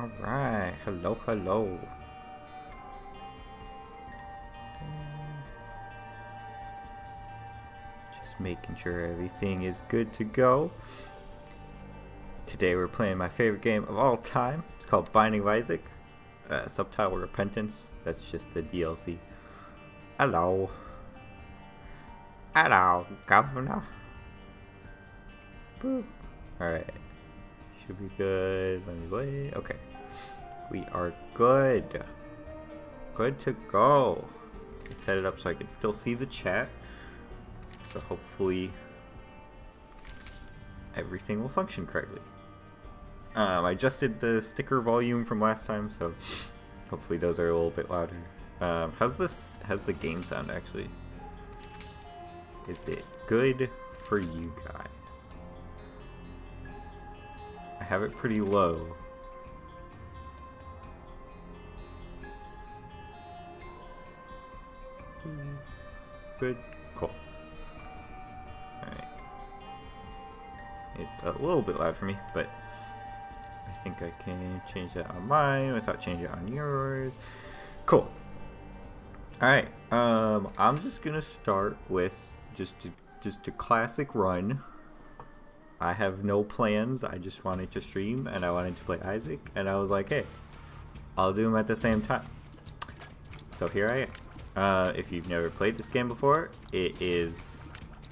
Alright, hello, hello. Just making sure everything is good to go. Today we're playing my favorite game of all time. It's called Binding of Isaac. Uh, subtitle Repentance. That's just the DLC. Hello. Hello, Governor. Alright. Should be good. Let me wait. Okay. We are good. Good to go. Set it up so I can still see the chat. So hopefully everything will function correctly. Um, I adjusted the sticker volume from last time, so hopefully those are a little bit louder. Um, how's this? How's the game sound actually? Is it good for you guys? I have it pretty low. Good. Cool. Alright. It's a little bit loud for me, but I think I can change that on mine without changing it on yours. Cool. Alright, um, I'm just gonna start with just a, just a classic run. I have no plans, I just wanted to stream and I wanted to play Isaac, and I was like, hey, I'll do them at the same time. So here I am. Uh, if you've never played this game before, it is,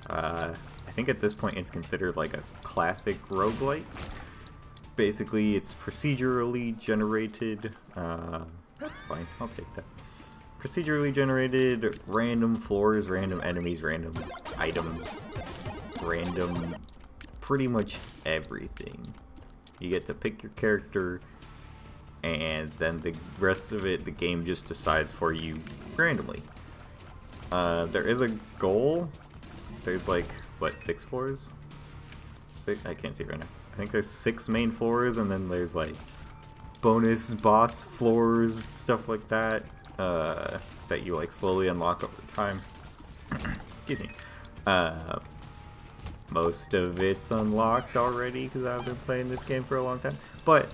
uh, I think at this point it's considered like a classic roguelike. Basically, it's procedurally generated, uh, that's fine, I'll take that. Procedurally generated random floors, random enemies, random items, random pretty much everything. You get to pick your character, and then the rest of it, the game just decides for you randomly. Uh, there is a goal. There's like, what, six floors? Six? I can't see it right now. I think there's six main floors, and then there's like bonus boss floors, stuff like that, uh, that you like slowly unlock over time. Excuse me. Uh, most of it's unlocked already because I've been playing this game for a long time. But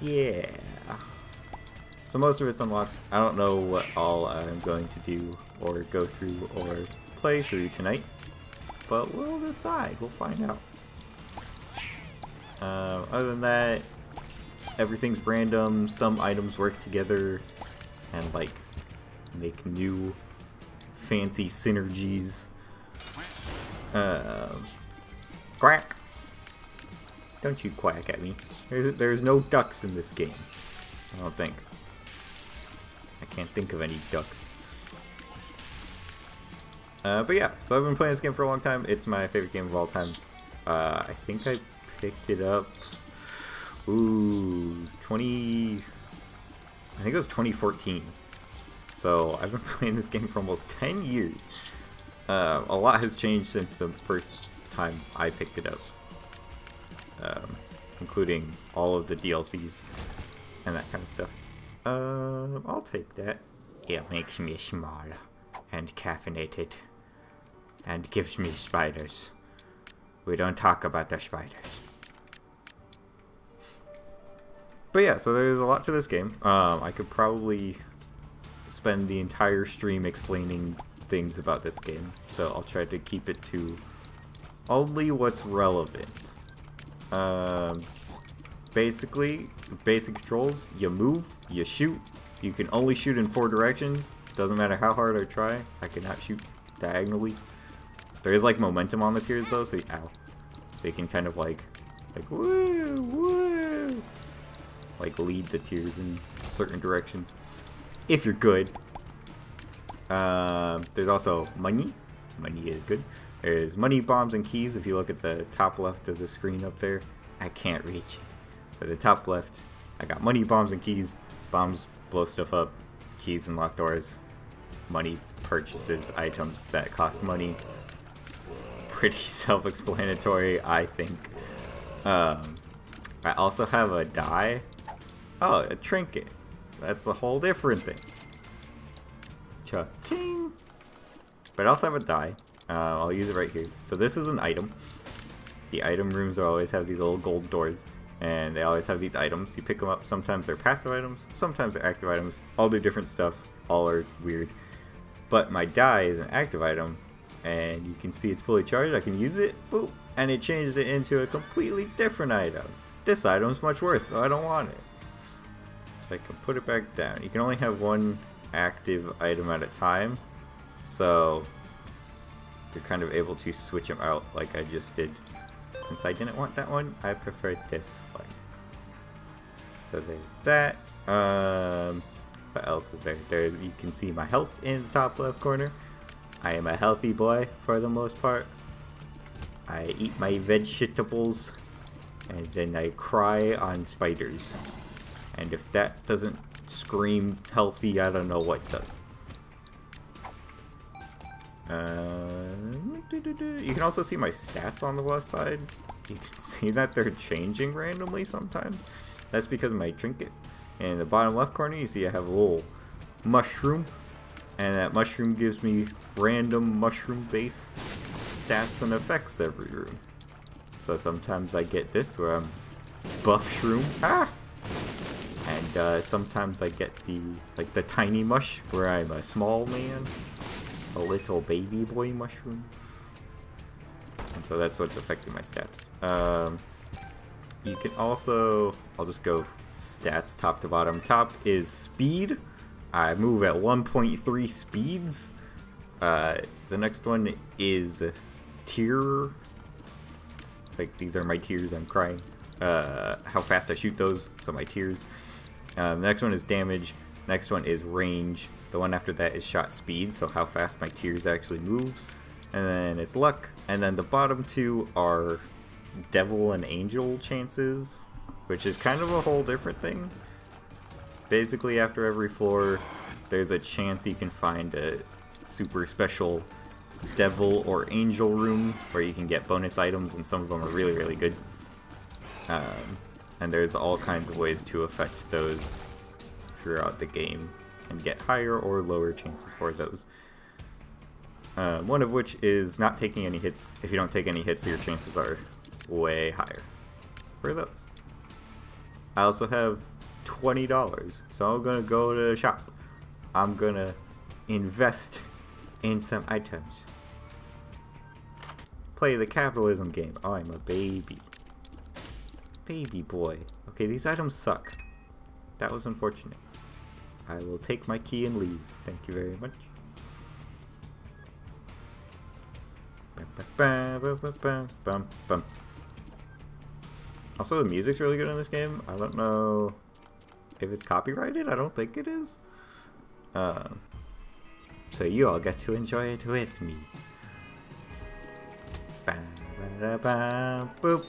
yeah. So most of it's unlocked. I don't know what all I'm going to do or go through or play through tonight. But we'll decide. We'll find out. Uh, other than that, everything's random. Some items work together and like make new fancy synergies. Uh, quack. Don't you quack at me. There's, there's no ducks in this game. I don't think. I can't think of any ducks. Uh, but yeah, so I've been playing this game for a long time. It's my favorite game of all time. Uh, I think I picked it up. Ooh, 20. I think it was 2014. So I've been playing this game for almost 10 years. Uh, a lot has changed since the first time I picked it up. Um, including all of the DLCs and that kind of stuff. Um, I'll take that. It makes me smaller and caffeinated and gives me spiders. We don't talk about the spiders. But yeah, so there's a lot to this game. Um, I could probably spend the entire stream explaining things about this game, so I'll try to keep it to only what's relevant. Um, basically, basic controls, you move, you shoot, you can only shoot in four directions, doesn't matter how hard I try, I cannot shoot diagonally. There is like momentum on the tears though, so you, ow. So you can kind of like, like woo, woo, like lead the tears in certain directions. If you're good. Um, there's also money. Money is good. There's money, bombs, and keys. If you look at the top left of the screen up there, I can't reach it. But the top left, I got money, bombs, and keys. Bombs blow stuff up. Keys and unlock doors. Money purchases items that cost money. Pretty self-explanatory, I think. Um, I also have a die. Oh, a trinket. That's a whole different thing. Cha-ching! But I also have a die. Uh, I'll use it right here. So this is an item. The item rooms always have these little gold doors. and they always have these items. You pick them up. Sometimes they're passive items, sometimes they're active items. All do different stuff. All are weird. But my die is an active item, and you can see it's fully charged. I can use it, boop, and it changes it into a completely different item. This item's much worse, so I don't want it. So I can put it back down. You can only have one active item at a time, so you're kind of able to switch them out like I just did. Since I didn't want that one, I prefer this one. So there's that. Um, what else is there? There's you can see my health in the top left corner. I am a healthy boy for the most part. I eat my vegetables and then I cry on spiders. And if that doesn't scream healthy, I don't know what does. Uh, you can also see my stats on the left side. You can see that they're changing randomly sometimes. That's because of my trinket. In the bottom left corner, you see I have a little mushroom. And that mushroom gives me random mushroom-based stats and effects every room. So sometimes I get this where I'm buff shroom. Ah! And uh, sometimes I get the like the tiny mush where I'm a small man a little baby boy mushroom. And so that's what's affecting my stats. Um, you can also, I'll just go stats top to bottom. Top is speed. I move at 1.3 speeds. Uh, the next one is tier. Like these are my tears, I'm crying. Uh, how fast I shoot those, so my tears. Um, next one is damage. Next one is range. The one after that is shot speed, so how fast my tears actually move. And then it's luck. And then the bottom two are devil and angel chances, which is kind of a whole different thing. Basically, after every floor, there's a chance you can find a super special devil or angel room where you can get bonus items, and some of them are really, really good. Um, and there's all kinds of ways to affect those throughout the game and get higher or lower chances for those. Uh, one of which is not taking any hits. If you don't take any hits, your chances are way higher for those. I also have $20, so I'm gonna go to the shop. I'm gonna invest in some items. Play the capitalism game. Oh, I'm a baby. Baby boy. Okay, these items suck. That was unfortunate. I will take my key and leave. Thank you very much. Also, the music's really good in this game. I don't know if it's copyrighted. I don't think it is. Um, so you all get to enjoy it with me. Boop.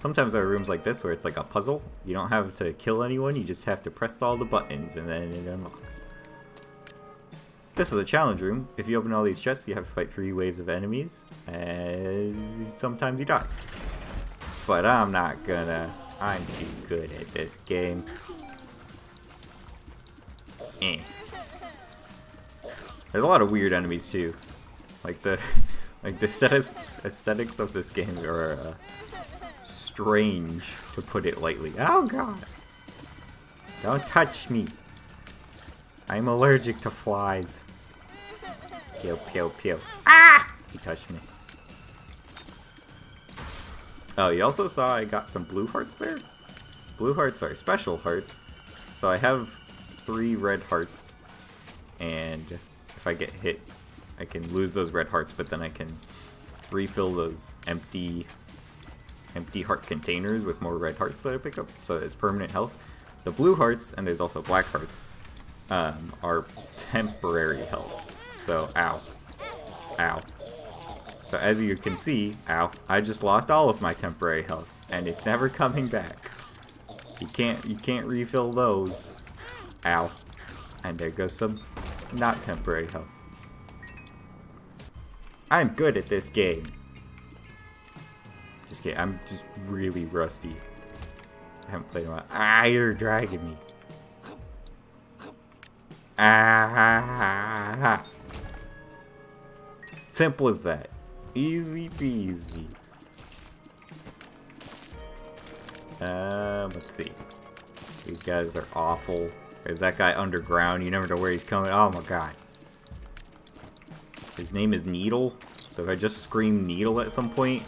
Sometimes there are rooms like this where it's like a puzzle. You don't have to kill anyone, you just have to press all the buttons and then it unlocks. This is a challenge room. If you open all these chests, you have to fight three waves of enemies, and sometimes you die. But I'm not gonna. I'm too good at this game. Eh. There's a lot of weird enemies too. Like the, like the aesthetics, aesthetics of this game are uh, strange, to put it lightly. Oh god! Don't touch me! I'm allergic to flies. Pew pew pew. Ah! He touched me. Oh, you also saw I got some blue hearts there? Blue hearts are special hearts. So I have three red hearts. And if I get hit, I can lose those red hearts, but then I can refill those empty empty heart containers with more red hearts that I pick up, so it's permanent health. The blue hearts, and there's also black hearts, um, are temporary health. So, ow. Ow. So as you can see, ow, I just lost all of my temporary health, and it's never coming back. You can't, you can't refill those. Ow. And there goes some not temporary health. I'm good at this game. Just kidding. I'm just really rusty. I haven't played in a while. Ah, you're dragging me. Ah. Simple as that. Easy peasy. Um, let's see. These guys are awful. There's that guy underground. You never know where he's coming. Oh my god. His name is Needle. So if I just scream Needle at some point,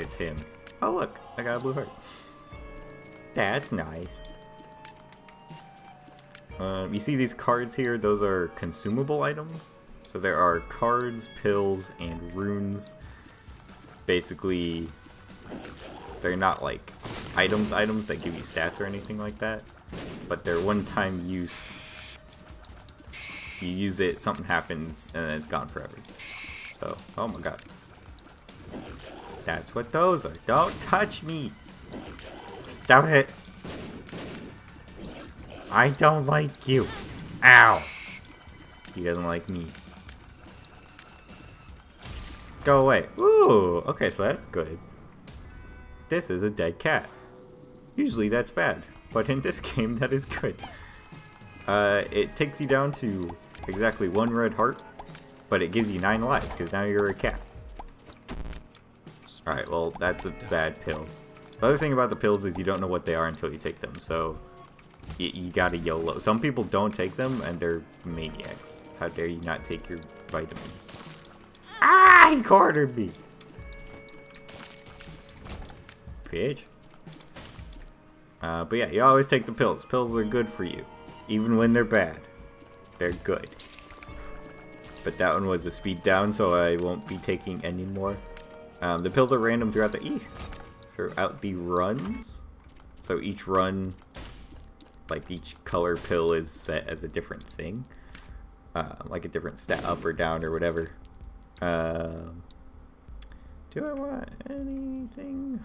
it's him. Oh look, I got a blue heart. That's nice. Um, you see these cards here? Those are consumable items. So there are cards, pills, and runes. Basically, they're not like items items that give you stats or anything like that. But they're one-time use. You use it, something happens, and then it's gone forever. So, oh my god. That's what those are. Don't touch me! Stop it! I don't like you. Ow! He doesn't like me. Go away. Ooh, okay, so that's good. This is a dead cat. Usually that's bad, but in this game that is good. Uh, it takes you down to exactly one red heart, but it gives you nine lives, because now you're a cat. Alright, well, that's a bad pill. The other thing about the pills is you don't know what they are until you take them, so you, you gotta YOLO. Some people don't take them, and they're maniacs. How dare you not take your vitamins. Ah, he cornered me! PH. Uh, but yeah, you always take the pills. Pills are good for you. Even when they're bad. They're good. But that one was a speed down, so I won't be taking any more. Um, the pills are random throughout the e throughout the runs. So each run, like each color pill is set as a different thing. Uh, like a different stat up or down or whatever. Um, do I want anything?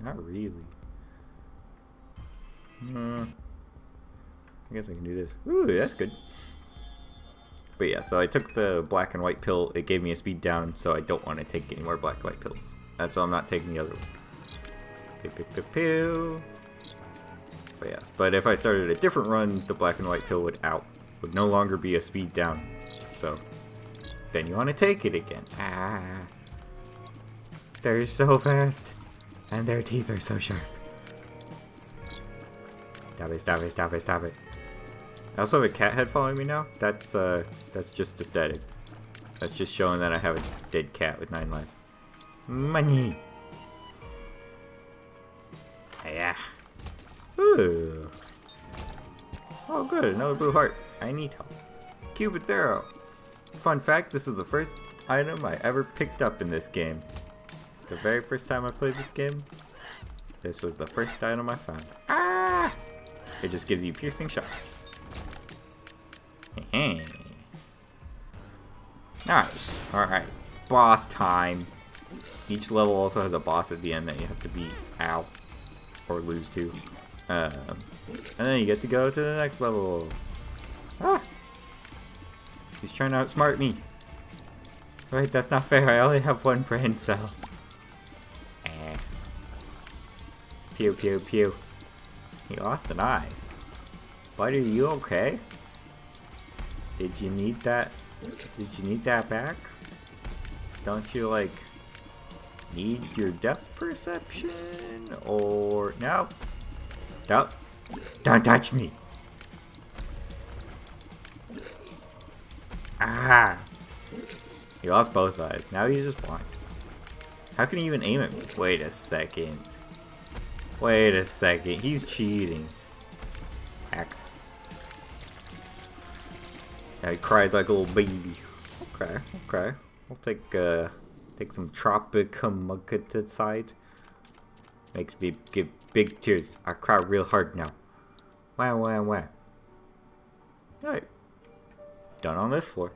Not really. Hmm. I guess I can do this. Ooh, that's good. But yeah, so I took the black and white pill. It gave me a speed down, so I don't want to take any more black and white pills. That's why I'm not taking the other one. Pew, pew, pew, pew. But yes, but if I started a different run, the black and white pill would out. Would no longer be a speed down. So, then you want to take it again. Ah. They're so fast. And their teeth are so sharp. Stop it, stop it, stop it, stop it. I also have a cat head following me now. That's uh that's just aesthetic. That's just showing that I have a dead cat with nine lives. Money. Yeah. Ooh. Oh good, another blue heart. I need help. Cupid's arrow. Fun fact, this is the first item I ever picked up in this game. The very first time I played this game, this was the first item I found. Ah! It just gives you piercing shots. Nice. Alright. Boss time. Each level also has a boss at the end that you have to beat. Ow. Or lose to. Um, and then you get to go to the next level. Ah! He's trying to outsmart me. Wait, that's not fair. I only have one brain cell. Eh. Pew, pew, pew. He lost an eye. But are you okay? Did you need that? Did you need that back? Don't you, like, need your depth perception? Or... No. No. Don't touch me. Ah! He lost both eyes. Now he's just blind. How can he even aim at me? Wait a second. Wait a second. He's cheating. Axe. Yeah, he cries like a little baby. Okay, okay. I'll take uh take some Tropic side. Makes me give big tears. I cry real hard now. Wow wow wow. Alright. Done on this floor.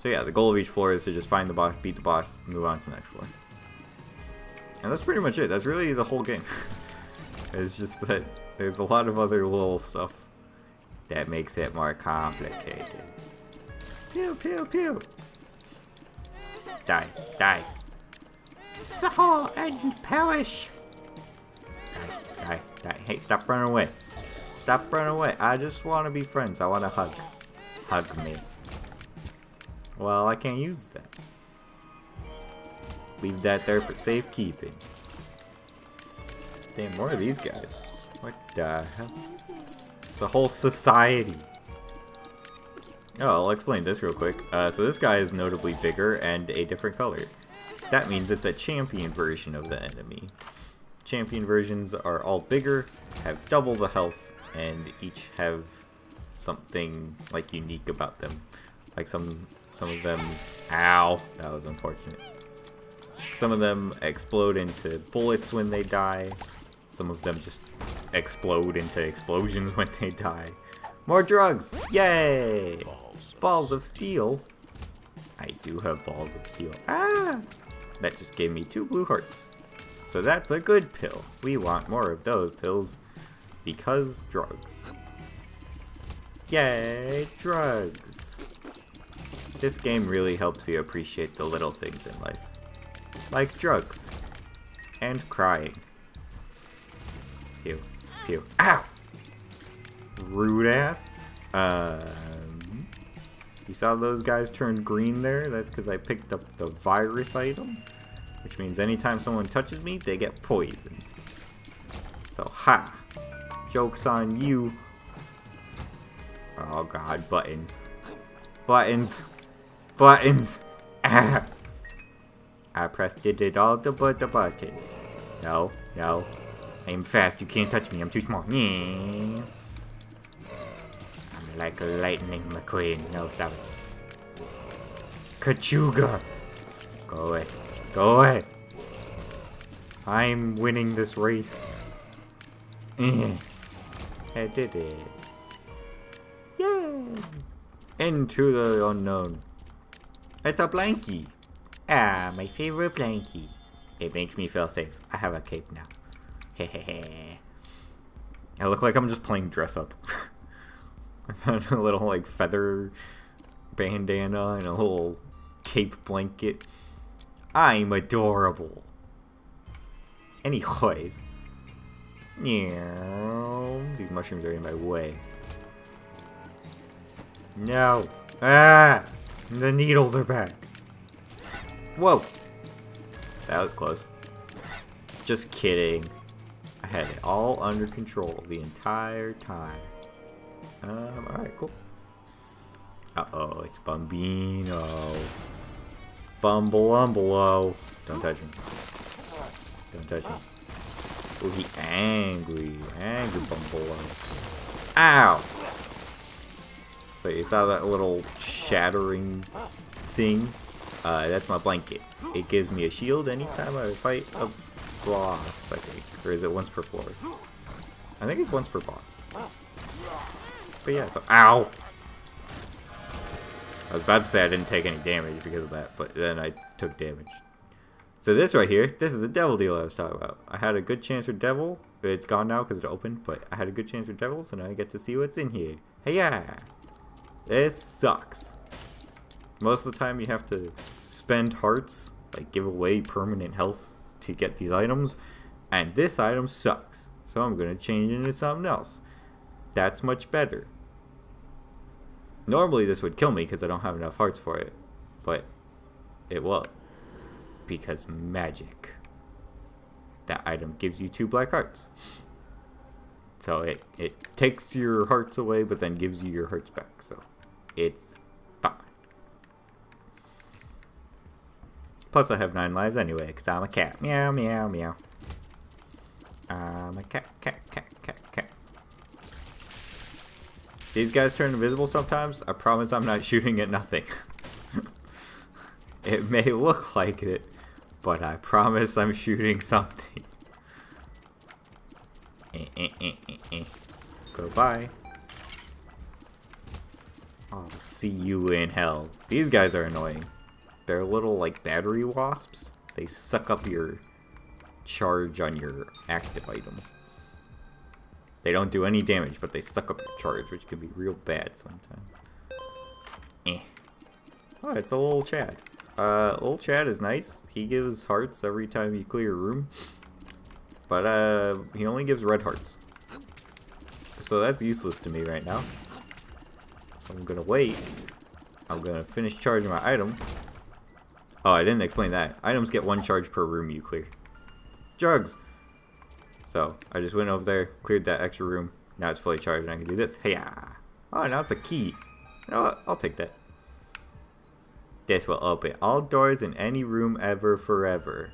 So yeah, the goal of each floor is to just find the boss, beat the boss, move on to the next floor. And that's pretty much it. That's really the whole game. it's just that there's a lot of other little stuff that makes it more complicated. Pew, pew, pew. Die, die. Suffer and perish. Die, die, die. Hey, stop running away. Stop running away. I just want to be friends. I want to hug. Hug me. Well, I can't use that. Leave that there for safekeeping. Damn, more of these guys. What the hell? It's a whole society. Oh, I'll explain this real quick. Uh, so this guy is notably bigger and a different color. That means it's a champion version of the enemy. Champion versions are all bigger, have double the health, and each have something like unique about them. Like some some of them's ow, that was unfortunate. Some of them explode into bullets when they die. Some of them just explode into explosions when they die. More drugs! Yay! Balls, balls of steel. I do have balls of steel. Ah! That just gave me two blue hearts. So that's a good pill. We want more of those pills because drugs. Yay, drugs. This game really helps you appreciate the little things in life. Like drugs. And crying. Pew. Pew. Ow! Rude ass. Um, you saw those guys turn green there? That's because I picked up the virus item. Which means anytime someone touches me, they get poisoned. So, ha! Joke's on you. Oh god, buttons. Buttons. Buttons. Ah. I pressed it all the buttons. No, no. I'm fast, you can't touch me, I'm too small. I'm like a lightning McQueen. No, stop it. Kachuga! Go away. Go away. I'm winning this race. I did it. Yay! Into the unknown. It's a blankie. Ah, my favorite blankie. It makes me feel safe. I have a cape now. I look like I'm just playing dress up. I have a little like feather bandana and a little cape blanket. I'm adorable. Anyways. Yeah, These mushrooms are in my way. No. Ah! The needles are back. Whoa. That was close. Just kidding. Had it all under control the entire time. Um, alright, cool. Uh-oh, it's Bumbino. Bumble Don't touch him. Don't touch him. Oh, he angry. Angry Bumble. Ow! So you saw that little shattering thing? Uh, that's my blanket. It gives me a shield anytime I fight a boss, I think. Or is it once per floor? I think it's once per boss. But yeah, so- Ow! I was about to say I didn't take any damage because of that, but then I took damage. So this right here, this is the devil deal I was talking about. I had a good chance for devil. It's gone now because it opened, but I had a good chance for devil, so now I get to see what's in here. Hey yeah! This sucks. Most of the time you have to spend hearts, like give away permanent health to get these items, and this item sucks. So I'm to change it into something else. That's much better. Normally this would kill me because I don't have enough hearts for it, but it won't because magic. That item gives you two black hearts. So it, it takes your hearts away but then gives you your hearts back. So it's Plus I have nine lives anyway because I'm a cat. Meow, meow, meow. I'm a cat, cat, cat, cat, cat. These guys turn invisible sometimes. I promise I'm not shooting at nothing. it may look like it, but I promise I'm shooting something. Eh, eh, eh, eh, eh. Goodbye. I'll see you in hell. These guys are annoying. They're little, like, battery wasps. They suck up your charge on your active item. They don't do any damage, but they suck up the charge, which can be real bad sometimes. Eh. Oh, it's a little Chad. Uh, little Chad is nice. He gives hearts every time you clear a room. But, uh, he only gives red hearts. So that's useless to me right now. So I'm gonna wait. I'm gonna finish charging my item. Oh, I didn't explain that. Items get one charge per room you clear. Drugs! So I just went over there, cleared that extra room. Now it's fully charged and I can do this. Hey, ah. Oh, now it's a key. You know what? I'll take that. This will open all doors in any room ever forever.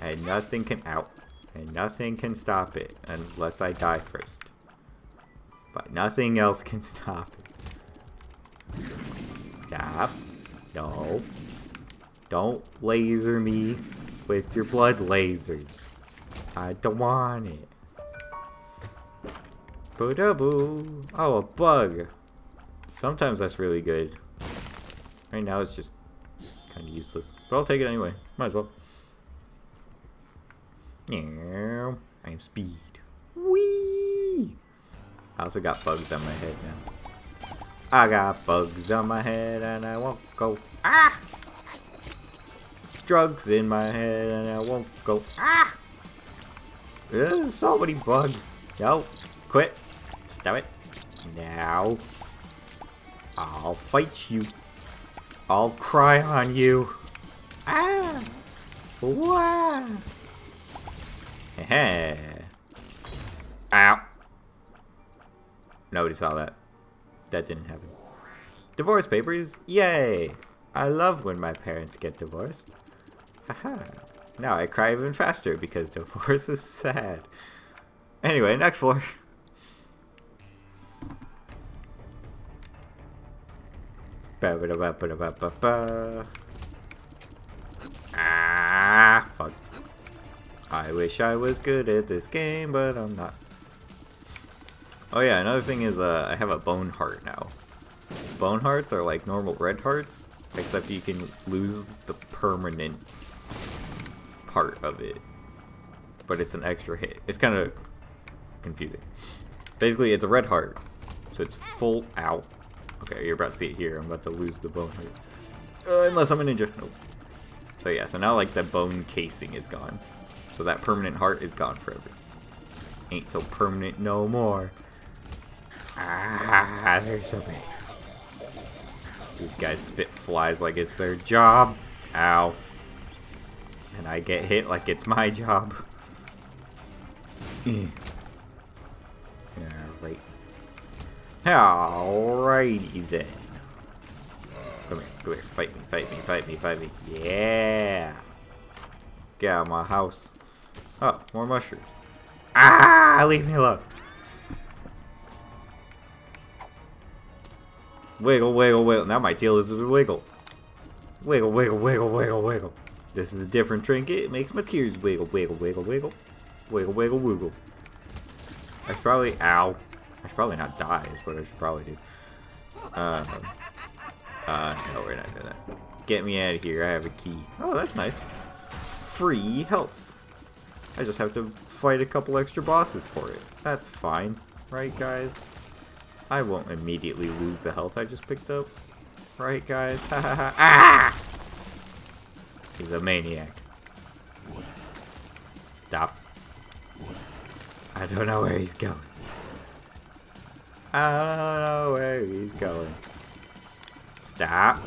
And nothing can out. And nothing can stop it unless I die first. But nothing else can stop it. Stop. No. Don't laser me with your blood lasers. I don't want it. Boo-da-boo. Oh, a bug. Sometimes that's really good. Right now it's just kind of useless. But I'll take it anyway. Might as well. Yeah, I am speed. Whee! I also got bugs on my head now. I got bugs on my head and I won't go. Ah! Drugs in my head and I won't go. Ah! There's so many bugs. No, quit. Stop it. Now. I'll fight you. I'll cry on you. Ah! Wow! Heh. Ow. Nobody saw that. That didn't happen. Divorce papers? Yay! I love when my parents get divorced. Haha. now I cry even faster because divorce is sad. Anyway, next floor. Ah, fuck. I wish I was good at this game, but I'm not. Oh yeah, another thing is uh, I have a bone heart now. Bone hearts are like normal red hearts, except you can lose the permanent part of it. But it's an extra hit. It's kind of confusing. Basically, it's a red heart, so it's full out. Okay, you're about to see it here. I'm about to lose the bone heart. Uh, unless I'm a ninja. So yeah, so now like the bone casing is gone. So that permanent heart is gone forever. Ain't so permanent no more. Ah, they're so big. These guys spit flies like it's their job. Ow. And I get hit like it's my job. yeah, right. Alrighty then. Come here, come here. Fight me, fight me, fight me, fight me. Yeah. Get out of my house. Oh, more mushrooms. Ah, leave me alone. Wiggle, wiggle, wiggle. Now my tail is wiggle. Wiggle, wiggle, wiggle, wiggle, wiggle. This is a different trinket. It makes my tears wiggle, wiggle, wiggle, wiggle. Wiggle, wiggle, wiggle. I should probably, ow. I should probably not die is what I should probably do. Uh, uh, no, we're not doing that. Get me out of here. I have a key. Oh, that's nice. Free health. I just have to fight a couple extra bosses for it. That's fine. Right, guys? I won't immediately lose the health I just picked up. Right, guys? ah! He's a maniac. Stop. I don't know where he's going. I don't know where he's going. Stop.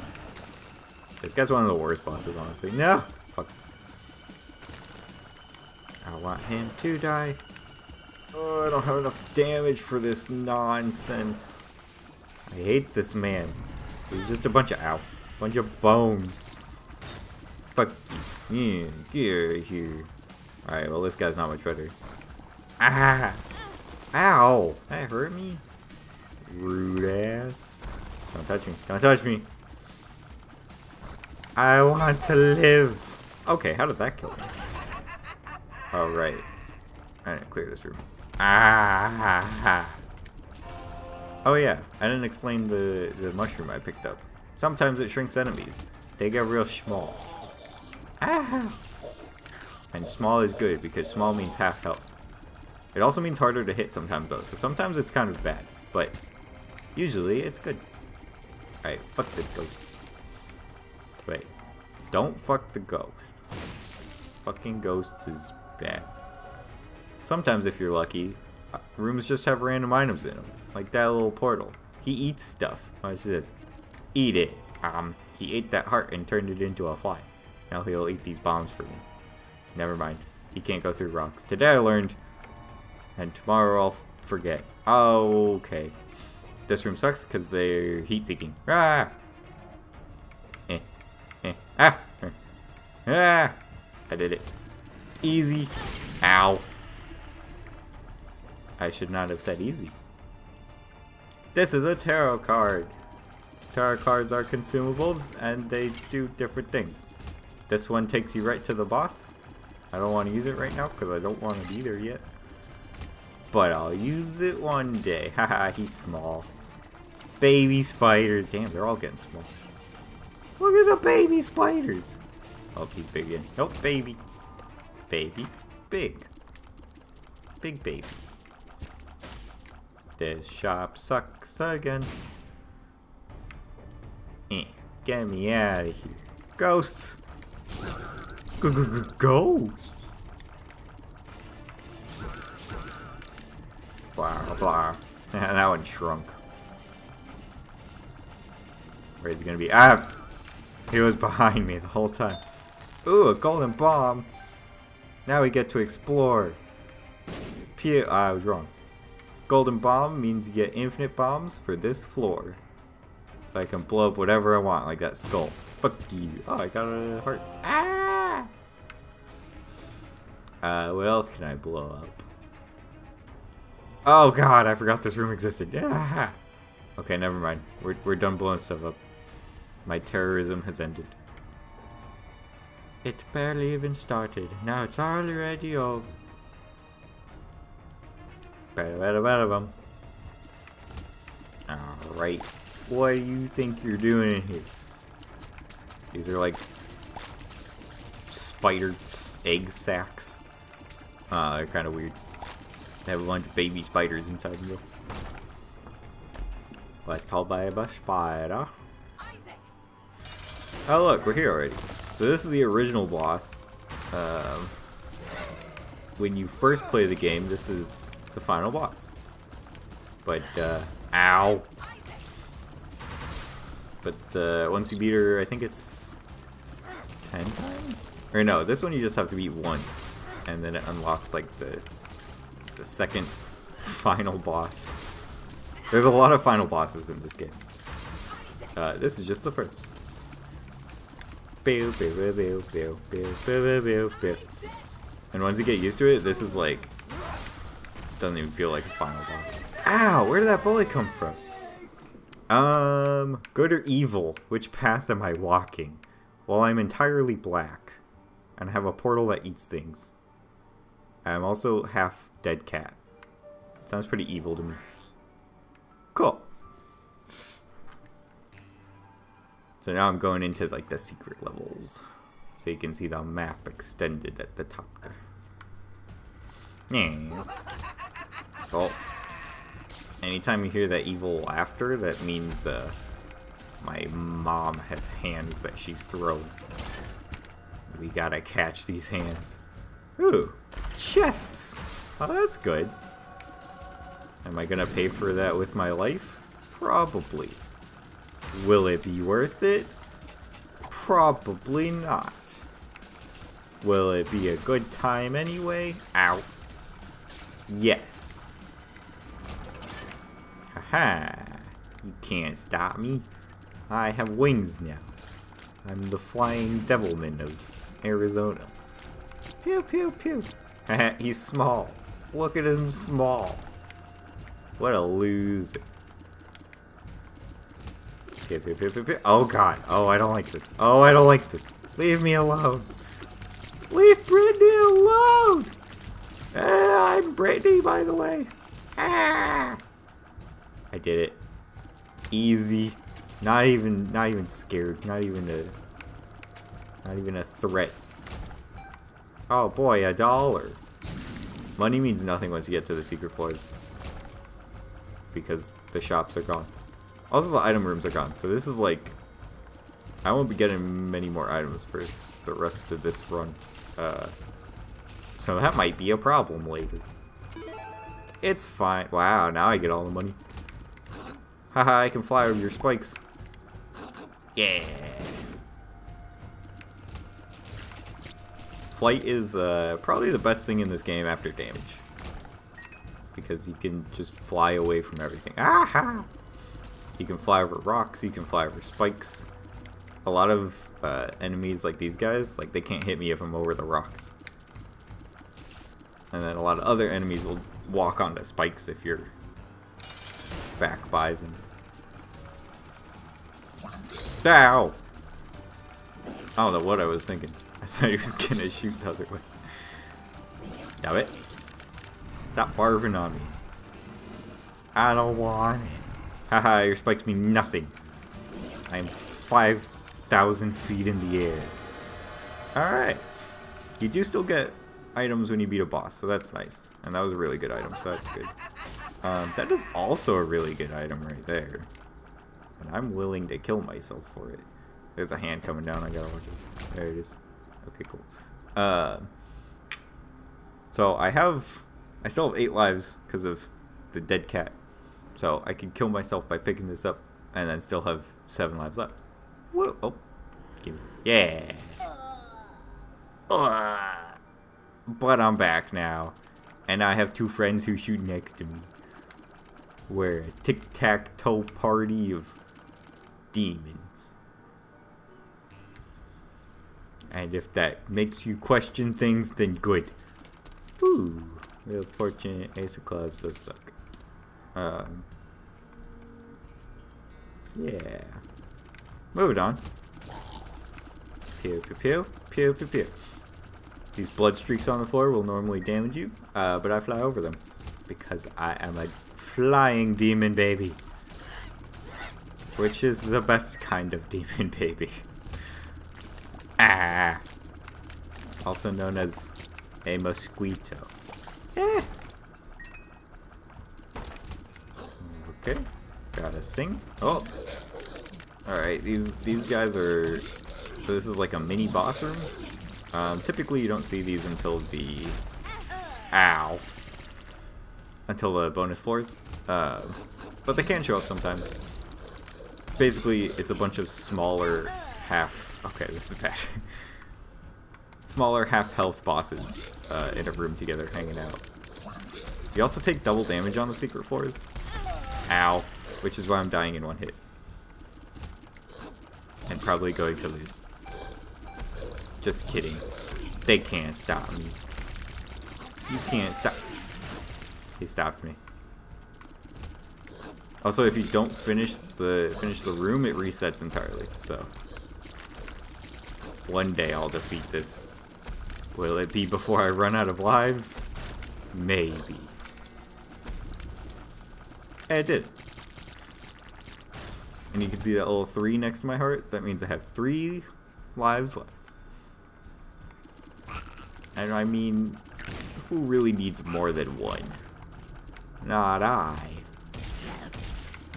This guy's one of the worst bosses, honestly. No! Fuck. I want him to die. Oh, I don't have enough damage for this nonsense. I hate this man. He's just a bunch of ow. Bunch of bones. Fuck you. Yeah, get out of here. Alright, well this guy's not much better. Ah! Ow! That hurt me? Rude ass. Don't touch me. Don't touch me. I want to live. Okay, how did that kill me? Oh, right. I didn't clear this room. Ah! Oh yeah, I didn't explain the, the mushroom I picked up. Sometimes it shrinks enemies. They get real small. Ah! And small is good because small means half health. It also means harder to hit sometimes though, so sometimes it's kind of bad. But usually it's good. Alright, fuck this ghost. Wait. Don't fuck the ghost. Fucking ghosts is bad. Sometimes if you're lucky, uh, rooms just have random items in them. Like that little portal. He eats stuff. Watch this. Eat it. Um, he ate that heart and turned it into a fly. Now he'll eat these bombs for me. Never mind. He can't go through rocks. Today I learned, and tomorrow I'll forget. Okay. This room sucks because they're heat-seeking. Ah! Eh. Eh. Ah! Ah! I did it. Easy. Ow. I should not have said easy. This is a tarot card. Tarot cards are consumables and they do different things. This one takes you right to the boss. I don't want to use it right now because I don't want to be there yet. But I'll use it one day. Haha, he's small. Baby spiders. Damn, they're all getting small. Look at the baby spiders. Oh, he's big again. Nope, baby. Baby. Big. Big baby. This shop sucks again. Eh, get me out of here. Ghosts! G -g -g Ghosts! Blah, blah. that one shrunk. Where's he gonna be? Ah! He was behind me the whole time. Ooh, a golden bomb! Now we get to explore. P I was wrong. Golden bomb means you get infinite bombs for this floor. So I can blow up whatever I want, like that skull. Fuck you. Oh, I got a heart. Ah! Uh, what else can I blow up? Oh god, I forgot this room existed. Yeah. Okay, never mind. We're, we're done blowing stuff up. My terrorism has ended. It barely even started. Now it's already over. Alright. What do you think you're doing in here? These are like spider egg sacs. Uh, they're kind of weird. They have a bunch of baby spiders inside them. Called by a spider. Oh look, we're here already. So this is the original boss. Um, when you first play the game, this is the final boss. But, uh, ow. But, uh, once you beat her, I think it's 10 times? Or no, this one you just have to beat once. And then it unlocks, like, the, the second final boss. There's a lot of final bosses in this game. Uh, this is just the first. And once you get used to it, this is like doesn't even feel like a final boss. Ow! Where did that bullet come from? Um, good or evil? Which path am I walking? Well, I'm entirely black. And I have a portal that eats things. I'm also half dead cat. Sounds pretty evil to me. Cool. So now I'm going into like the secret levels. So you can see the map extended at the top there. Yeah. Oh. Anytime you hear that evil laughter, that means uh, my mom has hands that she's throwing. We gotta catch these hands. Ooh, chests! Oh, that's good. Am I gonna pay for that with my life? Probably. Will it be worth it? Probably not. Will it be a good time anyway? Ow. Yes. Ha! You can't stop me. I have wings now. I'm the flying devilman of Arizona. Pew pew pew. He's small. Look at him small. What a loser. Pew, pew, pew, Oh god. Oh, I don't like this. Oh, I don't like this. Leave me alone. Leave Brittany alone! Ah, I'm Brittany, by the way. Ah! I did it. Easy. Not even not even scared. Not even a not even a threat. Oh boy, a dollar. Money means nothing once you get to the secret floors. Because the shops are gone. Also the item rooms are gone. So this is like I won't be getting many more items for the rest of this run. Uh, so that might be a problem later. It's fine. Wow, now I get all the money. Haha, I can fly over your spikes. Yeah. flight is uh, probably the best thing in this game after damage. Because you can just fly away from everything. Aha! You can fly over rocks, you can fly over spikes. A lot of uh, enemies like these guys, like they can't hit me if I'm over the rocks. And then a lot of other enemies will walk onto spikes if you're back by them. Ow! I don't know what I was thinking. I thought he was gonna shoot the other way. Damn it. Stop barving on me. I don't want it. Haha, your spikes mean nothing. I'm 5,000 feet in the air. Alright. You do still get items when you beat a boss, so that's nice. And that was a really good item, so that's good. Um, that is also a really good item right there. And I'm willing to kill myself for it. There's a hand coming down, I gotta watch it. There it is. Okay, cool. Uh, so I have, I still have eight lives because of the dead cat. So I can kill myself by picking this up and then still have seven lives left. Whoa, oh, yeah. Uh, but I'm back now. And I have two friends who shoot next to me. We're a tic-tac-toe party of demons. And if that makes you question things, then good. Ooh, real fortunate ace of clubs does suck. Um, yeah. Moving on. Pew pew pew pew pew pew. These blood streaks on the floor will normally damage you, uh, but I fly over them because I am a flying demon baby. Which is the best kind of demon baby. Ah! Also known as a mosquito. Eh. Okay, got a thing. Oh! Alright, these, these guys are... So this is like a mini boss room? Um, typically you don't see these until the... Ow! Until the bonus floors. Uh, but they can show up sometimes. Basically, it's a bunch of smaller half... Okay, this is bad. smaller half-health bosses uh, in a room together hanging out. You also take double damage on the secret floors. Ow. Which is why I'm dying in one hit. And probably going to lose. Just kidding. They can't stop me. You can't stop. He stopped me. Also, if you don't finish the finish the room, it resets entirely. So, one day I'll defeat this. Will it be before I run out of lives? Maybe. It did. And you can see that little three next to my heart. That means I have three lives left. And I mean, who really needs more than one? Not I.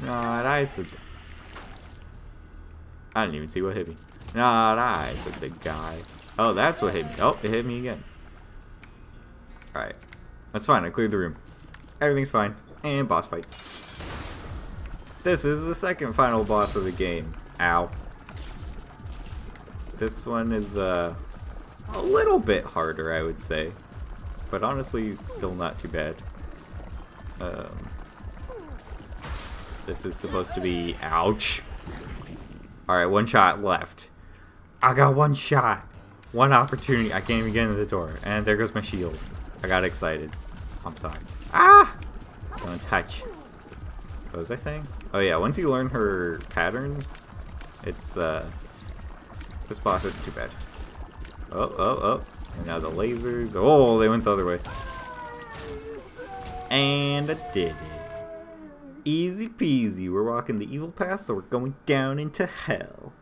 Not I said. I didn't even see what hit me. Not I, said the guy. Oh, that's what hit me. Oh, it hit me again. Alright. That's fine, I cleared the room. Everything's fine. And boss fight. This is the second final boss of the game. Ow. This one is, uh, a little bit harder, I would say. But honestly, still not too bad. Um, this is supposed to be... Ouch! Alright, one shot left. I got one shot! One opportunity. I can't even get into the door. And there goes my shield. I got excited. I'm sorry. Ah! Don't touch. What was I saying? Oh yeah, once you learn her patterns, it's, uh... This boss isn't too bad. Oh, oh, oh. And now the lasers. Oh, they went the other way. And I did it. Easy peasy. We're walking the evil path, so we're going down into hell.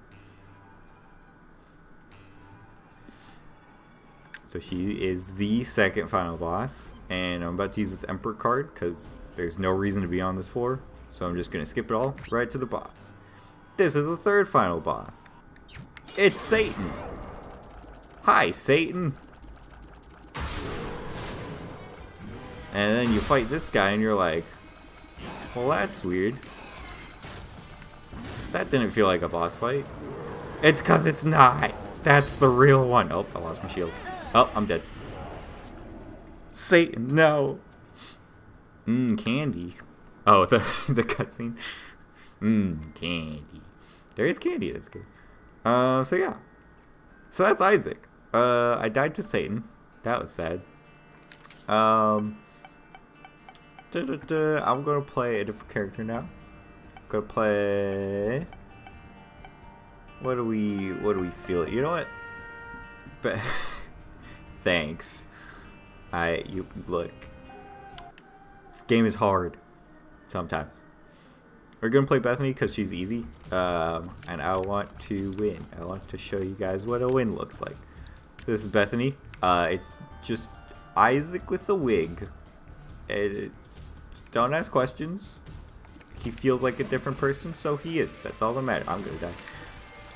So she is the second final boss. And I'm about to use this Emperor card because there's no reason to be on this floor. So I'm just going to skip it all right to the boss. This is the third final boss. It's Satan. Hi, Satan. And then you fight this guy and you're like, well, that's weird. That didn't feel like a boss fight. It's because it's not. That's the real one. Oh, I lost my shield. Oh, I'm dead. Satan, no. Mmm, candy. Oh, the the cutscene. Mmm, candy. There is candy. That's good. Uh, so yeah. So that's Isaac. Uh, I died to Satan. That was sad. Um, I'm gonna play a different character now. I'm gonna play. What do we? What do we feel? You know what? But thanks. I you look. This game is hard. Sometimes. We're gonna play Bethany because she's easy, um, and I want to win. I want to show you guys what a win looks like. This is Bethany. Uh, it's just Isaac with a wig. It's don't ask questions. He feels like a different person, so he is. That's all that matters. I'm gonna die.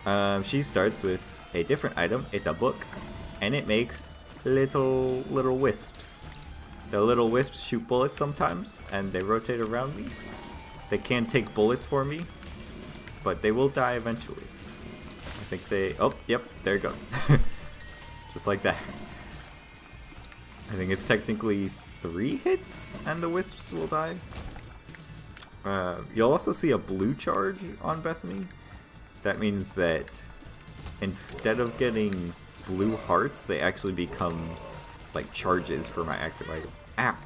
Um, she starts with a different item. It's a book, and it makes little little wisps. The little wisps shoot bullets sometimes, and they rotate around me. They can take bullets for me, but they will die eventually. I think they... Oh, yep, there it goes. Just like that. I think it's technically three hits, and the wisps will die. Uh, you'll also see a blue charge on Bethany. That means that instead of getting blue hearts, they actually become like charges for my active item. Ow!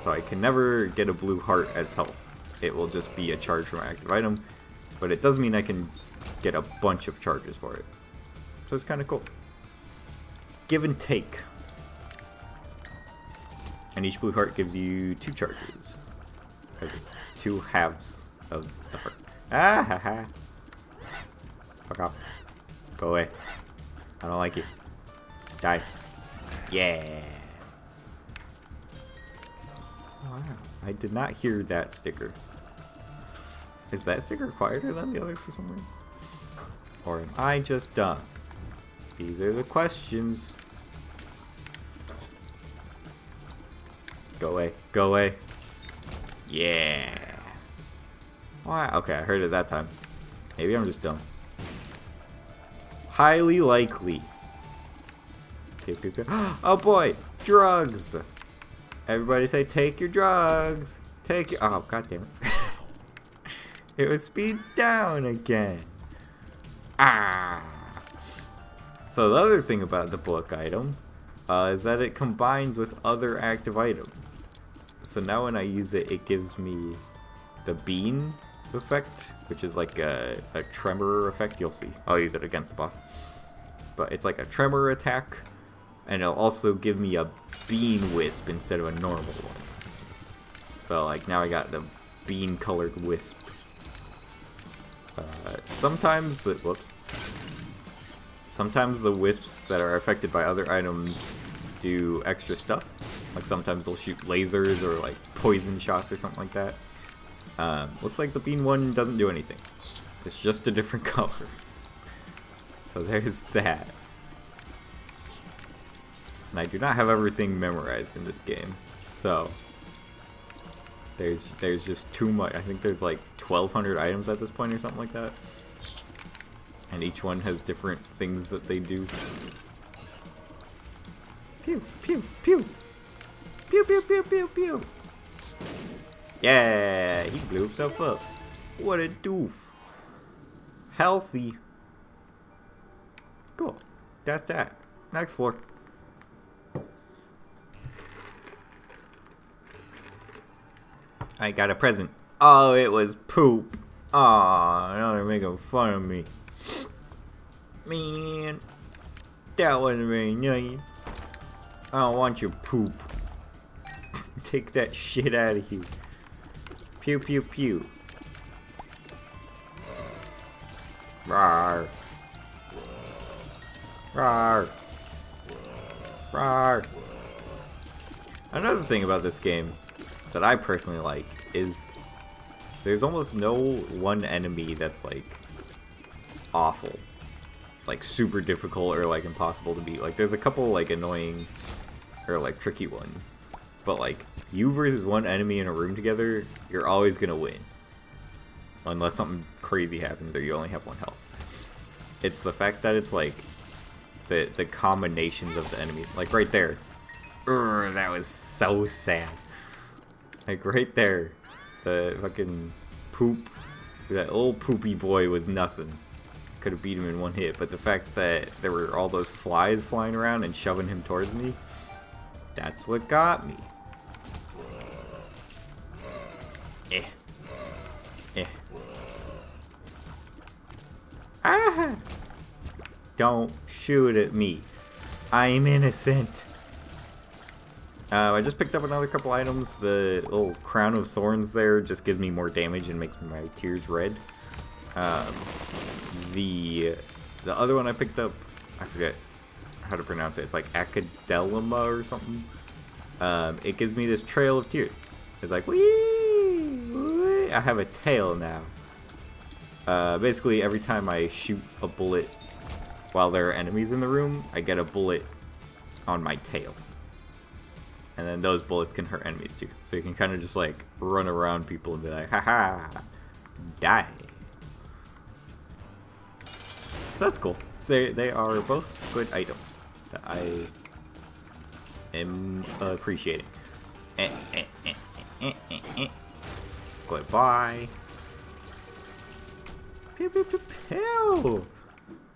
So I can never get a blue heart as health it will just be a charge for my active item. But it does mean I can get a bunch of charges for it. So it's kind of cool. Give and take. And each blue heart gives you two charges. Because it's two halves of the heart. Ah ha ha. Fuck off. Go away. I don't like you. Die. Yeah. Wow. I did not hear that sticker. Is that sticker quieter than the others for some reason? Or am I just dumb? These are the questions. Go away. Go away. Yeah. Why? Okay, I heard it that time. Maybe I'm just dumb. Highly likely. Oh boy! Drugs! Everybody say, take your drugs! Take your- Oh, god damn it. It was speed down again. Ah. So the other thing about the book item uh, is that it combines with other active items. So now when I use it, it gives me the bean effect, which is like a, a tremor effect. You'll see. I'll use it against the boss. But it's like a tremor attack, and it'll also give me a bean wisp instead of a normal one. So like now I got the bean colored wisp uh, sometimes the whoops. Sometimes the wisps that are affected by other items do extra stuff. Like sometimes they'll shoot lasers or like poison shots or something like that. Um, looks like the bean one doesn't do anything. It's just a different color. So there's that. And I do not have everything memorized in this game. So there's there's just too much. I think there's like 1,200 items at this point or something like that. And each one has different things that they do. Pew, pew, pew. Pew, pew, pew, pew, pew. Yeah, he blew himself up. What a doof. Healthy. Cool. That's that. Next floor. I got a present. Oh, it was poop. Aw, now they're making fun of me. Man, that wasn't very nice. I don't want your poop. Take that shit out of here. Pew pew pew. Rawr. Rawr. Rawr. Another thing about this game that I personally like is there's almost no one enemy that's like awful. Like super difficult or like impossible to beat. Like there's a couple like annoying or like tricky ones. But like you versus one enemy in a room together, you're always gonna win. Unless something crazy happens or you only have one health. It's the fact that it's like the the combinations of the enemy. Like right there. Urgh, that was so sad. Like right there. The fucking poop. That old poopy boy was nothing. Could have beat him in one hit, but the fact that there were all those flies flying around and shoving him towards me, that's what got me. Eh. Eh. Ah! Don't shoot at me. I'm innocent. Uh, I just picked up another couple items. The little crown of thorns there just gives me more damage and makes my tears red. Um, the the other one I picked up, I forget how to pronounce it. It's like Acadelima or something. Um, it gives me this trail of tears. It's like, wee, wee. I have a tail now. Uh, basically, every time I shoot a bullet while there are enemies in the room, I get a bullet on my tail. And then those bullets can hurt enemies too. So you can kind of just like run around people and be like, haha, die. So that's cool. They, they are both good items that I am appreciating. Eh, eh, eh, eh, eh, eh. Goodbye. Pew, pew, pew, pew.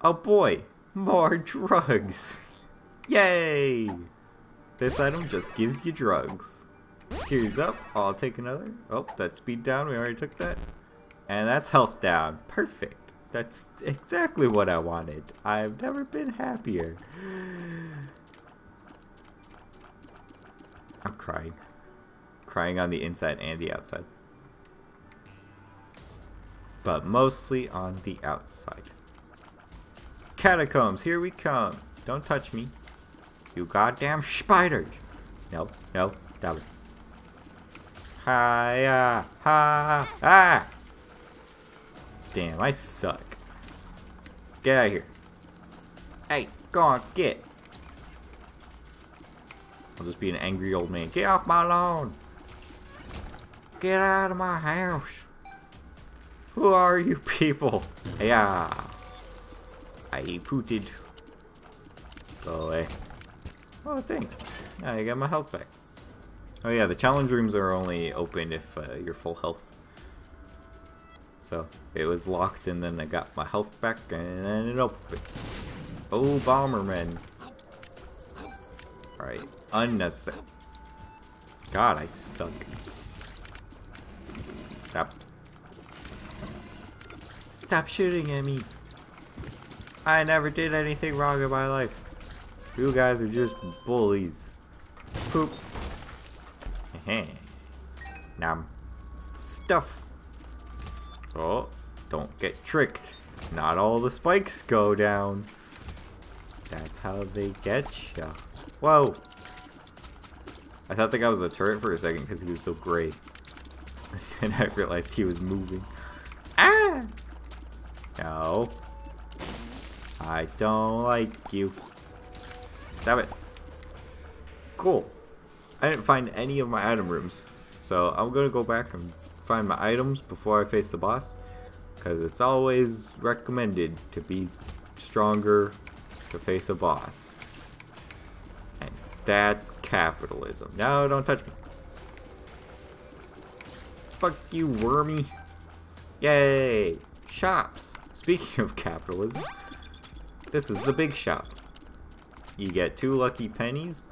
Oh boy, more drugs. Yay! This item just gives you drugs. Tears up, I'll take another. Oh, that's speed down, we already took that. And that's health down. Perfect. That's exactly what I wanted. I've never been happier. I'm crying. Crying on the inside and the outside. But mostly on the outside. Catacombs, here we come. Don't touch me. You goddamn spiders. No, no, stop it. Hi, ha, ah. Damn, I suck. Get out of here. Hey, go on, get. I'll just be an angry old man. Get off my lawn. Get out of my house. Who are you people? Yeah. I pooted. Go away. Oh, thanks. Now I got my health back. Oh yeah, the challenge rooms are only open if uh, you're full health. So it was locked and then I got my health back and then it opened. Oh, Bomberman. Alright, unnecessary. God, I suck. Stop. Stop shooting at me. I never did anything wrong in my life. You guys are just bullies. Poop. Nam. Stuff. Oh, don't get tricked. Not all the spikes go down. That's how they get ya. Whoa. I thought the guy was a turret for a second because he was so gray. And I realized he was moving. Ah! No. I don't like you. Damn it. Cool. I didn't find any of my item rooms. So I'm going to go back and find my items before I face the boss. Because it's always recommended to be stronger to face a boss. And that's capitalism. No, don't touch me. Fuck you, wormy. Yay! Shops. Speaking of capitalism, this is the big shop. You get two lucky pennies,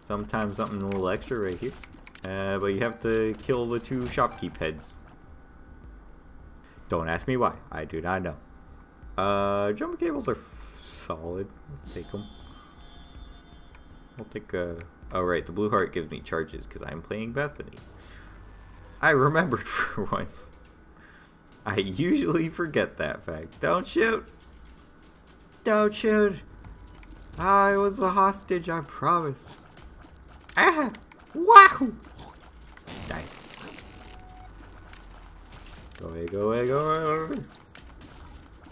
sometimes something a little extra right here. Uh, but you have to kill the two shopkeep heads. Don't ask me why. I do not know. Uh, jump cables are solid. I'll take them. I'll take a... Oh, right. The blue heart gives me charges because I'm playing Bethany. I remembered for once. I usually forget that fact. Don't shoot! Don't shoot! I was the hostage, I promise. Ah! Wahoo! Die. Go away, go away, go away.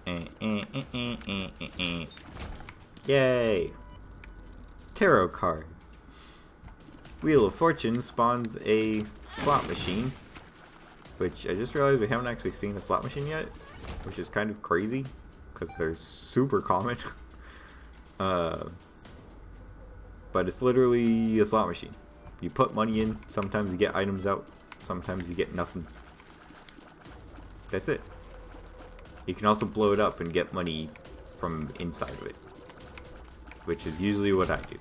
Eh, eh, eh, eh, eh, eh, eh. Yay! Tarot cards. Wheel of Fortune spawns a slot machine. Which I just realized we haven't actually seen a slot machine yet. Which is kind of crazy. Because they're super common. Uh, but it's literally a slot machine. You put money in, sometimes you get items out, sometimes you get nothing. That's it. You can also blow it up and get money from inside of it. Which is usually what I do.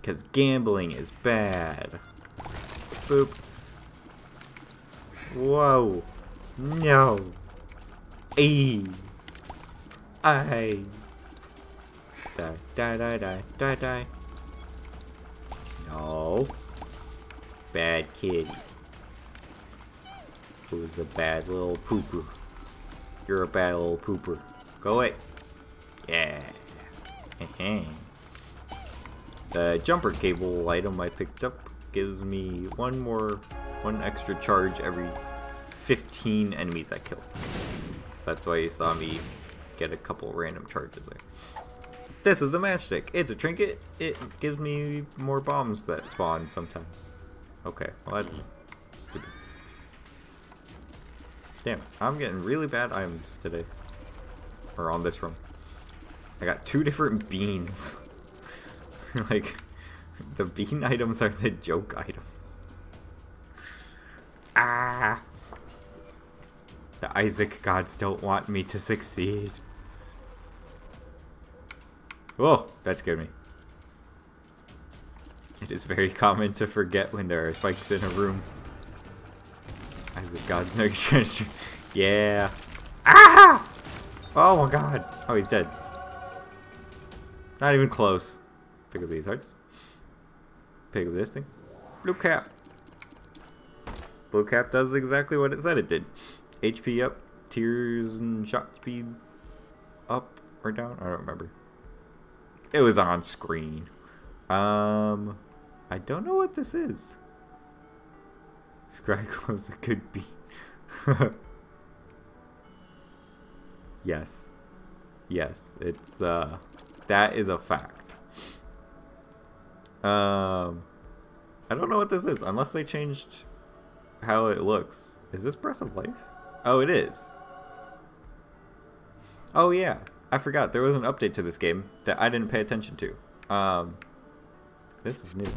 Because gambling is bad. Boop. Whoa. No. Ay. I. Die, die, die, die, die, die. No. Bad kid. Who's a bad little pooper? You're a bad little pooper. Go away. Yeah. the jumper cable item I picked up gives me one more, one extra charge every 15 enemies I kill. So that's why you saw me get a couple random charges there. This is the matchstick. It's a trinket. It gives me more bombs that spawn sometimes. Okay, well that's stupid. Damn, I'm getting really bad items today. Or on this room. I got two different beans. like, the bean items are the joke items. Ah! The Isaac gods don't want me to succeed. Whoa, that scared me. It is very common to forget when there are spikes in a room. Isaac gods know you're Yeah. Ah! Oh my god. Oh, he's dead. Not even close. Pick up these hearts. Pick up this thing. Blue cap. Blue cap does exactly what it said it did. HP up, tears and shot speed up or down. I don't remember. It was on screen. Um, I don't know what this is. Skyclub's a good beat. yes. Yes, it's, uh, that is a fact. Um, I don't know what this is, unless they changed how it looks. Is this Breath of Life? Oh, it is. Oh, yeah. I forgot. There was an update to this game that I didn't pay attention to. Um, this is new.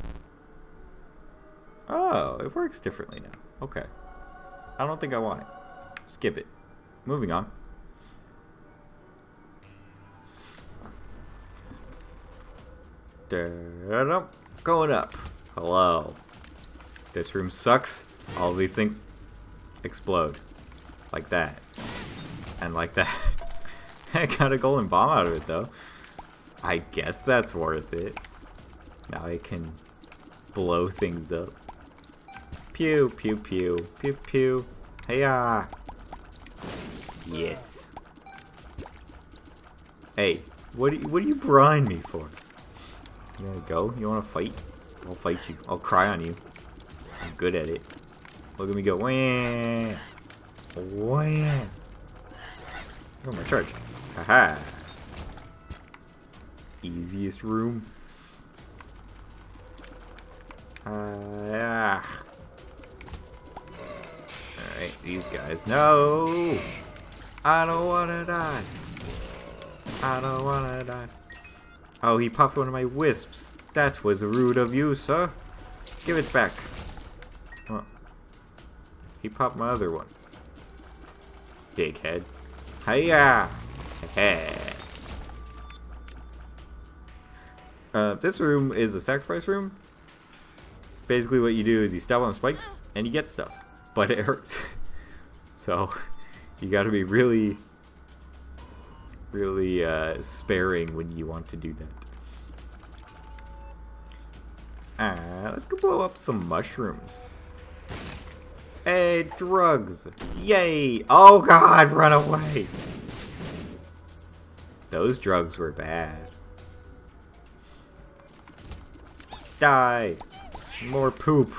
Oh, it works differently now. Okay. I don't think I want it. Skip it. Moving on. Going up. Hello. This room sucks. All these things explode. Like that. And like that. I got a golden bomb out of it though. I guess that's worth it. Now I can blow things up. Pew, pew, pew, pew, pew. Heya! Yes. Hey, what do you, what do you brine me for? You wanna go? You wanna fight? I'll fight you. I'll cry on you. I'm good at it. Look at me go. Wham! Wham! Oh, my charge. Haha. Easiest room. Uh, yeah. Alright, these guys. No! I don't wanna die. I don't wanna die. Oh, he popped one of my wisps. That was rude of you, sir. Give it back. He popped my other one. Dighead. Hiya! Uh, this room is a sacrifice room. Basically what you do is you step on spikes and you get stuff. But it hurts. so you gotta be really really uh, sparing when you want to do that. Uh, let's go blow up some mushrooms. Hey, drugs! Yay! Oh god, run away! Those drugs were bad. Die! More poop!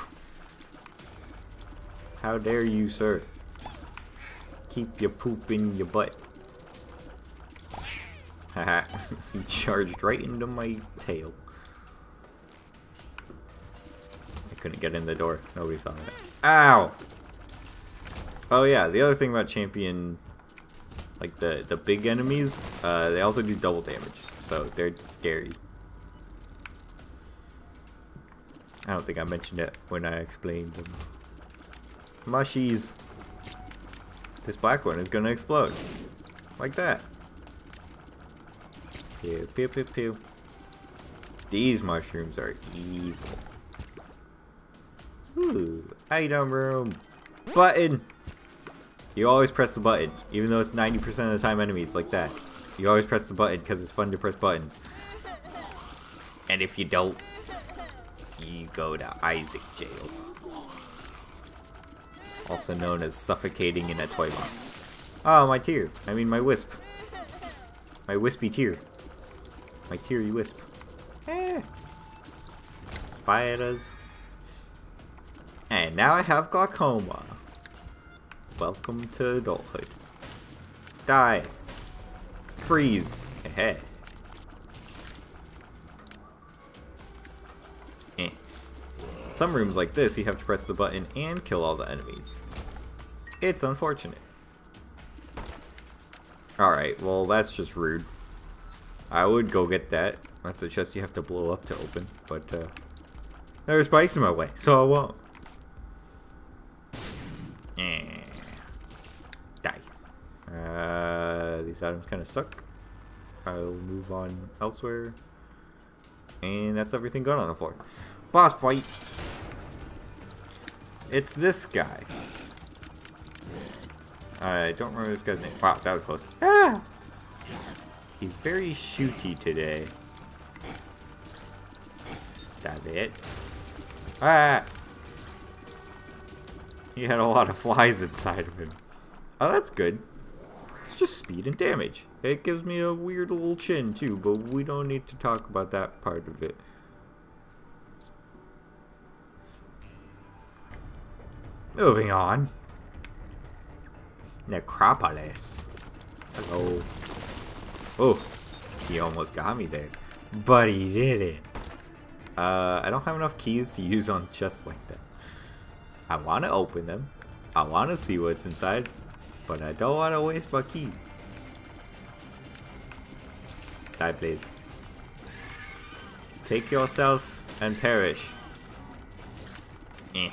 How dare you, sir? Keep your poop in your butt. Haha, you charged right into my tail. I couldn't get in the door. Nobody saw that. Ow! Oh yeah, the other thing about champion like the, the big enemies, uh, they also do double damage. So they're scary. I don't think I mentioned it when I explained them. Mushies. This black one is gonna explode. Like that. Pew, pew, pew, pew. These mushrooms are evil. Ooh, item room. Button. You always press the button, even though it's 90% of the time enemies like that. You always press the button because it's fun to press buttons. And if you don't, you go to Isaac jail. Also known as suffocating in a toy box. Oh, my tear. I mean my wisp. My wispy tear. My teary wisp. Eh. Spiders. And now I have glaucoma. Welcome to adulthood. Die. Freeze. Ahead. Eh. Some rooms like this, you have to press the button and kill all the enemies. It's unfortunate. Alright, well that's just rude. I would go get that. That's a chest you have to blow up to open, but uh, there's spikes in my way, so I won't. Eh. Uh, these items kind of suck. I'll move on elsewhere. And that's everything going on the floor. Boss fight. It's this guy. I don't remember this guy's name. Wow, that was close. Ah! He's very shooty today. Stab it. Ah! He had a lot of flies inside of him. Oh, that's good. Just speed and damage. It gives me a weird little chin too, but we don't need to talk about that part of it. Moving on. Necropolis. Hello. Oh, he almost got me there. But he didn't. Uh, I don't have enough keys to use on chests like that. I want to open them. I want to see what's inside. But I don't want to waste my keys. Die, please. Take yourself and perish. Eh.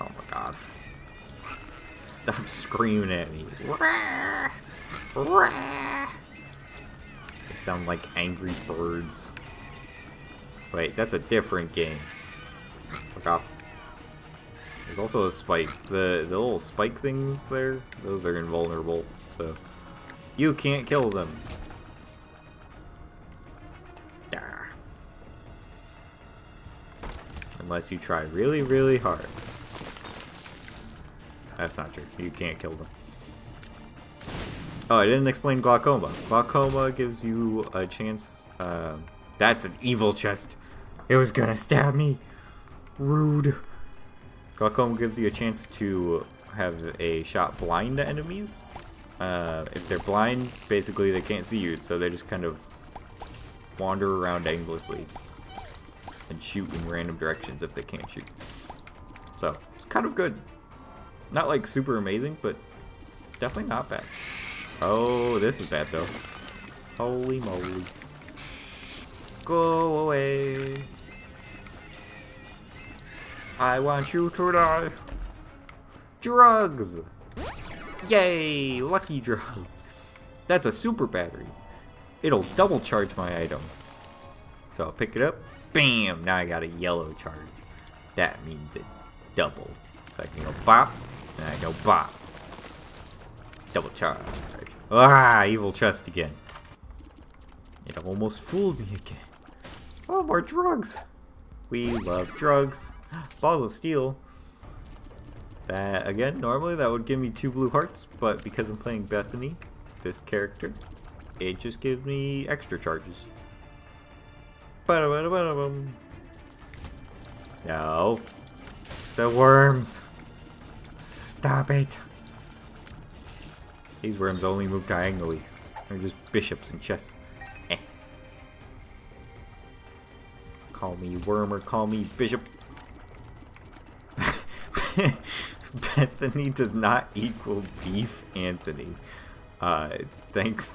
Oh my god. Stop screaming at me. They sound like angry birds. Wait, that's a different game. Fuck off. There's also the spikes. The, the little spike things there, those are invulnerable, so you can't kill them. Unless you try really, really hard. That's not true. You can't kill them. Oh, I didn't explain glaucoma. Glaucoma gives you a chance. Uh, that's an evil chest. It was gonna stab me. Rude. Glaucoma gives you a chance to have a shot blind to enemies. Uh, if they're blind, basically they can't see you, so they just kind of wander around aimlessly and shoot in random directions if they can't shoot. So, it's kind of good. Not like super amazing, but definitely not bad. Oh, this is bad though. Holy moly. Go away. I want you to die. Drugs! Yay! Lucky drugs. That's a super battery. It'll double charge my item. So I'll pick it up, Bam! Now I got a yellow charge. That means it's doubled. So I can go bop, and I go bop. Double charge. Ah, evil chest again. It almost fooled me again. Oh, more drugs. We love drugs. Balls of steel. That, again, normally that would give me two blue hearts, but because I'm playing Bethany, this character, it just gives me extra charges. No. The worms. Stop it. These worms only move diagonally. They're just bishops and chests. Eh. Call me worm or call me bishop. Bethany does not equal beef Anthony. Uh, thanks.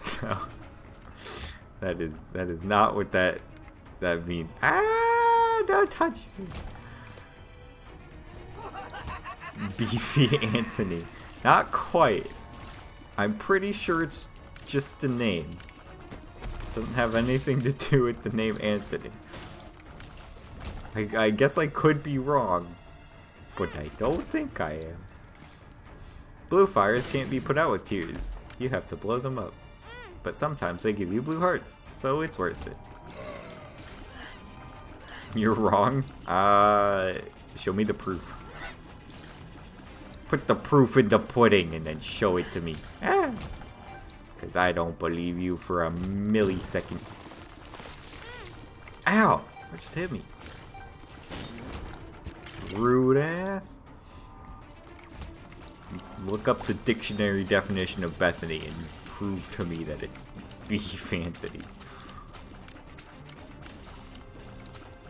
that is that is not what that that means. Ah! Don't touch me. Beefy Anthony. Not quite. I'm pretty sure it's just a name. Doesn't have anything to do with the name Anthony. I, I guess I could be wrong, but I don't think I am. Blue fires can't be put out with tears. You have to blow them up. But sometimes they give you blue hearts, so it's worth it. You're wrong? Uh, show me the proof. Put the proof in the pudding and then show it to me. Ah. Because I don't believe you for a millisecond. Ow! What just hit me? Rude ass. Look up the dictionary definition of Bethany and prove to me that it's beef Anthony.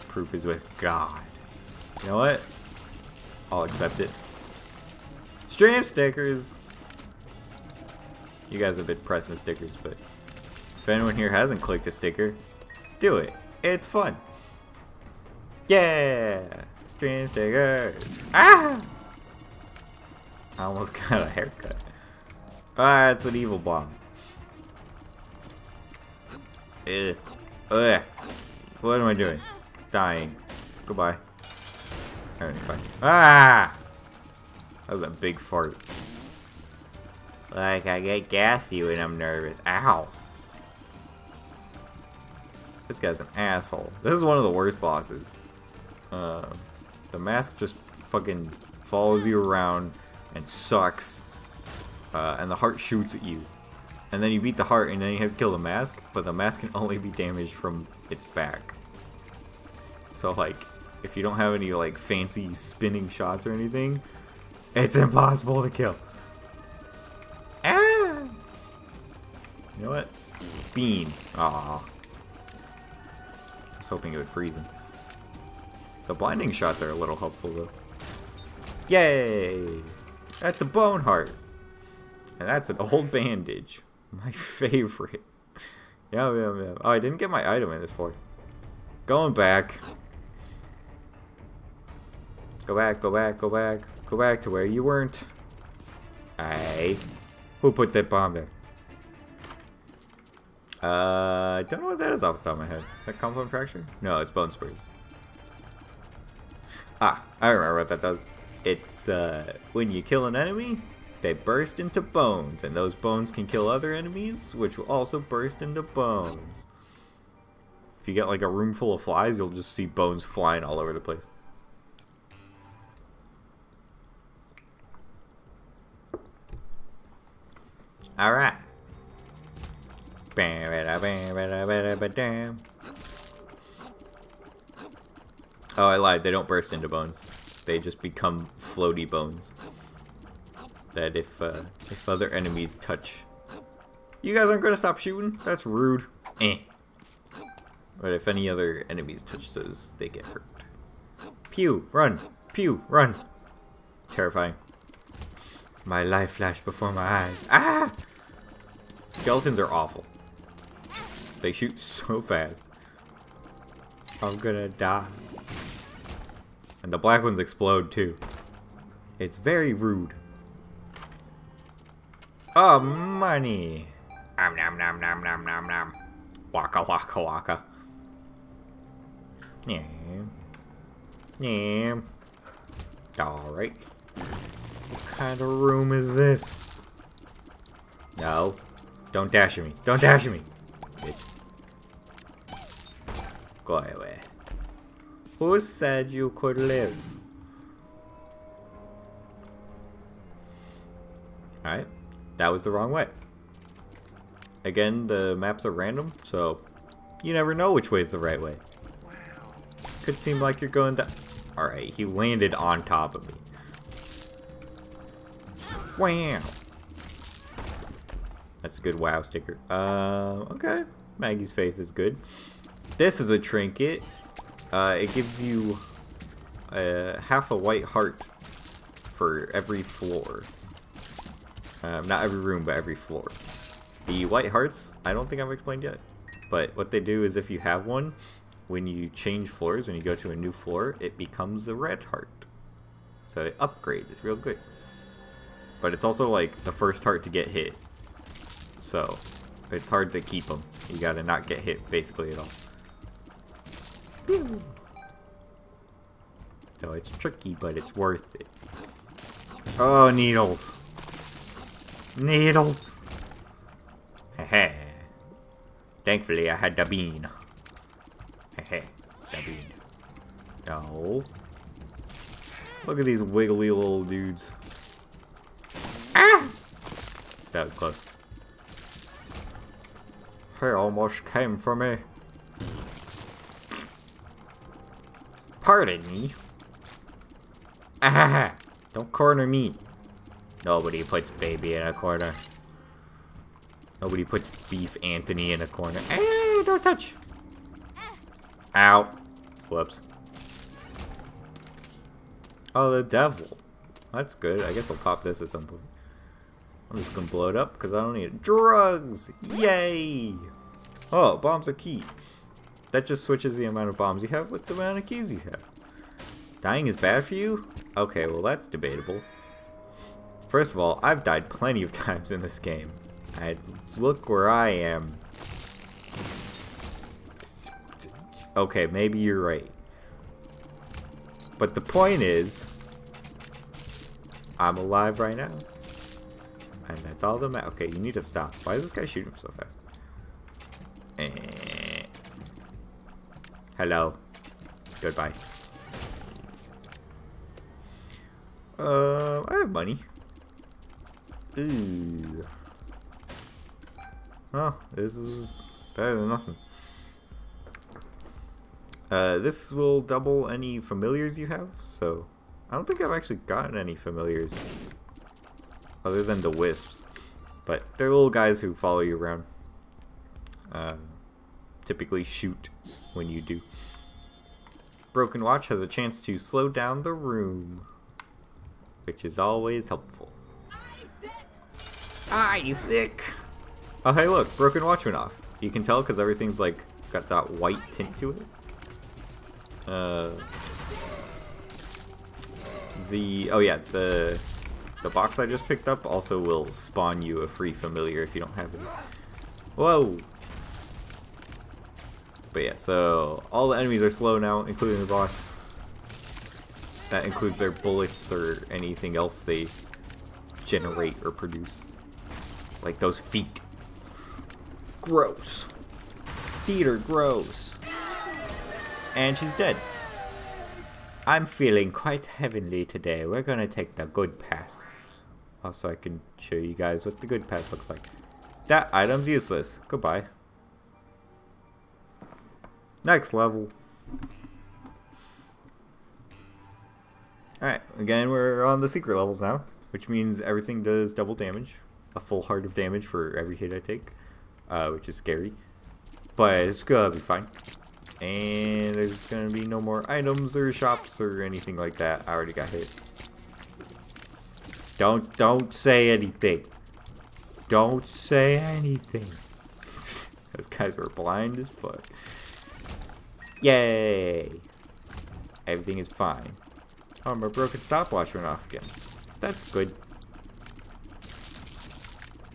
Proof is with God. You know what? I'll accept it. Stream stickers! You guys have been pressing stickers, but if anyone here hasn't clicked a sticker, do it. It's fun. Yeah! Stream stickers! Ah! I almost got a haircut. Ah, it's an evil bomb. Ugh. Ugh. What am I doing? Dying. Goodbye. Everything's fine. Ah! That was a big fart. Like, I get gassy when I'm nervous. Ow! This guy's an asshole. This is one of the worst bosses. Uh, the mask just fucking follows you around and sucks. Uh, and the heart shoots at you. And then you beat the heart and then you have to kill the mask, but the mask can only be damaged from its back. So like, if you don't have any like fancy spinning shots or anything, it's impossible to kill. Ah! You know what? Bean. Ah. I was hoping it would freeze him. The blinding shots are a little helpful though. Yay! That's a bone heart. And that's an old bandage. My favorite. yeah, yeah, yeah. Oh, I didn't get my item in this for. Going back. Go back, go back, go back. Go back to where you weren't. Hey. Who put that bomb there? Uh, I don't know what that is off the top of my head. That compound fracture? No, it's bone spurs. Ah, I remember what that does. It's, uh, when you kill an enemy, they burst into bones, and those bones can kill other enemies, which will also burst into bones. If you get like a room full of flies, you'll just see bones flying all over the place. Alright. Oh, I lied. They don't burst into bones. They just become floaty bones. That if uh, if other enemies touch... You guys aren't to stop shooting? That's rude. Eh. But if any other enemies touch those, they get hurt. Pew! Run! Pew! Run! Terrifying. My life flashed before my eyes. Ah! Skeletons are awful. They shoot so fast. I'm gonna die. And the black ones explode too. It's very rude. Oh, money. Nom nom nom nom nom nom nom. Waka waka waka. Yeah. Yeah. Alright. What kind of room is this? No. Don't dash at me. Don't dash at me. Bitch. Go away. Who said you could live? Alright. That was the wrong way. Again, the maps are random, so you never know which way is the right way. Could seem like you're going down. Alright, he landed on top of me. Wow. That's a good wow sticker. Uh, okay. Maggy's Faith is good. This is a trinket. Uh, it gives you uh, half a white heart for every floor. Um, not every room, but every floor. The white hearts, I don't think I've explained yet. But what they do is if you have one, when you change floors, when you go to a new floor, it becomes a red heart. So it upgrades. It's real good. But it's also like the first heart to get hit. So it's hard to keep them. You gotta not get hit basically at all. So it's tricky, but it's worth it. Oh, needles. Needles. Heh Thankfully, I had the bean. Heh the bean. No. Look at these wiggly little dudes. Ah! That was close. He almost came for me. Pardon me. Ah! Don't corner me. Nobody puts baby in a corner. Nobody puts beef Anthony in a corner. Hey, don't touch. Ow. Whoops. Oh, the devil. That's good. I guess I'll pop this at some point. I'm just gonna blow it up because I don't need it. Drugs! Yay! Oh, bombs are key. That just switches the amount of bombs you have with the amount of keys you have. Dying is bad for you? Okay, well that's debatable. First of all, I've died plenty of times in this game. I look where I am. Okay, maybe you're right. But the point is, I'm alive right now. And that's all that matters. Okay, you need to stop. Why is this guy shooting so fast? Eh. Hello. Goodbye. Uh, I have money. Ooh. This is better than nothing. Uh, this will double any familiars you have, so I don't think I've actually gotten any familiars other than the wisps. But they're little guys who follow you around. Uh, typically shoot when you do. Broken Watch has a chance to slow down the room, which is always helpful. I sick! Oh hey look, Broken Watch went off. You can tell because everything's like got that white tint to it. Uh, the oh yeah the the box I just picked up also will spawn you a free familiar if you don't have it. Whoa! But yeah, so all the enemies are slow now, including the boss. That includes their bullets or anything else they generate or produce. Like those feet. Gross. Feet are gross. And she's dead. I'm feeling quite heavenly today. We're gonna take the good path. Also, I can show you guys what the good path looks like. That item's useless. Goodbye. Next level. Alright, again, we're on the secret levels now, which means everything does double damage. A full heart of damage for every hit I take, uh, which is scary. But it's gonna be fine. And there's gonna be no more items or shops or anything like that. I already got hit. Don't, don't say anything. Don't say anything. Those guys were blind as fuck. Yay! Everything is fine. Oh, my broken stopwatch went off again. That's good.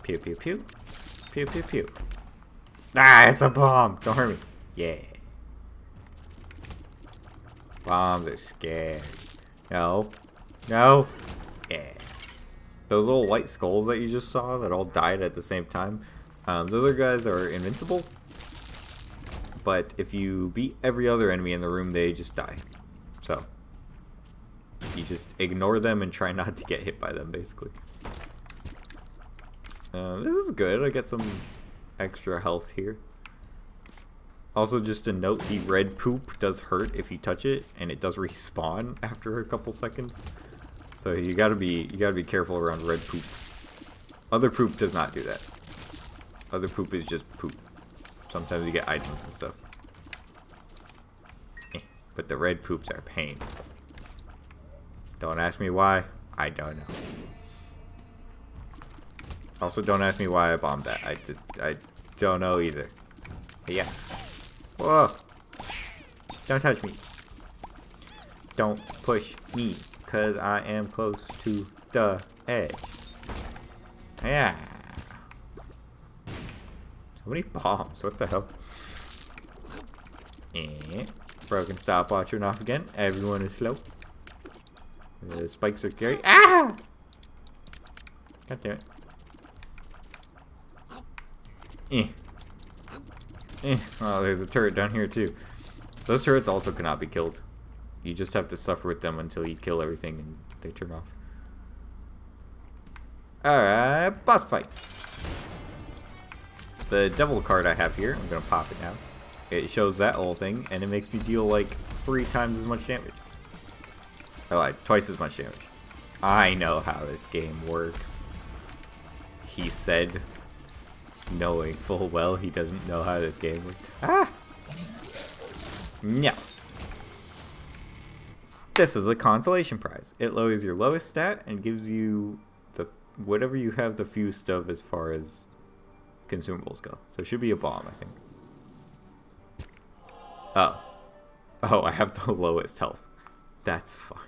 Pew pew pew. Pew pew pew. Ah, it's a bomb! Don't hurt me. Yeah. Bombs are scary. No. No. Yeah. Those little white skulls that you just saw that all died at the same time, um, those other guys are invincible. But if you beat every other enemy in the room, they just die. So, you just ignore them and try not to get hit by them, basically. Uh, this is good. I get some extra health here. Also, just a note, the red poop does hurt if you touch it, and it does respawn after a couple seconds. So you gotta be you gotta be careful around red poop. Other poop does not do that. Other poop is just poop. Sometimes you get items and stuff. But the red poops are pain. Don't ask me why. I don't know. Also, don't ask me why I bombed that. I, did, I don't know either. But yeah. Whoa! Don't touch me. Don't push me, because I am close to the edge. Yeah. So many bombs. What the hell? Eh. Broken stopwatch went off again. Everyone is slow. The spikes are scary. Ah! God damn it. Eh. Eh. Oh, there's a turret down here too. Those turrets also cannot be killed. You just have to suffer with them until you kill everything and they turn off. Alright, boss fight. The devil card I have here, I'm gonna pop it now. It shows that whole thing, and it makes me deal like three times as much damage. Or like twice as much damage. I know how this game works. He said, knowing full well he doesn't know how this game works. Ah! No. This is a consolation prize. It lowers your lowest stat and gives you the whatever you have the fewest of as far as consumables go. So it should be a bomb, I think. Oh. Oh, I have the lowest health. That's fine.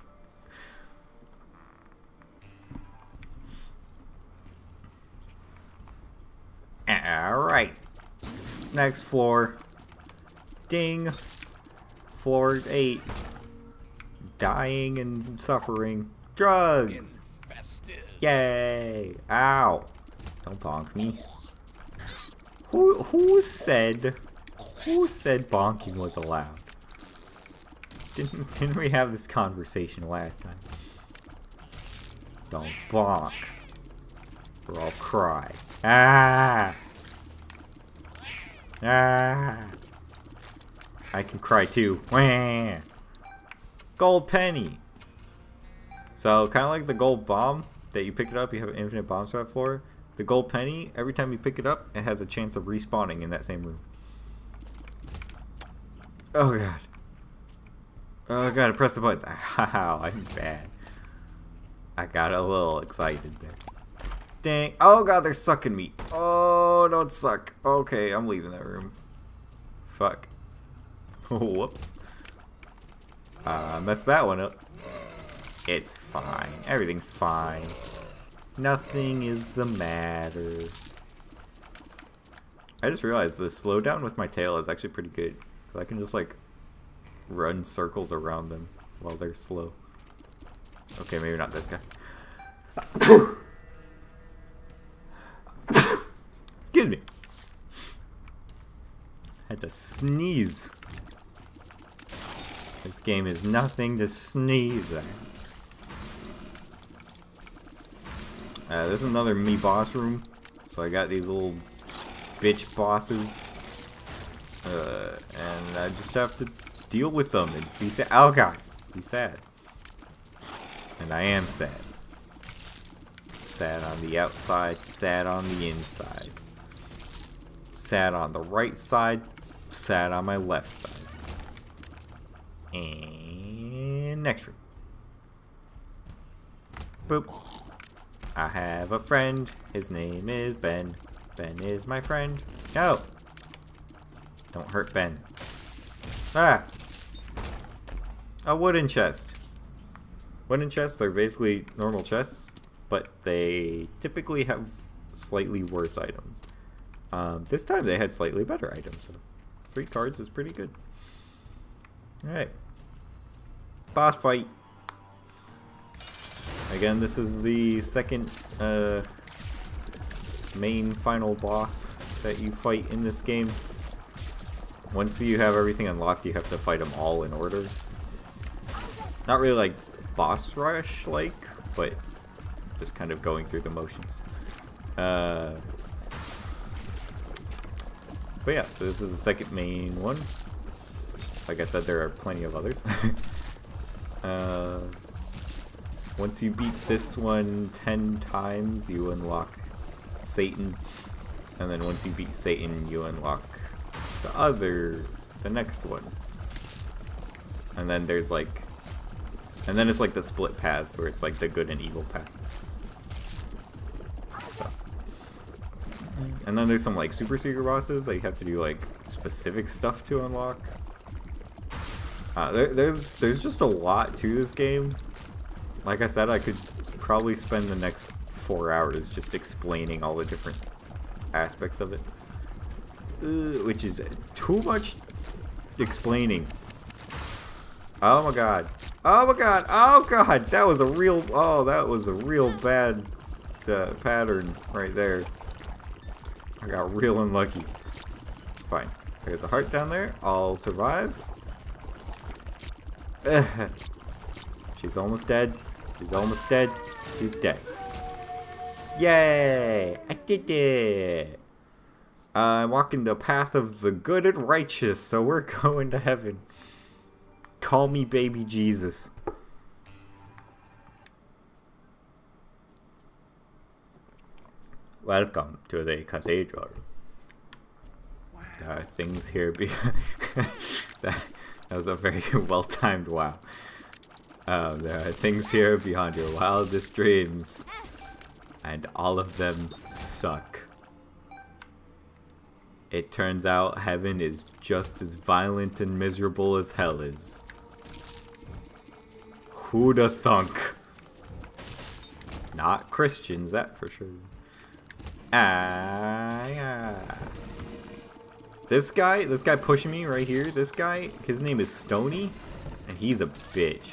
Alright. Next floor. Ding. Floor 8. Dying and suffering. Drugs! Infested. Yay! Ow! Don't bonk me. Who, who said... Who said bonking was allowed? Didn't, didn't we have this conversation last time? Don't bonk. Or I'll cry. Ah! Ah! I can cry too. Wah! Gold penny! So, kind of like the gold bomb that you pick it up, you have infinite bomb set for. The gold penny, every time you pick it up, it has a chance of respawning in that same room. Oh god. Oh god, I pressed the buttons. Wow, I'm bad. I got a little excited there. Dang. Oh god, they're sucking me. Oh, don't suck. Okay, I'm leaving that room. Fuck. Whoops. Uh, messed that one up. It's fine. Everything's fine. Nothing is the matter. I just realized the slowdown with my tail is actually pretty good. I can just like run circles around them while they're slow. Okay, maybe not this guy. Excuse me. Had to sneeze. This game is nothing to sneeze at. Uh, this is another me boss room. So I got these little bitch bosses. Uh, and I just have to deal with them and be sad. Oh god, be sad. And I am sad. Sad on the outside, sad on the inside. Sad on the right side, sad on my left side. And next room. Boop. I have a friend. His name is Ben. Ben is my friend. No! Don't hurt Ben. Ah! A wooden chest. Wooden chests are basically normal chests, but they typically have slightly worse items. Um, this time they had slightly better items, so three cards is pretty good. Alright. Boss fight. Again, this is the second uh, main final boss that you fight in this game. Once you have everything unlocked, you have to fight them all in order. Not really like boss rush like, but just kind of going through the motions. Uh, but yeah, so this is the second main one. Like I said, there are plenty of others. uh, once you beat this one 10 times, you unlock Satan. And then once you beat Satan, you unlock the other, the next one. And then there's like And then it's like the split paths where it's like the good and evil path. So. And then there's some like super secret bosses that you have to do like specific stuff to unlock. Uh, there, there's there's just a lot to this game. Like I said, I could probably spend the next four hours just explaining all the different aspects of it. Uh, which is too much explaining. Oh my god. Oh my god. Oh god. That was a real, oh, that was a real bad uh, pattern right there. I got real unlucky. It's fine. There's a heart down there. I'll survive. She's almost dead. She's almost dead. She's dead. Yay! I did it! I'm walking the path of the good and righteous, so we're going to heaven. Call me baby Jesus. Welcome to the cathedral. There are things here be that, that was a very well-timed wow. Um, there are things here beyond your wildest dreams. And all of them suck. It turns out heaven is just as violent and miserable as hell is. Who'da thunk? Not Christians, that for sure. Ah, yeah. This guy, this guy pushing me right here, this guy, his name is Stoney, and he's a bitch.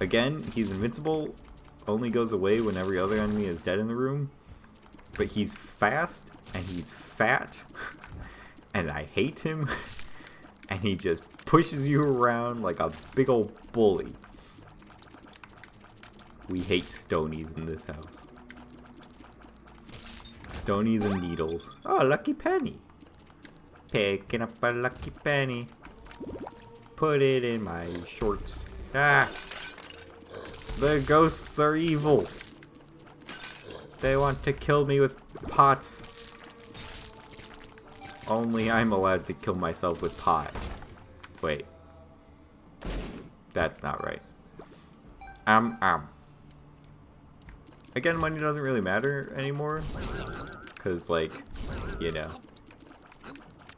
Again, he's invincible, only goes away when every other enemy is dead in the room. But he's fast, and he's fat, and I hate him, and he just pushes you around like a big old bully. We hate stonies in this house. Stonies and needles. Oh, lucky penny. Picking up a lucky penny. Put it in my shorts. Ah! The ghosts are evil. They want to kill me with pots. Only I'm allowed to kill myself with pot. Wait. That's not right. Um, um. Again, money doesn't really matter anymore. Because, like, you know,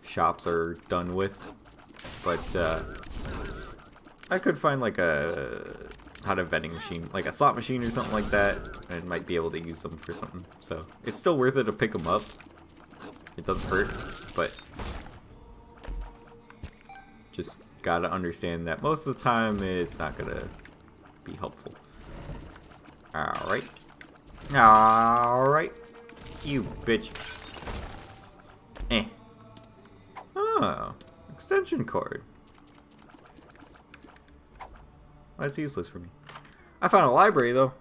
shops are done with. But, uh, I could find, like, a had a vending machine, like a slot machine or something like that, and might be able to use them for something. So it's still worth it to pick them up. It doesn't hurt, but just gotta understand that most of the time it's not gonna be helpful. Alright. Alright. You bitch. Eh. Oh. Extension cord. That's useless for me. I found a library, though.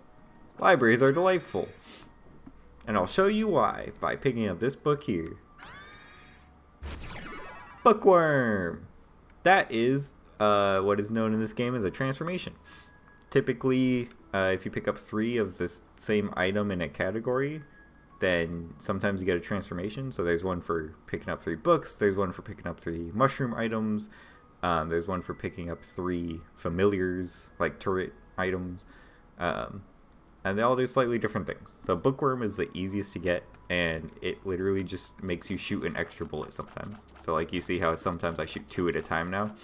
Libraries are delightful. And I'll show you why by picking up this book here. Bookworm! That is uh, what is known in this game as a transformation. Typically, uh, if you pick up three of the same item in a category, then sometimes you get a transformation. So there's one for picking up three books, there's one for picking up three mushroom items, um, there's one for picking up three familiars, like turret items. Um, and they all do slightly different things. So Bookworm is the easiest to get, and it literally just makes you shoot an extra bullet sometimes. So like you see how sometimes I shoot two at a time now?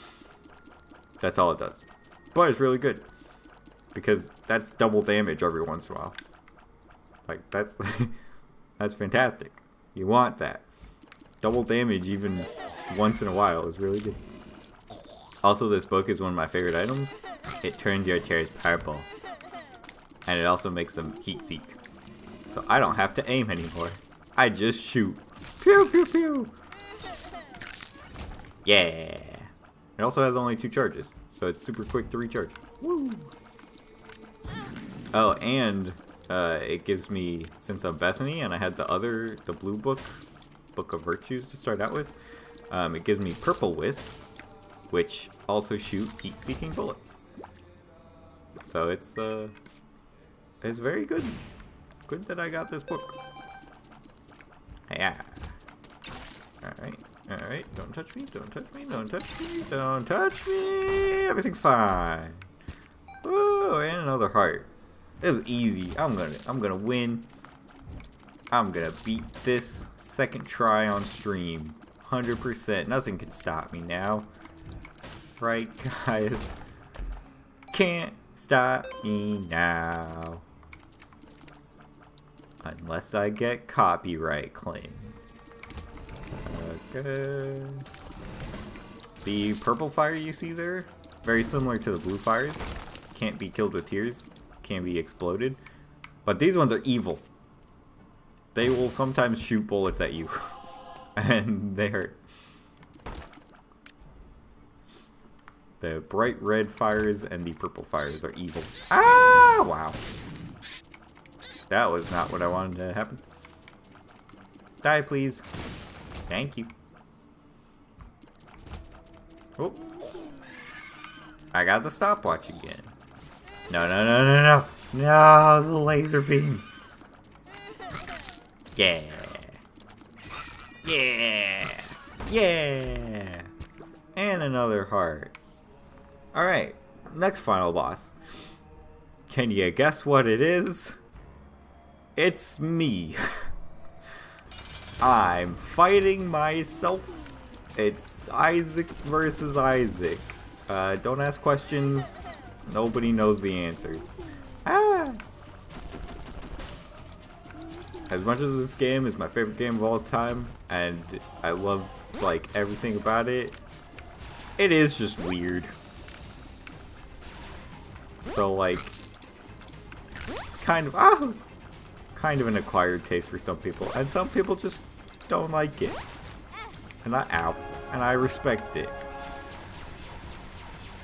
That's all it does. But it's really good. Because that's double damage every once in a while. Like, that's, that's fantastic. You want that. Double damage even once in a while is really good. Also, this book is one of my favorite items. It turns your chairs purple. And it also makes them heat seek. So I don't have to aim anymore. I just shoot. Pew pew pew. Yeah. It also has only two charges. So it's super quick to recharge. Woo. Oh, and uh, it gives me, since I'm Bethany and I had the other, the blue book, Book of Virtues to start out with, um, it gives me purple wisps which also shoot heat-seeking bullets. So it's uh, it's very good. Good that I got this book. Yeah. Alright, alright, don't touch me, don't touch me, don't touch me, don't touch me! Everything's fine. Ooh, and another heart. This is easy. I'm gonna I'm gonna win. I'm gonna beat this second try on stream. 100%. Nothing can stop me now. Right, guys? Can't stop me now. Unless I get copyright claim. Okay. The purple fire you see there, very similar to the blue fires. Can't be killed with tears. Can be exploded. But these ones are evil. They will sometimes shoot bullets at you. and they hurt. The bright red fires and the purple fires are evil. Ah! Wow. That was not what I wanted to happen. Die, please. Thank you. Oh. I got the stopwatch again. No, no, no, no, no. No, the laser beams. Yeah. Yeah. Yeah. And another heart. Alright, next final boss. Can you guess what it is? It's me. I'm fighting myself. It's Isaac versus Isaac. Uh, don't ask questions. Nobody knows the answers. Ah! As much as this game is my favorite game of all time, and I love, like, everything about it, it is just weird. So, like, it's kind of, ah! Kind of an acquired taste for some people, and some people just don't like it. And I, ow, and I respect it.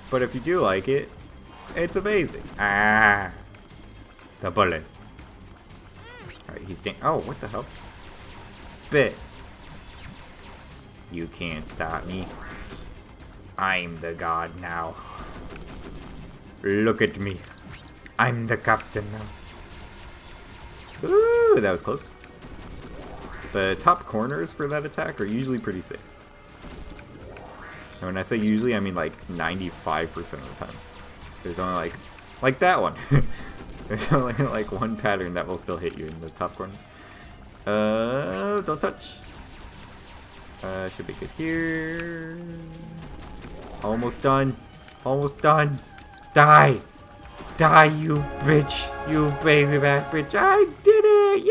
But if you do like it, it's amazing. Ah! The bullets. Alright, he's dang- Oh, what the hell? Bit. You can't stop me. I'm the god now. Look at me. I'm the captain now. Ooh, that was close. The top corners for that attack are usually pretty safe. And when I say usually, I mean like 95% of the time. There's only like, like that one. There's only like one pattern that will still hit you in the top corner. Uh, don't touch. Uh, should be good here. Almost done. Almost done. Die. Die, you bitch. You baby back bitch. I did it.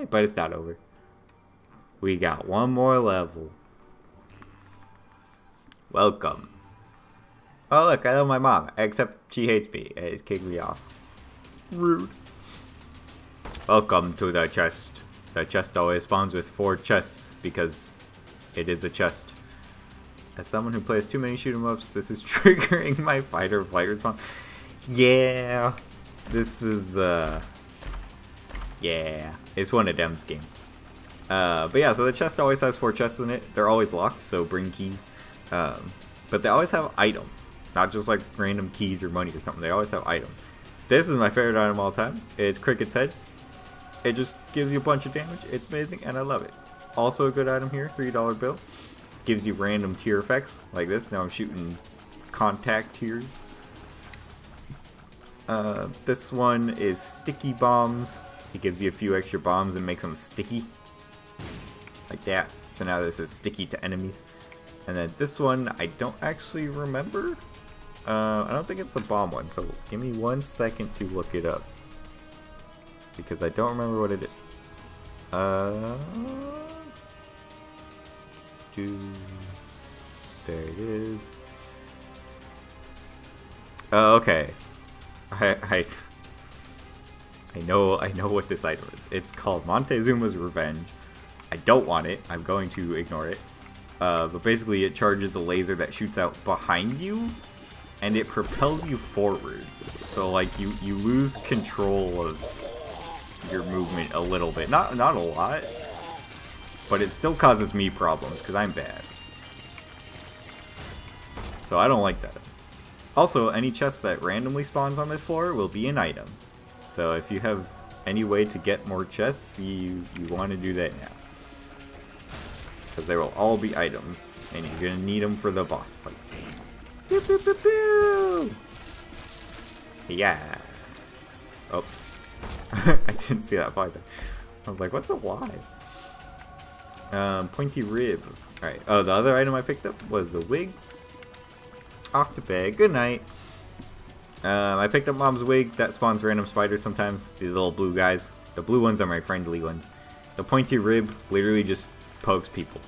Yay! But it's not over. We got one more level. Welcome. Oh look, I love my mom, except she hates me and is kicking me off. Rude. Welcome to the chest. The chest always spawns with four chests because it is a chest. As someone who plays too many shoot 'em ups, this is triggering my fight or flight response. Yeah, this is uh, yeah, it's one of them's games. Uh, but yeah, so the chest always has four chests in it. They're always locked, so bring keys. Um, but they always have items, not just like random keys or money or something. They always have items. This is my favorite item of all time. It's Cricket's head. It just gives you a bunch of damage. It's amazing, and I love it. Also a good item here, $3 bill. Gives you random tear effects, like this. Now I'm shooting contact tears. Uh, this one is sticky bombs. It gives you a few extra bombs and makes them sticky. Like that. So now this is sticky to enemies. And then this one, I don't actually remember. Uh, I don't think it's the bomb one, so give me one second to look it up. Because I don't remember what it is. Uh, do, there it is. Uh, okay. I, I, I know, I know what this item is. It's called Montezuma's Revenge. I don't want it. I'm going to ignore it. Uh, but basically it charges a laser that shoots out behind you and it propels you forward. So like you, you lose control of your movement a little bit. Not, not a lot, but it still causes me problems because I'm bad. So I don't like that. Also, any chest that randomly spawns on this floor will be an item. So if you have any way to get more chests, you, you want to do that now because they will all be items, and you're going to need them for the boss fight. Pew, pew, pew, pew. Yeah. Oh. I didn't see that there. I was like, what's a Y? Um, pointy rib. Alright. Oh, the other item I picked up was the wig. Off to bed. Good night. Um, I picked up mom's wig. That spawns random spiders sometimes. These little blue guys. The blue ones are my friendly ones. The pointy rib literally just pokes people.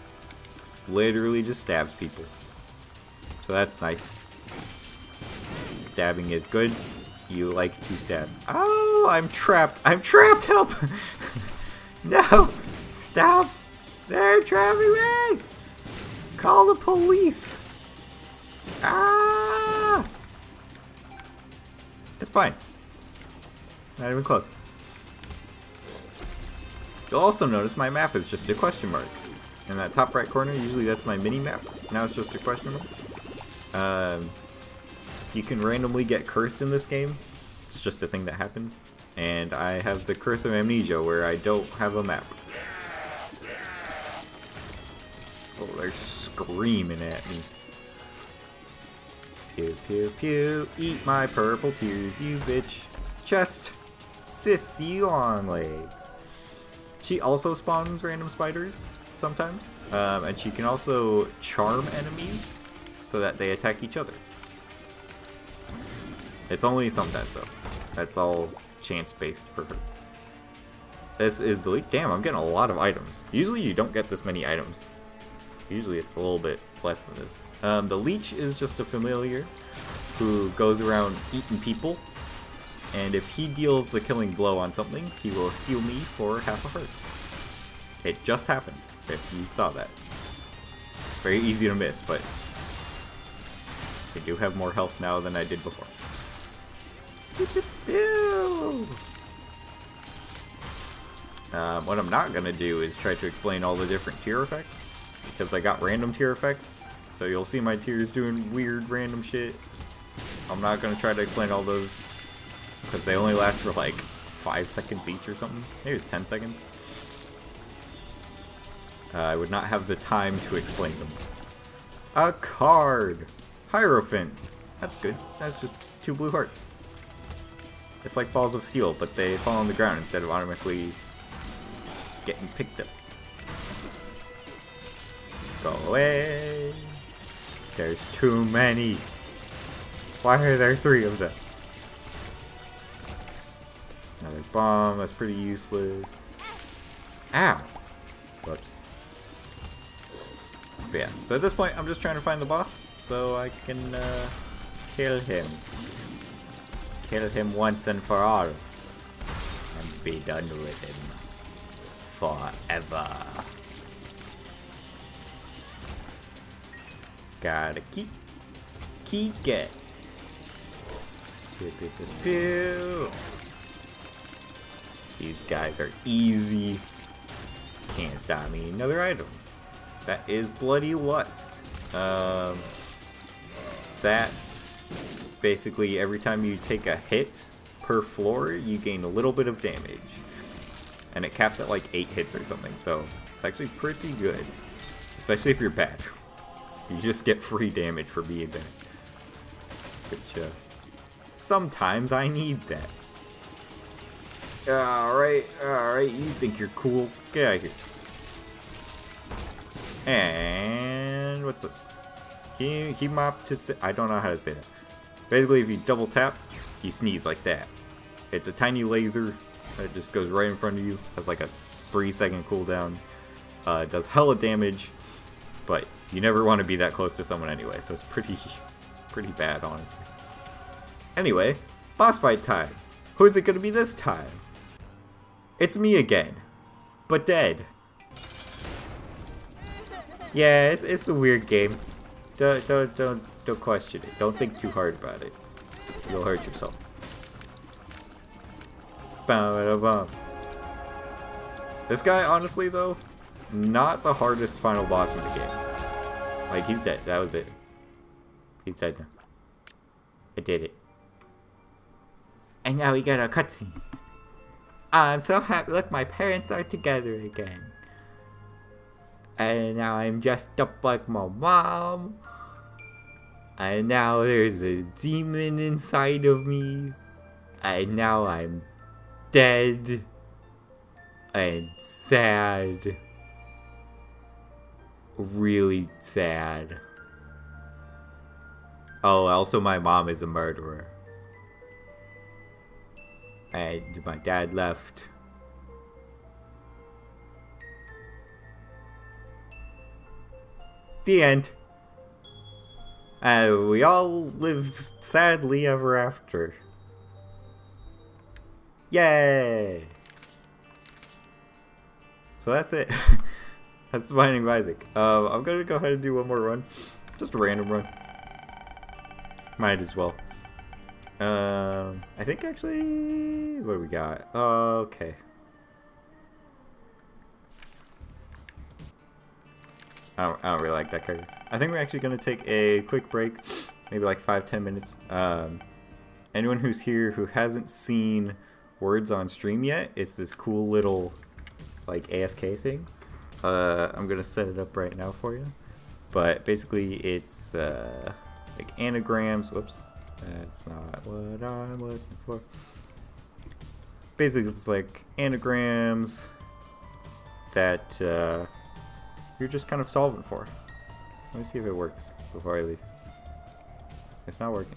Literally just stabs people. So that's nice. Stabbing is good. You like to stab. Oh, I'm trapped. I'm trapped. Help. no. Stop. They're trapping me. Call the police. Ah. It's fine. Not even close. You'll also notice my map is just a question mark. In that top right corner, usually that's my mini map. Now it's just a question mark. Um, you can randomly get cursed in this game. It's just a thing that happens. And I have the curse of amnesia where I don't have a map. Oh, they're screaming at me. Pew pew pew, eat my purple tears, you bitch. Chest, Sissy Longlegs. She also spawns random spiders sometimes, um, and she can also charm enemies so that they attack each other. It's only sometimes though. That's all chance based for her. This is the leak. Damn, I'm getting a lot of items. Usually you don't get this many items. Usually it's a little bit less than this. Um, the leech is just a familiar who goes around eating people. And if he deals the killing blow on something, he will heal me for half a heart. It just happened, if you saw that. Very easy to miss, but I do have more health now than I did before. Um, what I'm not going to do is try to explain all the different tear effects, because I got random tear effects, so you'll see my tears doing weird random shit. I'm not going to try to explain all those, because they only last for like 5 seconds each or something. Maybe it's 10 seconds. Uh, I would not have the time to explain them. A card! Hierophant! That's good. That's just two blue hearts. It's like balls of steel, but they fall on the ground instead of automatically getting picked up. Go away! There's too many! Why are there three of them? Another bomb, that's pretty useless. Ow! Whoops. But yeah, so at this point I'm just trying to find the boss so I can uh, kill him. Kill him once and for all. And be done with him. Forever. Gotta keep, keep it. Pew, pew, pew, pew. These guys are easy. Can't stop me. Another item. That is Bloody Lust. Um, that basically every time you take a hit per floor, you gain a little bit of damage. And it caps at like 8 hits or something, so it's actually pretty good. Especially if you're bad. You just get free damage for being there. Which, uh, sometimes I need that. Alright, alright, you think you're cool. Get out of here. And what's this? He he mopped to say, I don't know how to say that. Basically, if you double tap, you sneeze like that. It's a tiny laser that just goes right in front of you. Has like a three second cooldown. Uh, does hella damage, but you never want to be that close to someone anyway, so it's pretty pretty bad, honestly. Anyway, boss fight time. Who is it gonna be this time? It's me again, but dead. Yeah, it's, it's a weird game. Don't, don't, don't, don't question it. Don't think too hard about it. You'll hurt yourself. This guy, honestly, though, not the hardest final boss in the game. Like, he's dead. That was it. He's dead now. I did it. And now we got a cutscene. I'm so happy. Look, my parents are together again and now I'm dressed up like my mom. And now there's a demon inside of me. And now I'm dead. And sad. Really sad. Oh, also my mom is a murderer. And my dad left. The end. We all lived sadly ever after. Yay! So that's it. that's Binding of Isaac. Um, I'm gonna go ahead and do one more run. Just a random run. Might as well. Um, I think actually, what do we got? Uh, okay. I don't, I don't really like that character. I think we're actually to take a quick break, maybe like five, ten minutes. Um, anyone who's here who hasn't seen Words on Stream yet, it's this cool little like AFK thing. Uh, I'm to set it up right now for you. But basically it's uh, like anagrams. Whoops. That's not what I'm looking for. Basically it's like anagrams that uh, you're just kind of solving for. Let me see if it works before I leave. It's not working.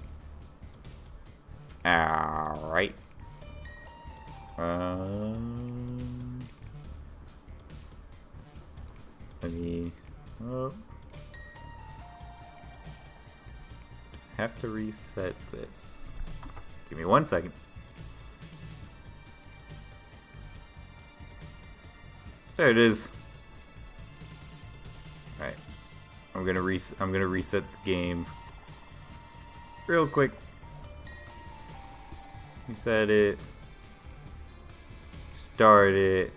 Alright. Um, me... Oh. have to reset this. Give me one second. There it is. Alright. I'm gonna reset. I'm gonna reset the game real quick. Reset it. Start it.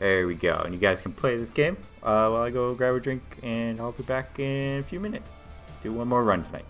There we go. And you guys can play this game uh, while I go grab a drink, and I'll be back in a few minutes. Do one more run tonight.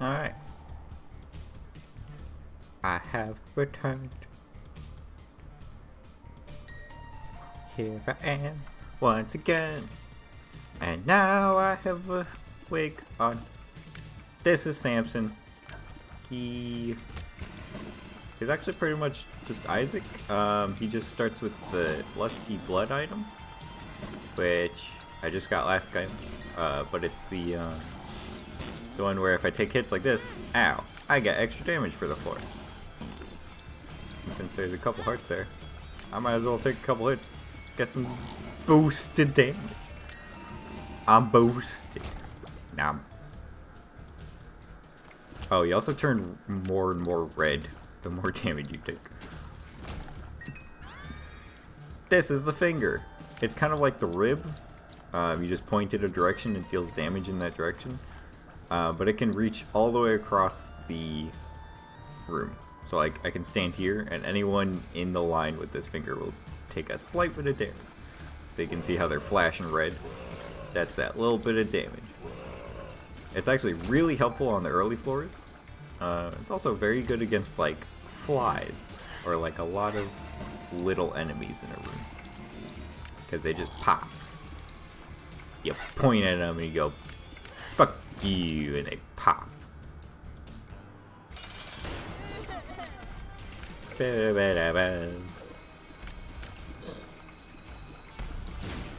Alright. I have returned. Here I am once again. And now I have a wig on. This is Samson. He is actually pretty much just Isaac. Um, he just starts with the Lusty Blood item, which I just got last game. Uh, but it's the um, the one where if I take hits like this, ow, I get extra damage for the floor. And since there's a couple hearts there, I might as well take a couple hits, get some boosted damage. I'm boosted. Now. Oh, you also turn more and more red the more damage you take. This is the finger. It's kind of like the rib. Um, you just point it a direction and deals damage in that direction. Uh, but it can reach all the way across the room. So like I can stand here and anyone in the line with this finger will take a slight bit of damage. So you can see how they're flashing red. That's that little bit of damage. It's actually really helpful on the early floors. Uh, it's also very good against like flies or like a lot of little enemies in a room because they just pop. You point at them and you go, fuck you, and they pop.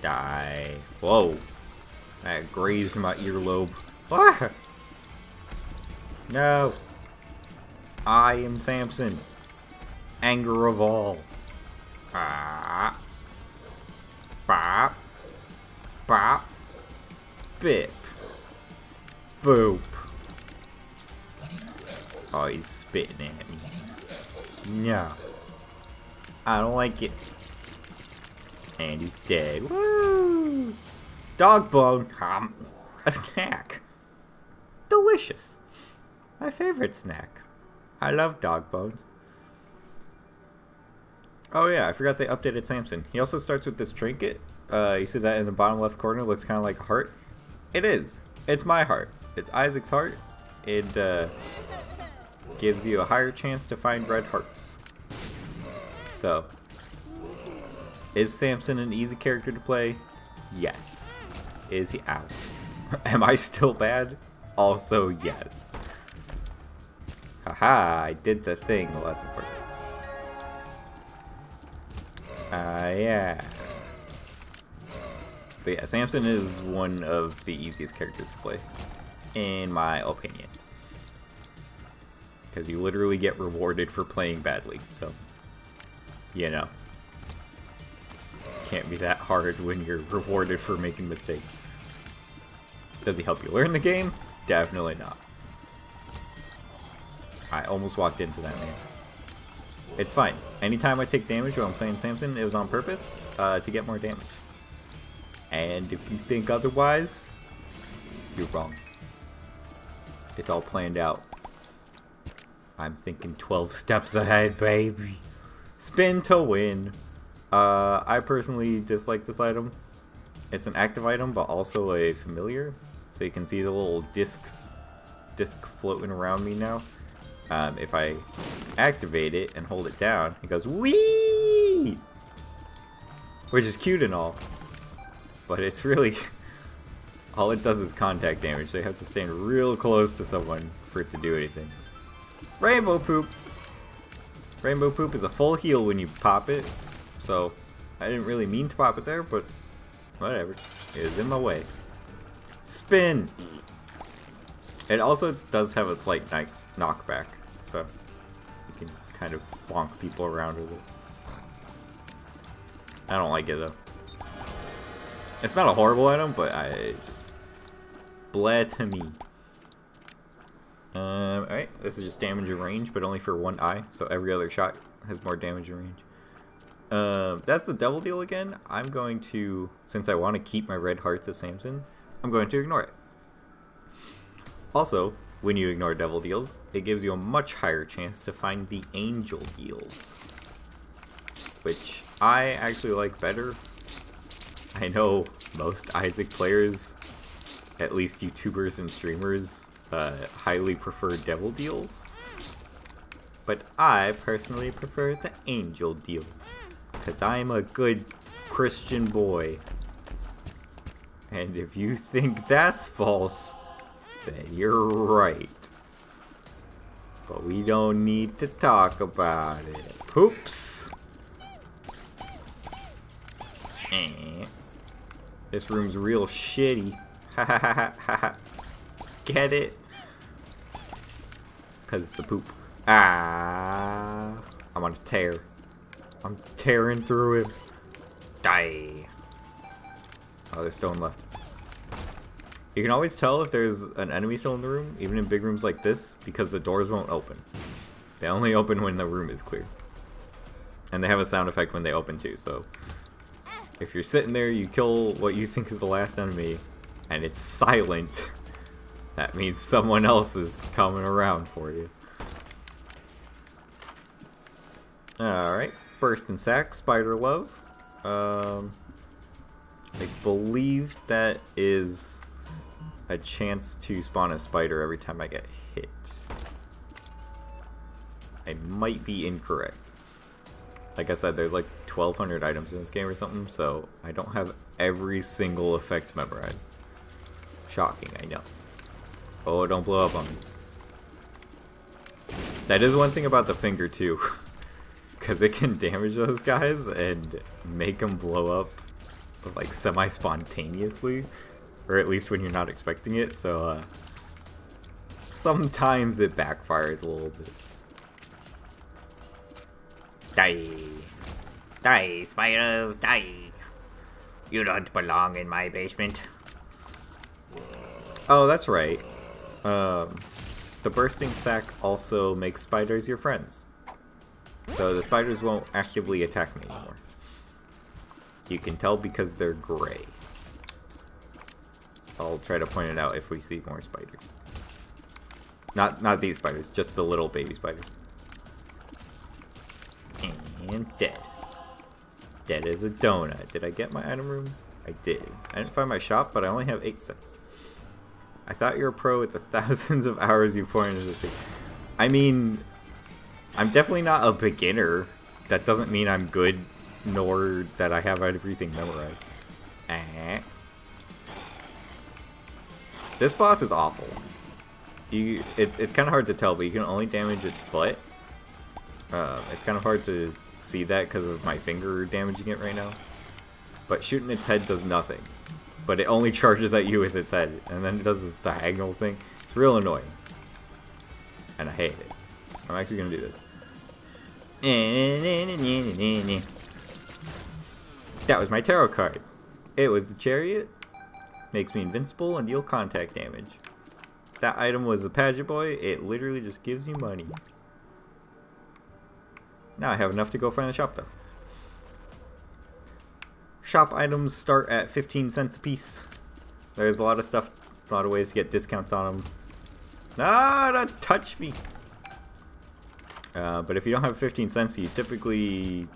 Die. Whoa. That grazed my earlobe. Ah! No. I am Samson. Anger of all. Ah. Bop. Bop. Bip. Boop. Oh, he's spitting at me. No. I don't like it. And he's dead. Woo! Dog bone. Um, a snack. Delicious. My favorite snack. I love dog bones. Oh yeah, I forgot they updated Samson. He also starts with this trinket. Uh, you see that in the bottom left corner looks kind of like a heart. It is. It's my heart. It's Isaac's heart. It uh, gives you a higher chance to find red hearts. So, is Samson an easy character to play? Yes. Is he out? Am I still bad? Also, yes. Haha, I did the thing. Well, that's important. Uh, yeah. But yeah, Samson is one of the easiest characters to play, in my opinion. Because you literally get rewarded for playing badly, so, you know. Can't be that hard when you're rewarded for making mistakes. Does he help you learn the game? Definitely not. I almost walked into that man. It's fine. Anytime I take damage while I'm playing Samson, it was on purpose uh, to get more damage. And if you think otherwise, you're wrong. It's all planned out. I'm thinking 12 steps ahead, baby. Spin to win. Uh, I personally dislike this item. It's an active item, but also a familiar. So you can see the little discs, disc floating around me now. Um, if I activate it and hold it down, it goes wee, which is cute and all, but it's really all it does is contact damage. You have to stand real close to someone for it to do anything. Rainbow poop. Rainbow poop is a full heal when you pop it, so I didn't really mean to pop it there, but whatever. It is in my way. Spin. It also does have a slight knockback, so you can kind of bonk people around with it. I don't like it though. It's not a horrible item, but I just bled to me. Um, alright, this is just damage and range, but only for one eye, so every other shot has more damage and range. Um, that's the devil deal again. I'm going to, since I want to keep my red hearts as Samson, I'm going to ignore it. Also, when you ignore devil deals, it gives you a much higher chance to find the angel deals. Which I actually like better. I know most Isaac players, at least YouTubers and streamers, uh, highly prefer devil deals. But I personally prefer the angel deal. Because I'm a good Christian boy. And if you think that's false, then you're right. But we don't need to talk about it. Oops. Eh. This room's real shitty. Ha ha ha ha ha. Get it? Cause it's the poop. Ah. I'm on a tear. I'm tearing through him. Die. Oh, there's stone left. You can always tell if there's an enemy still in the room, even in big rooms like this, because the doors won't open. They only open when the room is clear. And they have a sound effect when they open too, so... If you're sitting there, you kill what you think is the last enemy, and it's silent, that means someone else is coming around for you. Alright, Bursting Sack, Spider Love. Um, I believe that is a chance to spawn a spider every time I get hit. I might be incorrect. Like I said, there's like 1,200 items in this game or something, so I don't have every single effect memorized. Shocking, I know. Oh, don't blow up on me. That is one thing about the finger, too. Because it can damage those guys and make them blow up like semi-spontaneously. Or at least when you're not expecting it, so uh, sometimes it backfires a little bit. Die! Die, spiders, die! You don't belong in my basement. Oh, that's right. Um, the bursting sack also makes spiders your friends. So the spiders won't actively attack me anymore. You can tell because they're gray. I'll try to point it out if we see more spiders. Not not these spiders, just the little baby spiders. And dead. Dead as a donut. Did I get my item room? I did. I didn't find my shop, but I only have 8 cents. I thought you were a pro with the thousands of hours you pour into this thing. I mean, I'm definitely not a beginner. That doesn't mean I'm good, nor that I have everything memorized. Eh. This boss is awful. You, it's it's kind of hard to tell, but you can only damage its butt. Uh, it's kind of hard to see that because of my finger damaging it right now. But shooting its head does nothing. But it only charges at you with its head, and then it does this diagonal thing. It's real annoying. And I hate it. I'm actually gonna do this. That was my tarot card. It was the chariot, Makes me invincible and deal contact damage. That item was a Pageant Boy. It literally just gives you money. Now I have enough to go find the shop though. Shop items start at 15 cents a piece. There's a lot of stuff, a lot of ways to get discounts on them. Ah, don't touch me. Uh, but if you don't have 15 cents, you typically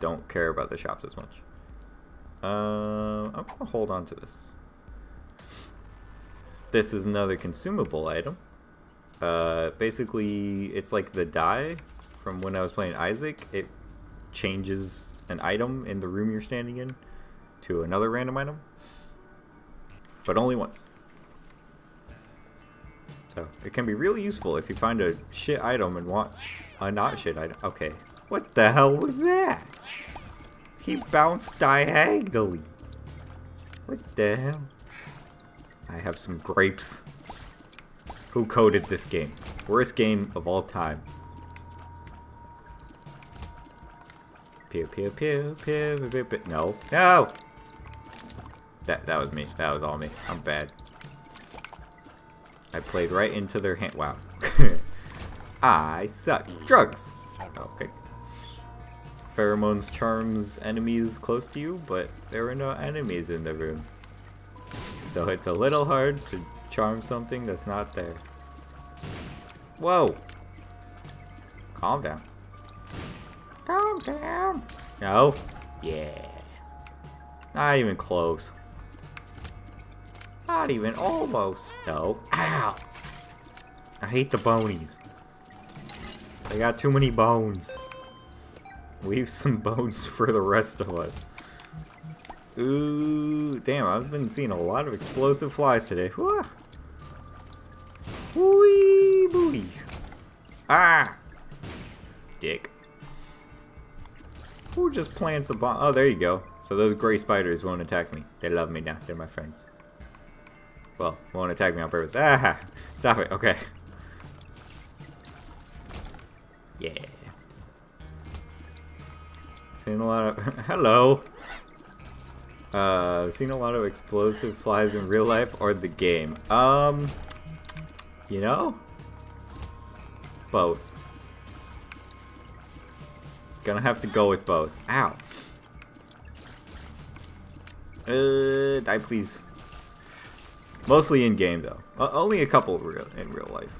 don't care about the shops as much. Uh, I'm gonna hold on to this. This is another consumable item. Uh, basically, it's like the die from when I was playing Isaac. It changes an item in the room you're standing in to another random item. But only once. So, it can be really useful if you find a shit item and want a not shit item. Okay. What the hell was that? He bounced diagonally. What the hell? I have some grapes. Who coded this game? Worst game of all time. Pew pew pew pew pew pew. No, no. That that was me. That was all me. I'm bad. I played right into their hand. Wow. I suck. Drugs. Okay. Pheromones charms enemies close to you, but there were no enemies in the room. So it's a little hard to charm something that's not there. Whoa! Calm down. Calm down. No? Yeah. Not even close. Not even almost. No. Ow! I hate the bonies. They got too many bones. Leave some bones for the rest of us. Ooh, damn, I've been seeing a lot of explosive flies today. Wee booty. Ah! Dick. Who just plants a bomb? Oh, there you go. So those gray spiders won't attack me. They love me now. They're my friends. Well, won't attack me on purpose. Ah! Stop it. Okay. Yeah. Seen a lot of... Hello! Uh, seen a lot of explosive flies in real life or the game. Um, you know? Both. Gonna have to go with both. Ow. Uh, die please. Mostly in game though. Uh, only a couple real in real life.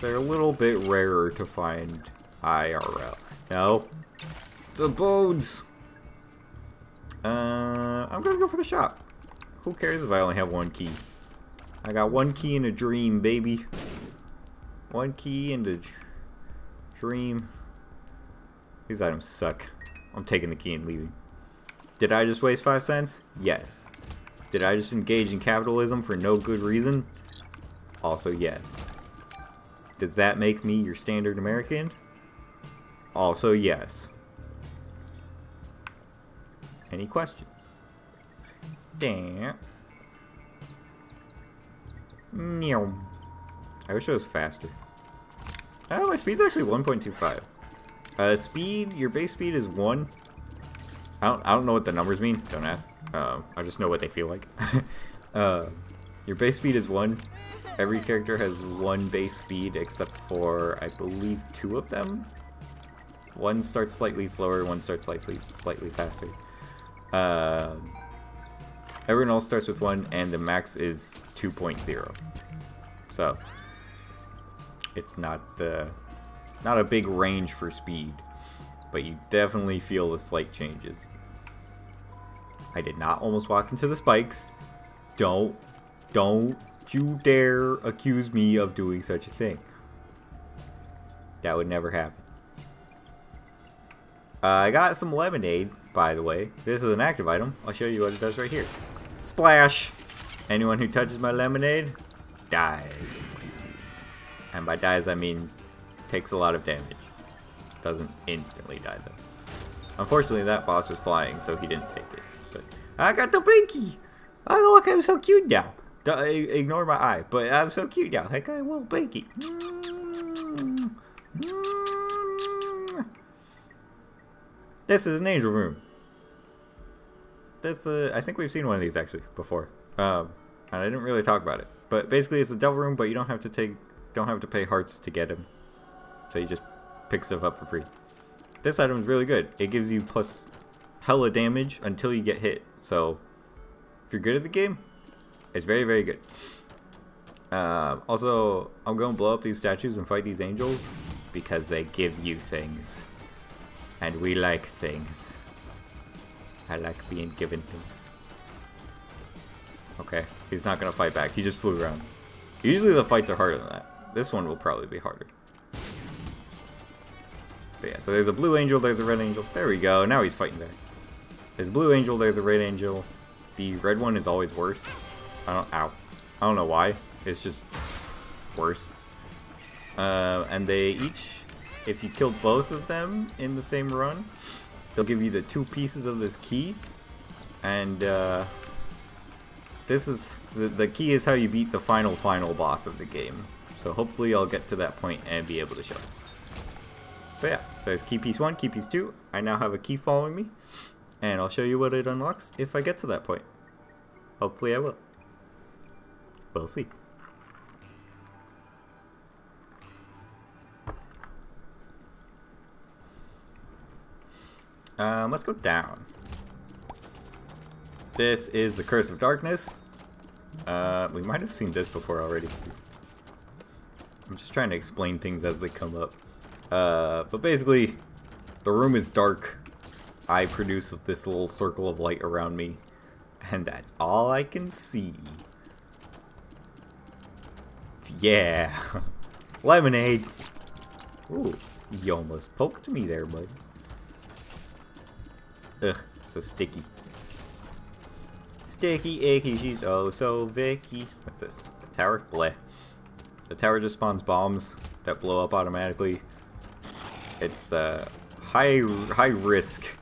They're a little bit rarer to find IRL. No. The bones! Uh, I'm gonna go for the shop. Who cares if I only have one key? I got one key in a dream, baby. One key in the dream. These items suck. I'm taking the key and leaving. Did I just waste five cents? Yes. Did I just engage in capitalism for no good reason? Also yes. Does that make me your standard American? Also yes. Any questions? Damn. Meow. I wish it was faster. Oh, my speed's actually 1.25. Uh, speed, your base speed is 1. I don't, I don't know what the numbers mean. Don't ask. Uh, I just know what they feel like. uh, your base speed is 1. Every character has one base speed except for, I believe, two of them. One starts slightly slower, one starts slightly, slightly faster. Uh, everyone else starts with 1, and the max is 2.0. So, it's not, uh, not a big range for speed, but you definitely feel the slight changes. I did not almost walk into the spikes. Don't, don't you dare accuse me of doing such a thing. That would never happen. Uh, I got some lemonade, by the way. This is an active item. I'll show you what it does right here. Splash! Anyone who touches my lemonade dies. And by dies, I mean takes a lot of damage. Doesn't instantly die, though. Unfortunately, that boss was flying, so he didn't take it. I got the binky! Oh, look, I'm so cute now. ignore my eye, but I'm so cute now. Like, I will pinky. This is an angel room. This, uh, I think we've seen one of these actually before. Um, and I didn't really talk about it. But basically, it's a devil room, but you don't have to take, don't have to pay hearts to get him. So you just pick stuff up for free. This item is really good. It gives you plus hella damage until you get hit. So if you're good at the game, it's very, very good. Uh, also, I'm going to blow up these statues and fight these angels because they give you things. And we like things. I like being given things. Okay, he's not gonna fight back. He just flew around. Usually the fights are harder than that. This one will probably be harder. But yeah, so there's a blue angel, there's a red angel. There we go, now he's fighting back. There's a blue angel, there's a red angel. The red one is always worse. I don't, ow. I don't know why. It's just worse. Uh, and they each if you kill both of them in the same run, they'll give you the two pieces of this key. And uh, this is the, the key is how you beat the final final boss of the game. So hopefully I'll get to that point and be able to show. But yeah, so it's key piece one, key piece two. I now have a key following me. And I'll show you what it unlocks if I get to that point. Hopefully I will. We'll see. Um, let's go down. This is the Curse of Darkness. Uh, we might have seen this before already. I'm just trying to explain things as they come up. Uh, but basically, the room is dark. I produce this little circle of light around me. And that's all I can see. Yeah. Lemonade. Ooh, you almost poked me there, bud. Ugh, so sticky. Sticky icky, she's oh so Vicky. What's this? The tower? Bleh. The tower just spawns bombs that blow up automatically. It's uh, high high risk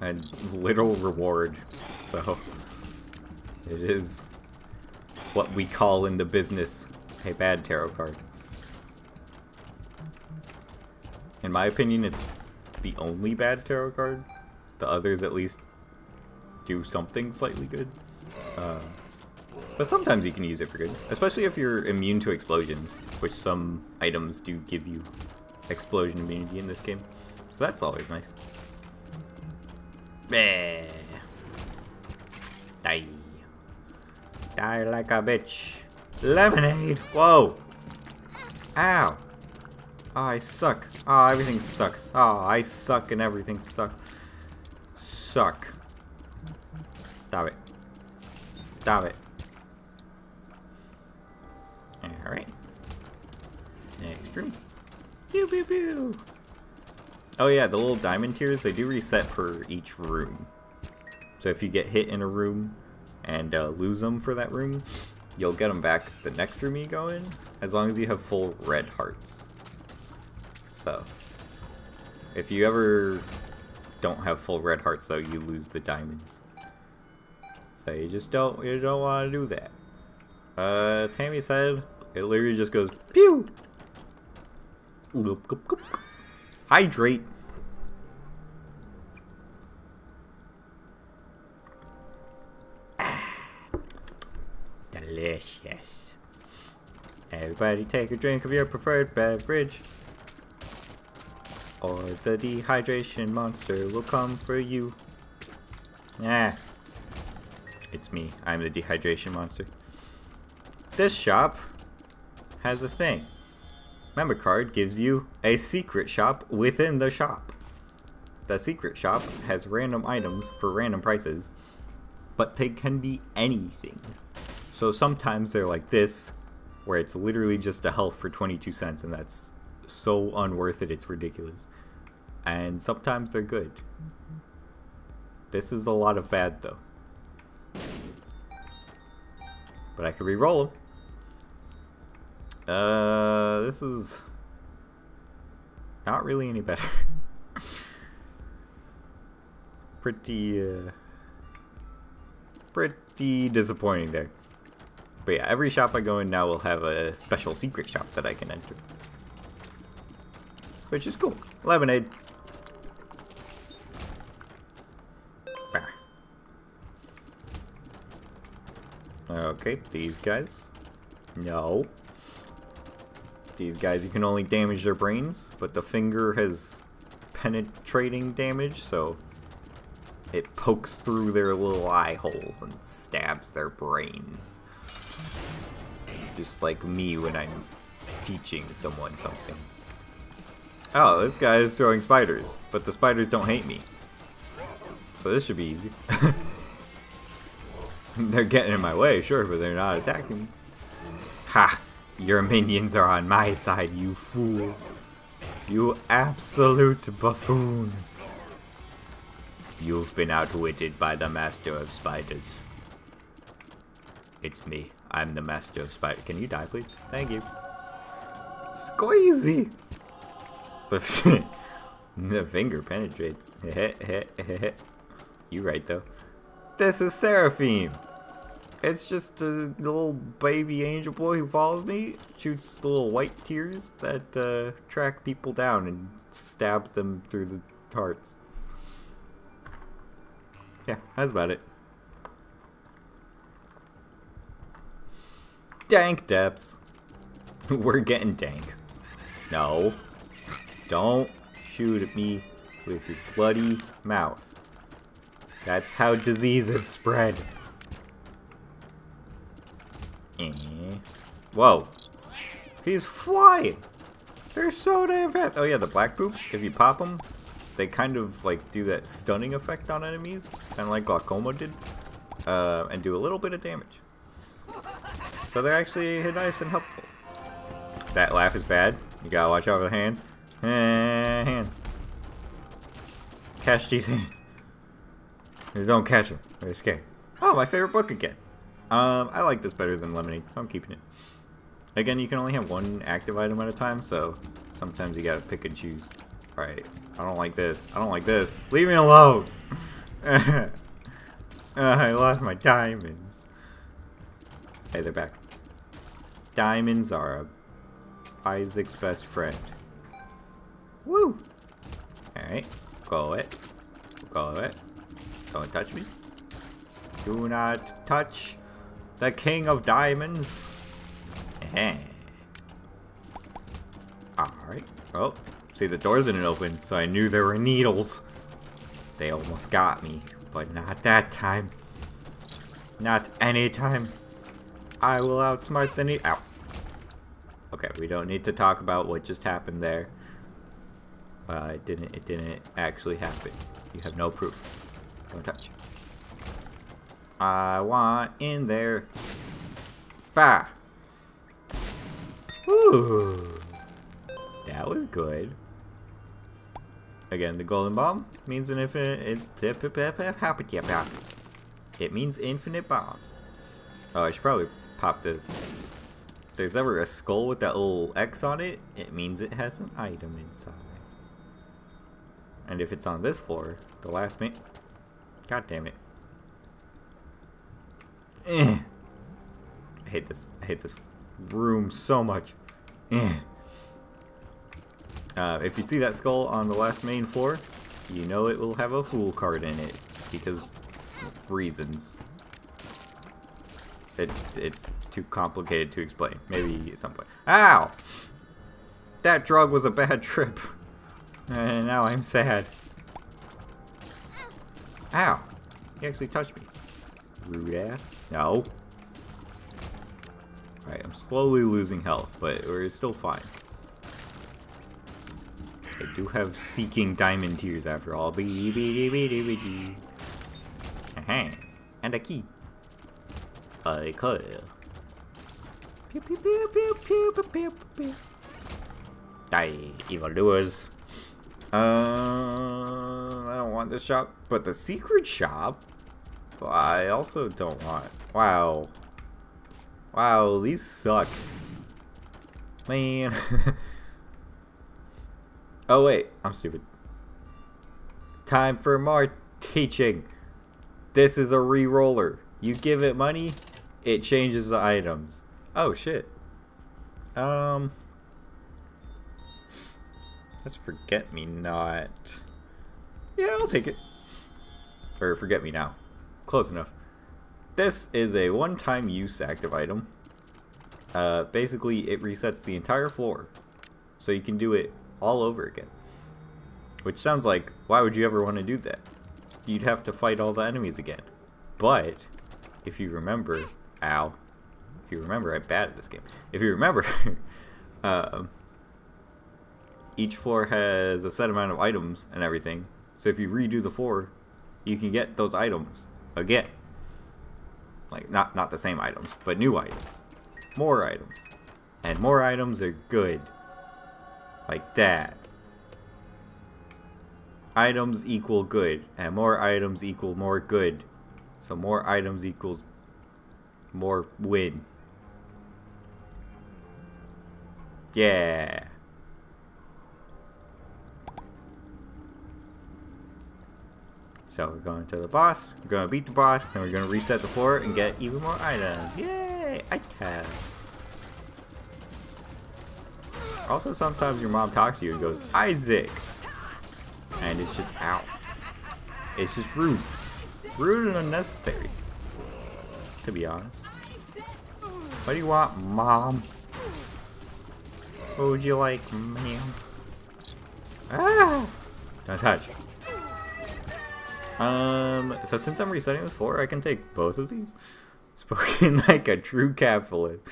and little reward. So it is what we call in the business a bad tarot card. In my opinion, it's the only bad tarot card. The others at least do something slightly good. Uh, but sometimes you can use it for good, especially if you're immune to explosions, which some items do give you explosion immunity in this game. So that's always nice. Die. Die like a bitch. Lemonade! Whoa! Ow! Oh, I suck. Oh, everything sucks. Oh, I suck and everything sucks. Suck. Stop it. Stop it. Alright. Next room. Pew pew pew! Oh yeah, the little diamond tears, they do reset for each room. So if you get hit in a room and uh, lose them for that room, you'll get them back the next room you go in, as long as you have full red hearts. So, if you ever don't have full red hearts though, you lose the diamonds. So you just don't, you don't want to do that. Uh, Tammy said, it literally just goes, pew! Hydrate. Ah. Delicious. Everybody take a drink of your preferred beverage. Or the dehydration monster will come for you. Yeah. It's me. I'm the dehydration monster. This shop has a thing. Member card gives you a secret shop within the shop. The secret shop has random items for random prices, but they can be anything. So sometimes they're like this, where it's literally just a health for 22 cents, and that's so unworth it, it's ridiculous. And sometimes they're good. This is a lot of bad, though. But I can re-roll them. Uh, this is not really any better. pretty, uh, pretty disappointing there. But yeah, every shop I go in now will have a special secret shop that I can enter. Which is cool. Lemonade. Okay, these guys. No. These guys, you can only damage their brains, but the finger has penetrating damage, so it pokes through their little eye holes and stabs their brains. Just like me when I'm teaching someone something. Oh, this guy is throwing spiders, but the spiders don't hate me. So this should be easy. they're getting in my way, sure, but they're not attacking me. Ha! Your minions are on my side, you fool. You absolute buffoon. You've been outwitted by the Master of Spiders. It's me. I'm the Master of Spiders. Can you die, please? Thank you. Squeezy! The, the finger penetrates. you right, though. This is Seraphim! It's just a little baby angel boy who follows me, shoots little white tears that uh, track people down and stabs them through the hearts. Yeah, that's about it. Dank depths. We're getting dank. No. Don't shoot at me with your bloody mouth. That's how diseases spread. Whoa. He's flying. They're so damn fast. Oh yeah, the black poops, if you pop them, they kind of like do that stunning effect on enemies, kind of like Glaucoma did, uh, and do a little bit of damage. So they're actually nice and helpful. That laugh is bad. You gotta watch out for the hands. Hands. Catch these hands. Don't catch them. They're scared. Oh, my favorite book again. Um, I like this better than Lemonade, so I'm keeping it. Again, you can only have one active item at a time, so sometimes you gotta pick and choose. Alright, I don't like this. I don't like this. Leave me alone! uh, I lost my diamonds. Hey, they're back. Diamonds are Isaac's best friend. Woo! Alright, go it. Go it. Don't touch me. Do not touch the king of diamonds. Alright. Oh, see the doors didn't open, so I knew there were needles. They almost got me, but not that time. Not any time. I will outsmart the need- Ow. Okay, we don't need to talk about what just happened there. Uh, it didn't, it didn't actually happen. You have no proof. Don't touch. I want in there. Bah! Ooh. That was good. Again, the golden bomb means an infinite. It, means infinite bombs. Oh, I should probably pop this. If there's ever a skull with that little X on it, it means it has an item inside. And if it's on this floor, the last main. God damn it. Eh. I hate this. I hate this room so much. Eh. Uh, if you see that skull on the last main floor, you know it will have a fool card in it because reasons. It's it's too complicated to explain. Maybe at some point. Ow! That drug was a bad trip. And now I'm sad. Ow! He actually touched me. Rude ass. No. Alright, I'm slowly losing health, but we're still fine. I do have seeking diamond tears after all. Bee bee bee. And a key. I could. Pew pew pew pew pew pew pew pew. Die, evildoers. Uh, I don't want this shop, but the secret shop, I also don't want. Wow. Wow, these sucked. Man. oh wait, I'm stupid. Time for more teaching. This is a re-roller. You give it money, it changes the items. Oh shit. Um... Let's forget me not. Yeah, I'll take it. Or forget me now. Close enough. This is a one-time use active item. Uh, basically, it resets the entire floor. So you can do it all over again. Which sounds like, why would you ever want to do that? You'd have to fight all the enemies again. But, if you remember, ow, if you remember, I'm bad at this game. If you remember, um, each floor has a set amount of items and everything. So if you redo the floor, you can get those items again. Like not not the same items, but new items. More items. And more items are good. Like that. Items equal good, and more items equal more good. So more items equals more win. Yeah. So we're going to the boss, we're going to beat the boss, then we're going to reset the floor and get even more items. Yay! Item! Also, sometimes your mom talks to you and goes, Isaac! And it's just out. It's just rude. Rude and unnecessary. To be honest. What do you want, mom? What would you like, ma'am? Ah! Don't touch. Um, so since I'm resetting this floor, I can take both of these. Spoken like a true capitalist.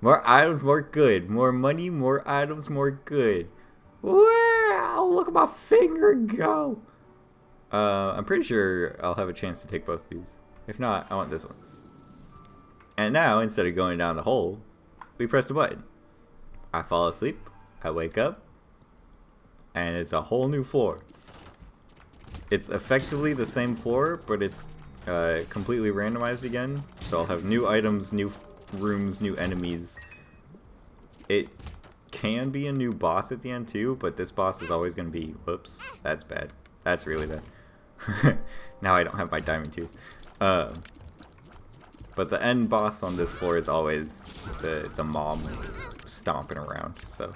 More items, more good. More money, more items, more good. Wow, look at my finger go. Uh, I'm pretty sure I'll have a chance to take both of these. If not, I want this one. And now, instead of going down the hole, we press the button. I fall asleep, I wake up, and it's a whole new floor. It's effectively the same floor, but it's uh, completely randomized again. So I'll have new items, new rooms, new enemies. It can be a new boss at the end too, but this boss is always going to be... Whoops, that's bad. That's really bad. now I don't have my diamond tears. Uh, but the end boss on this floor is always the, the mom stomping around, so...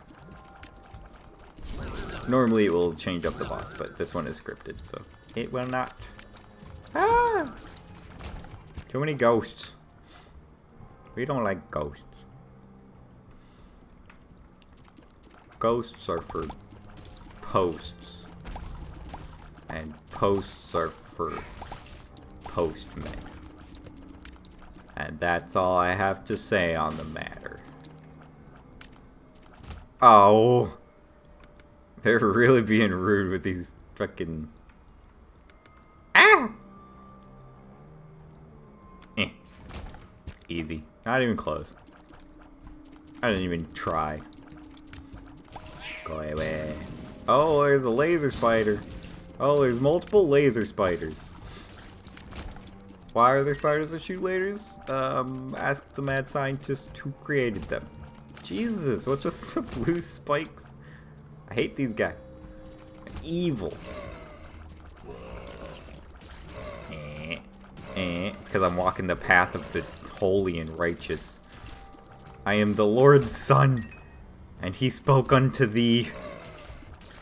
Normally it will change up the boss, but this one is scripted, so it will not. Ah! Too many ghosts. We don't like ghosts. Ghosts are for posts. And posts are for postmen. And that's all I have to say on the matter. Oh! They're really being rude with these fucking... Ah! Eh. Easy. Not even close. I didn't even try. Go away. Oh, there's a laser spider. Oh, there's multiple laser spiders. Why are there spiders that shoot lasers? Um, ask the mad scientist who created them. Jesus, what's with the blue spikes? I hate these guys. Evil. Eh, eh. It's because I'm walking the path of the holy and righteous. I am the Lord's son, and he spoke unto thee,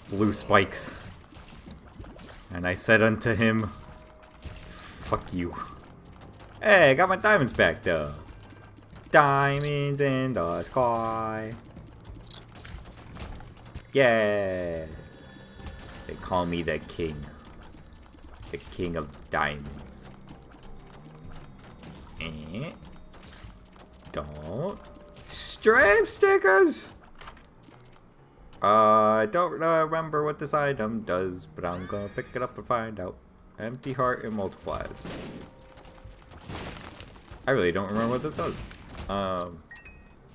blue spikes. And I said unto him, fuck you. Hey, I got my diamonds back though. Diamonds in the sky. Yeah. They call me the king. The king of diamonds. Eh? Don't. Strip stickers! Uh, I don't remember what this item does, but I'm gonna pick it up and find out. Empty heart it multiplies. I really don't remember what this does. Um,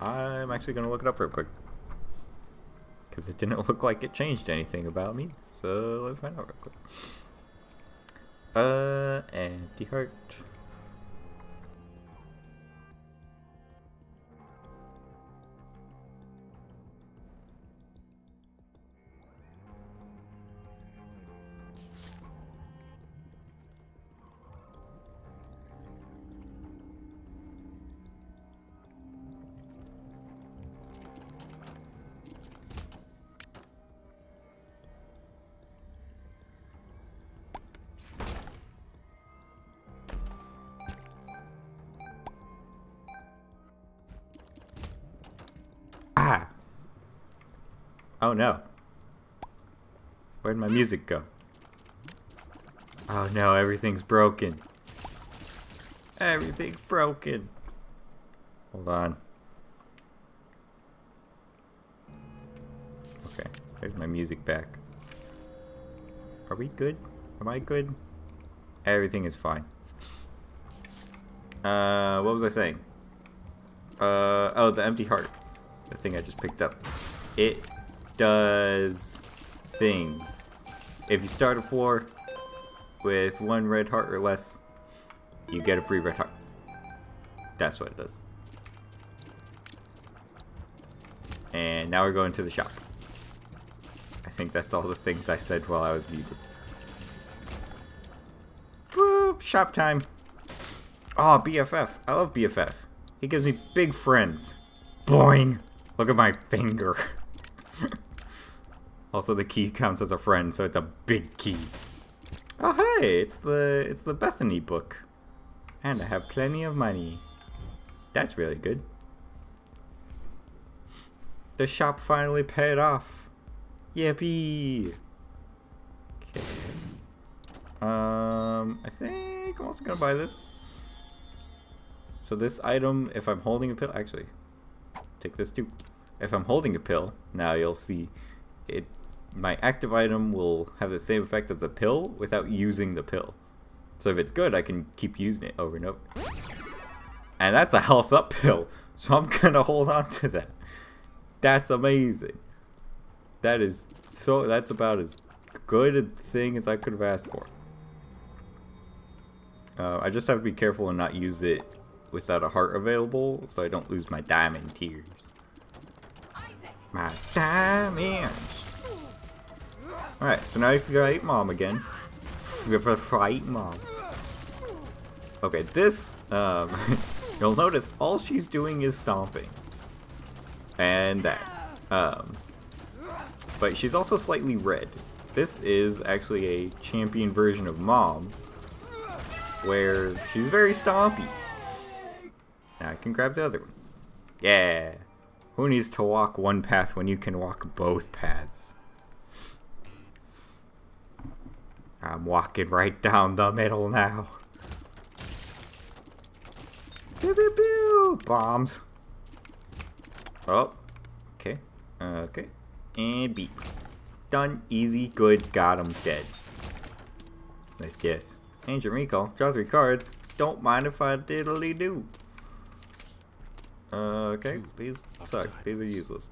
I'm actually gonna look it up real quick because it didn't look like it changed anything about me. So let's find out real quick. Uh, empty heart. Oh no. Where'd my music go? Oh no, everything's broken. Everything's broken. Hold on. Okay, there's my music back. Are we good? Am I good? Everything is fine. Uh, what was I saying? Uh, oh, the empty heart. The thing I just picked up. It does things. If you start a floor with one red heart or less, you get a free red heart. That's what it does. And now we're going to the shop. I think that's all the things I said while I was muted. Boop, shop time. Ah, oh, BFF. I love BFF. He gives me big friends. Boing. Look at my finger. Also, the key counts as a friend, so it's a big key. Oh, hey, it's the it's the Bethany book, and I have plenty of money. That's really good. The shop finally paid off. Yippee! Okay. Um, I think I'm also gonna buy this. So this item, if I'm holding a pill, actually, take this too. If I'm holding a pill, now you'll see it my active item will have the same effect as the pill without using the pill. So if it's good, I can keep using it over and over. And that's a health up pill, so I'm gonna hold on to that. That's amazing. That is so, that's about as good a thing as I could have asked for. Uh, I just have to be careful and not use it without a heart available so I don't lose my diamond tears. My diamonds. Alright, so now you can fight mom again. Fight mom. Okay, this, um, you'll notice all she's doing is stomping. And that. Um, but she's also slightly red. This is actually a champion version of mom, where she's very stompy. Now I can grab the other one. Yeah. Who needs to walk one path when you can walk both paths? I'm walking right down the middle now. Pew, pew, pew. Bombs. Oh. Okay. okay. And beep. Done. Easy. Good. Got him. Dead. Nice guess. Ancient recall. Draw three cards. Don't mind if I diddly do. Uh, okay. These suck. These are useless.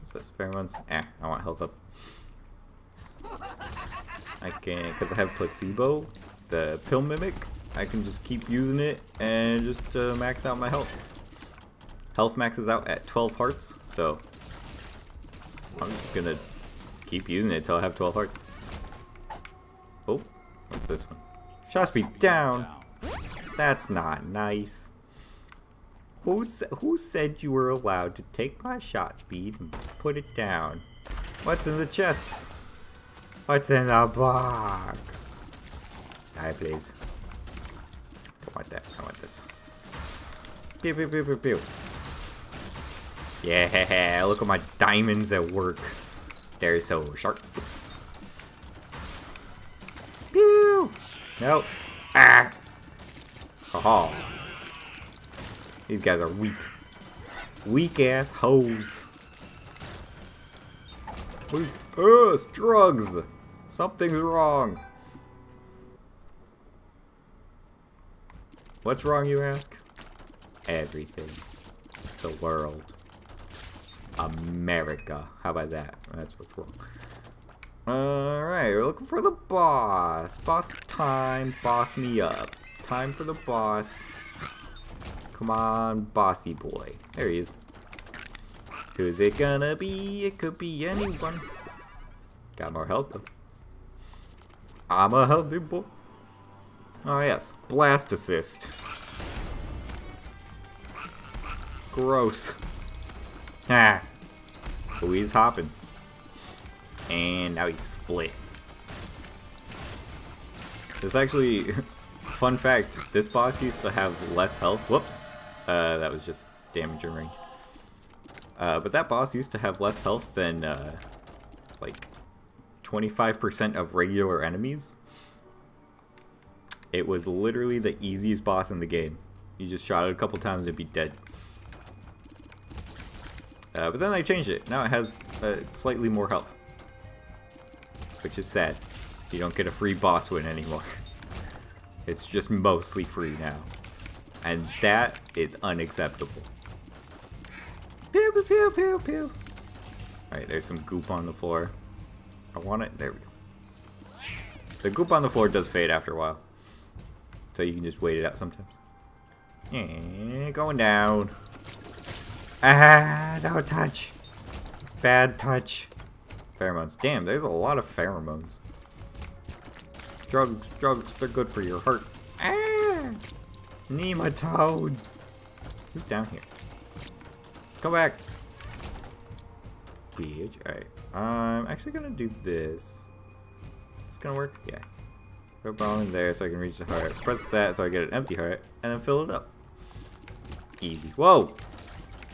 What's this? ones. Eh. I want health up. I can, because I have placebo, the pill mimic, I can just keep using it and just uh, max out my health. Health maxes out at 12 hearts, so I'm just gonna keep using it until I have 12 hearts. Oh, what's this one? Shot speed down. That's not nice. Who, who said you were allowed to take my shot speed and put it down? What's in the chest? What's in the box? Die, please. Don't want that. I want this. Pew, pew, pew, pew, pew. Yeah, look at my diamonds at work. They're so sharp. Pew! Nope. Ah! Oh. These guys are weak. Weak ass hoes. Weak ass drugs! Something's wrong. What's wrong, you ask? Everything. The world. America. How about that? That's what's wrong. Alright, we're looking for the boss. Boss time. Boss me up. Time for the boss. Come on, bossy boy. There he is. Who's it gonna be? It could be anyone. Got more health though. I'm a healthy boy. Oh yes, Blastocyst. Gross. Ah. He's hopping. And now he's split. This actually, fun fact, this boss used to have less health. Whoops. Uh, that was just damage range. Uh, but that boss used to have less health than, uh, like, 25% of regular enemies. It was literally the easiest boss in the game. You just shot it a couple times and it'd be dead. Uh, but then they changed it. Now it has uh, slightly more health. Which is sad. You don't get a free boss win anymore. It's just mostly free now. And that is unacceptable. Pew pew pew pew pew. Alright, there's some goop on the floor. I want it. There we go. The goop on the floor does fade after a while. So you can just wait it out sometimes. Yeah, going down. Ah, don't touch. Bad touch. Pheromones. Damn, there's a lot of pheromones. Drugs, drugs, they're good for your heart. Ah! Nematodes. Who's down here? Come back. Bitch. Alright. I'm actually gonna do this. Is this gonna work? Yeah. Put bomb in there so I can reach the heart. Press that so I get an empty heart, and then fill it up. Easy. Whoa!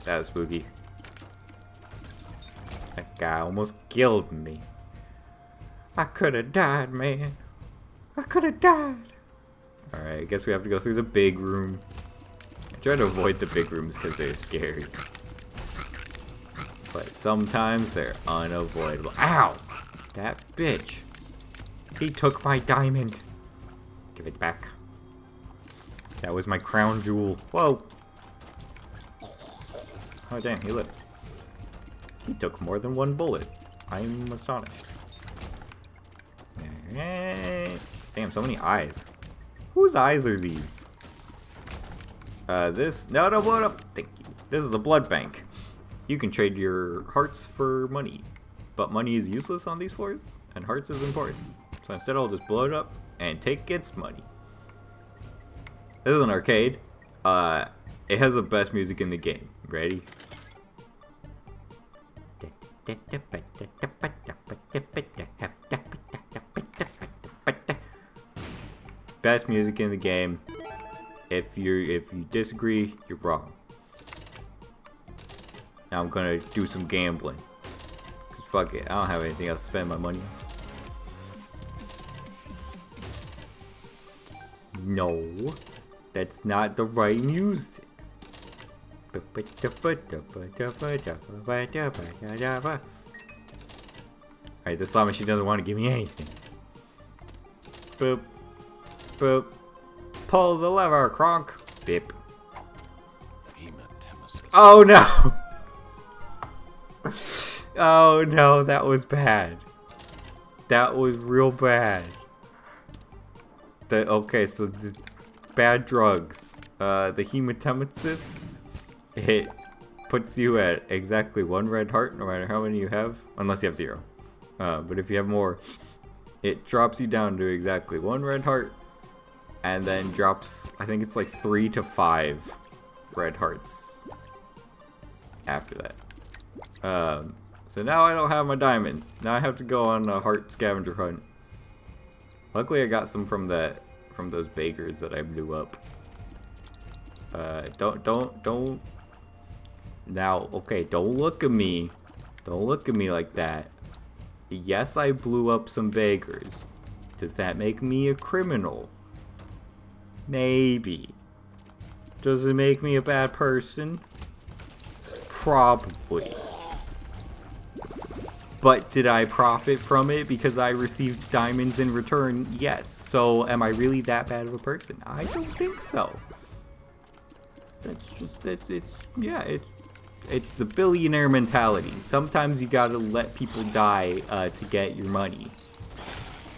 That was spooky. That guy almost killed me. I could have died, man. I could have died. Alright, I guess we have to go through the big room. I try to avoid the big rooms because they're scary. But sometimes they're unavoidable. Ow! That bitch. He took my diamond. Give it back. That was my crown jewel. Whoa. Oh damn, he lived. He took more than one bullet. I'm astonished. Damn, so many eyes. Whose eyes are these? Uh, this... No, no, blow it up! Thank you. This is a blood bank. You can trade your hearts for money. But money is useless on these floors, and hearts is important. So instead I'll just blow it up and take its money. This is an arcade. Uh, it has the best music in the game. Ready? Best music in the game. If you if you disagree, you're wrong. Now I'm gonna do some gambling. Cause fuck it, I don't have anything else to spend my money on. No, that's not the right music. Alright, this slot machine doesn't want to give me anything. Boop. Boop. Pull the lever, Kronk. Bip. Oh no! oh no, that was bad. That was real bad. The, okay, so the bad drugs. Uh, the hematemesis it puts you at exactly one red heart, no matter how many you have, unless you have zero. Uh, but if you have more, it drops you down to exactly one red heart, and then drops, I think it's like three to five red hearts after that. Um, so now I don't have my diamonds. Now I have to go on a heart scavenger hunt. Luckily I got some from that, from those bakers that I blew up. Uh, don't, don't, don't now, okay, don't look at me. Don't look at me like that. Yes, I blew up some beggars. Does that make me a criminal? Maybe. Does it make me a bad person? Probably. But did I profit from it because I received diamonds in return? Yes. So am I really that bad of a person? I don't think so. That's just, that it's, yeah, it's it's the billionaire mentality. Sometimes you gotta let people die uh, to get your money.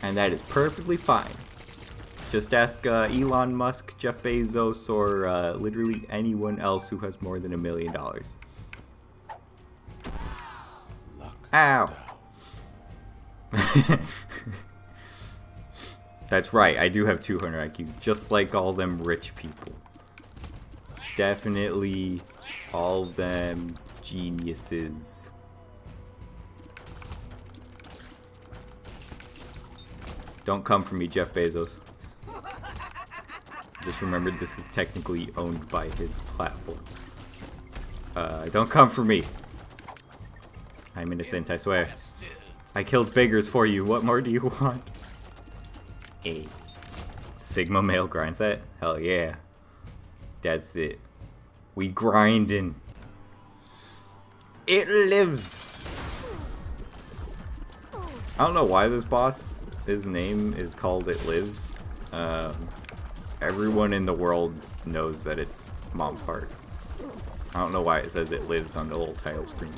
And that is perfectly fine. Just ask uh, Elon Musk, Jeff Bezos, or uh, literally anyone else who has more than a million dollars. Ow! That's right, I do have 200 IQ, just like all them rich people. Definitely all them geniuses. Don't come for me, Jeff Bezos. Just remember this is technically owned by his platform. Uh, don't come for me. I'm innocent, I swear. I killed beggars for you. What more do you want? A Sigma male grind set? Hell yeah. That's it. We grinding. It lives. I don't know why this boss, his name is called It Lives. Um, everyone in the world knows that it's Mom's Heart. I don't know why it says it lives on the little title screen.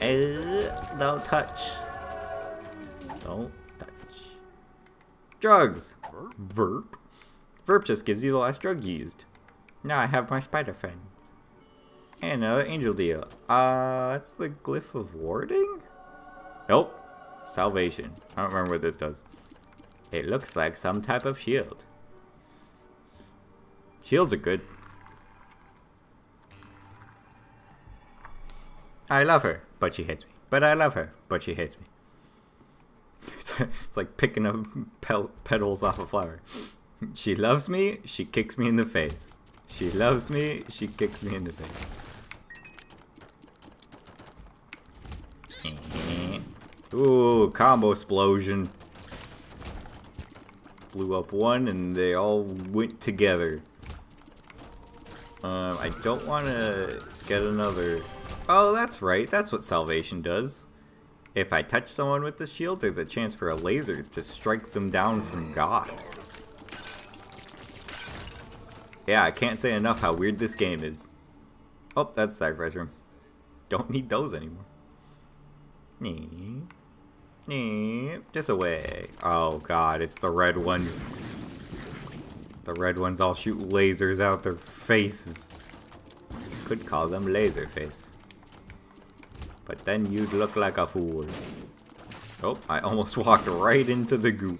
Don't touch. Don't touch. Drugs. Vurp. Vurp just gives you the last drug you used. Now I have my spider friends. And another angel deal. Uh, that's the glyph of warding? Nope. Salvation. I don't remember what this does. It looks like some type of shield. Shields are good. I love her, but she hates me. But I love her, but she hates me. it's it's like picking up petals off a flower. She loves me, she kicks me in the face. She loves me, she kicks me in the face. Ooh, combo explosion. Blew up one and they all went together. Um, I don't want to get another... Oh, that's right. That's what salvation does. If I touch someone with the shield, there's a chance for a laser to strike them down from God. Yeah, I can't say enough how weird this game is. Oh, that's sacrifice room. Don't need those anymore. Nee. Nee. Just away. Oh god, it's the red ones. The red ones all shoot lasers out their faces. Could call them laser face. But then you'd look like a fool. Oh, I almost walked right into the goop.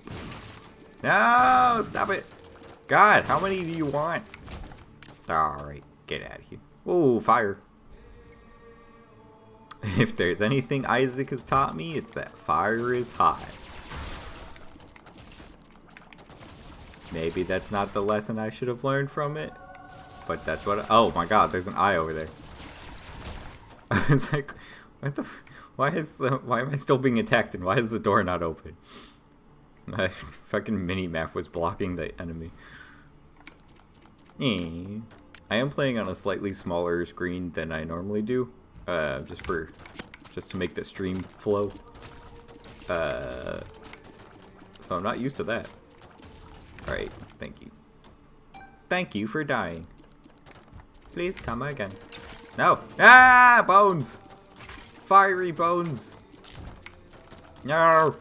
No, stop it. God, how many do you want? Alright, get out of here. Oh, fire. If there's anything Isaac has taught me, it's that fire is hot. Maybe that's not the lesson I should have learned from it. But that's what I, Oh my god, there's an eye over there. it's like, what the... Why is uh, why am I still being attacked and why is the door not open? My fucking mini map was blocking the enemy. I am playing on a slightly smaller screen than I normally do, uh, just for just to make the stream flow. Uh, so I'm not used to that. Alright, thank you. Thank you for dying. Please come again. No! Ah! Bones! Fiery bones! No!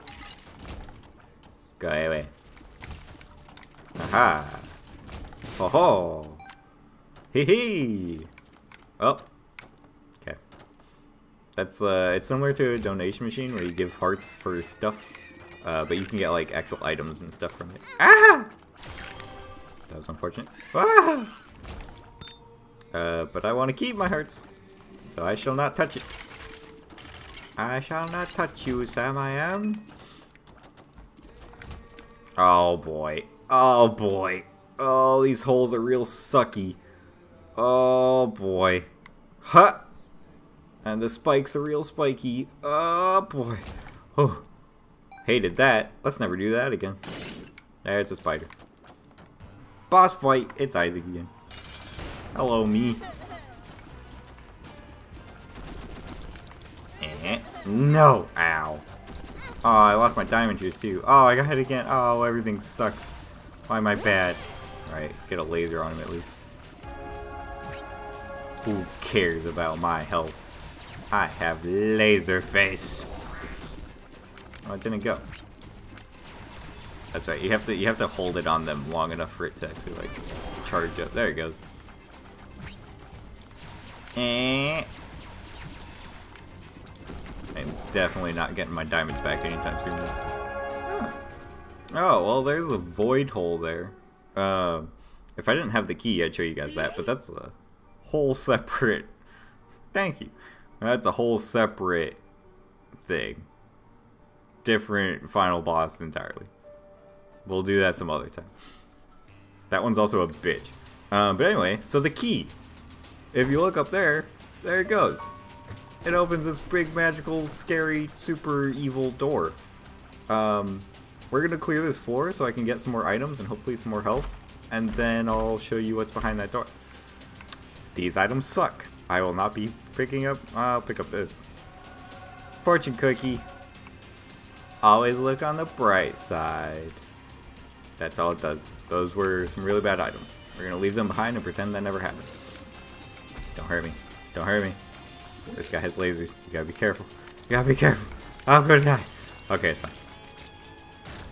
Go away. Aha! Ho ho! Hee hee! Oh. Okay. That's, uh, it's similar to a donation machine where you give hearts for stuff, uh, but you can get, like, actual items and stuff from it. Ah! That was unfortunate. Ah! Uh, but I want to keep my hearts, so I shall not touch it. I shall not touch you, Sam I am. Oh boy. Oh boy. Oh, these holes are real sucky. Oh boy. Huh! And the spikes are real spiky. Oh boy. Oh. Hated that. Let's never do that again. There's a spider. Boss fight. It's Isaac again. Hello, me. No. Ow. Oh, I lost my diamond juice too. Oh, I got hit again. Oh, everything sucks. Why am I bad? Alright, get a laser on him at least. Who cares about my health? I have laser face. Oh, it didn't go. That's right. You have to you have to hold it on them long enough for it to actually like charge up. There it goes. Eh. Definitely not getting my diamonds back anytime soon. Huh. Oh, well, there's a void hole there. Uh, if I didn't have the key, I'd show you guys that, but that's a whole separate... Thank you. That's a whole separate thing. Different final boss entirely. We'll do that some other time. That one's also a bitch. Um, but anyway, so the key. If you look up there, there it goes it opens this big, magical, scary, super evil door. Um, we're going to clear this floor so I can get some more items and hopefully some more health. And then I'll show you what's behind that door. These items suck. I will not be picking up... I'll pick up this. Fortune cookie. Always look on the bright side. That's all it does. Those were some really bad items. We're going to leave them behind and pretend that never happened. Don't hurt me. Don't hurt me. This guy has lasers. You gotta be careful. You gotta be careful. I'm gonna die. Okay, it's fine.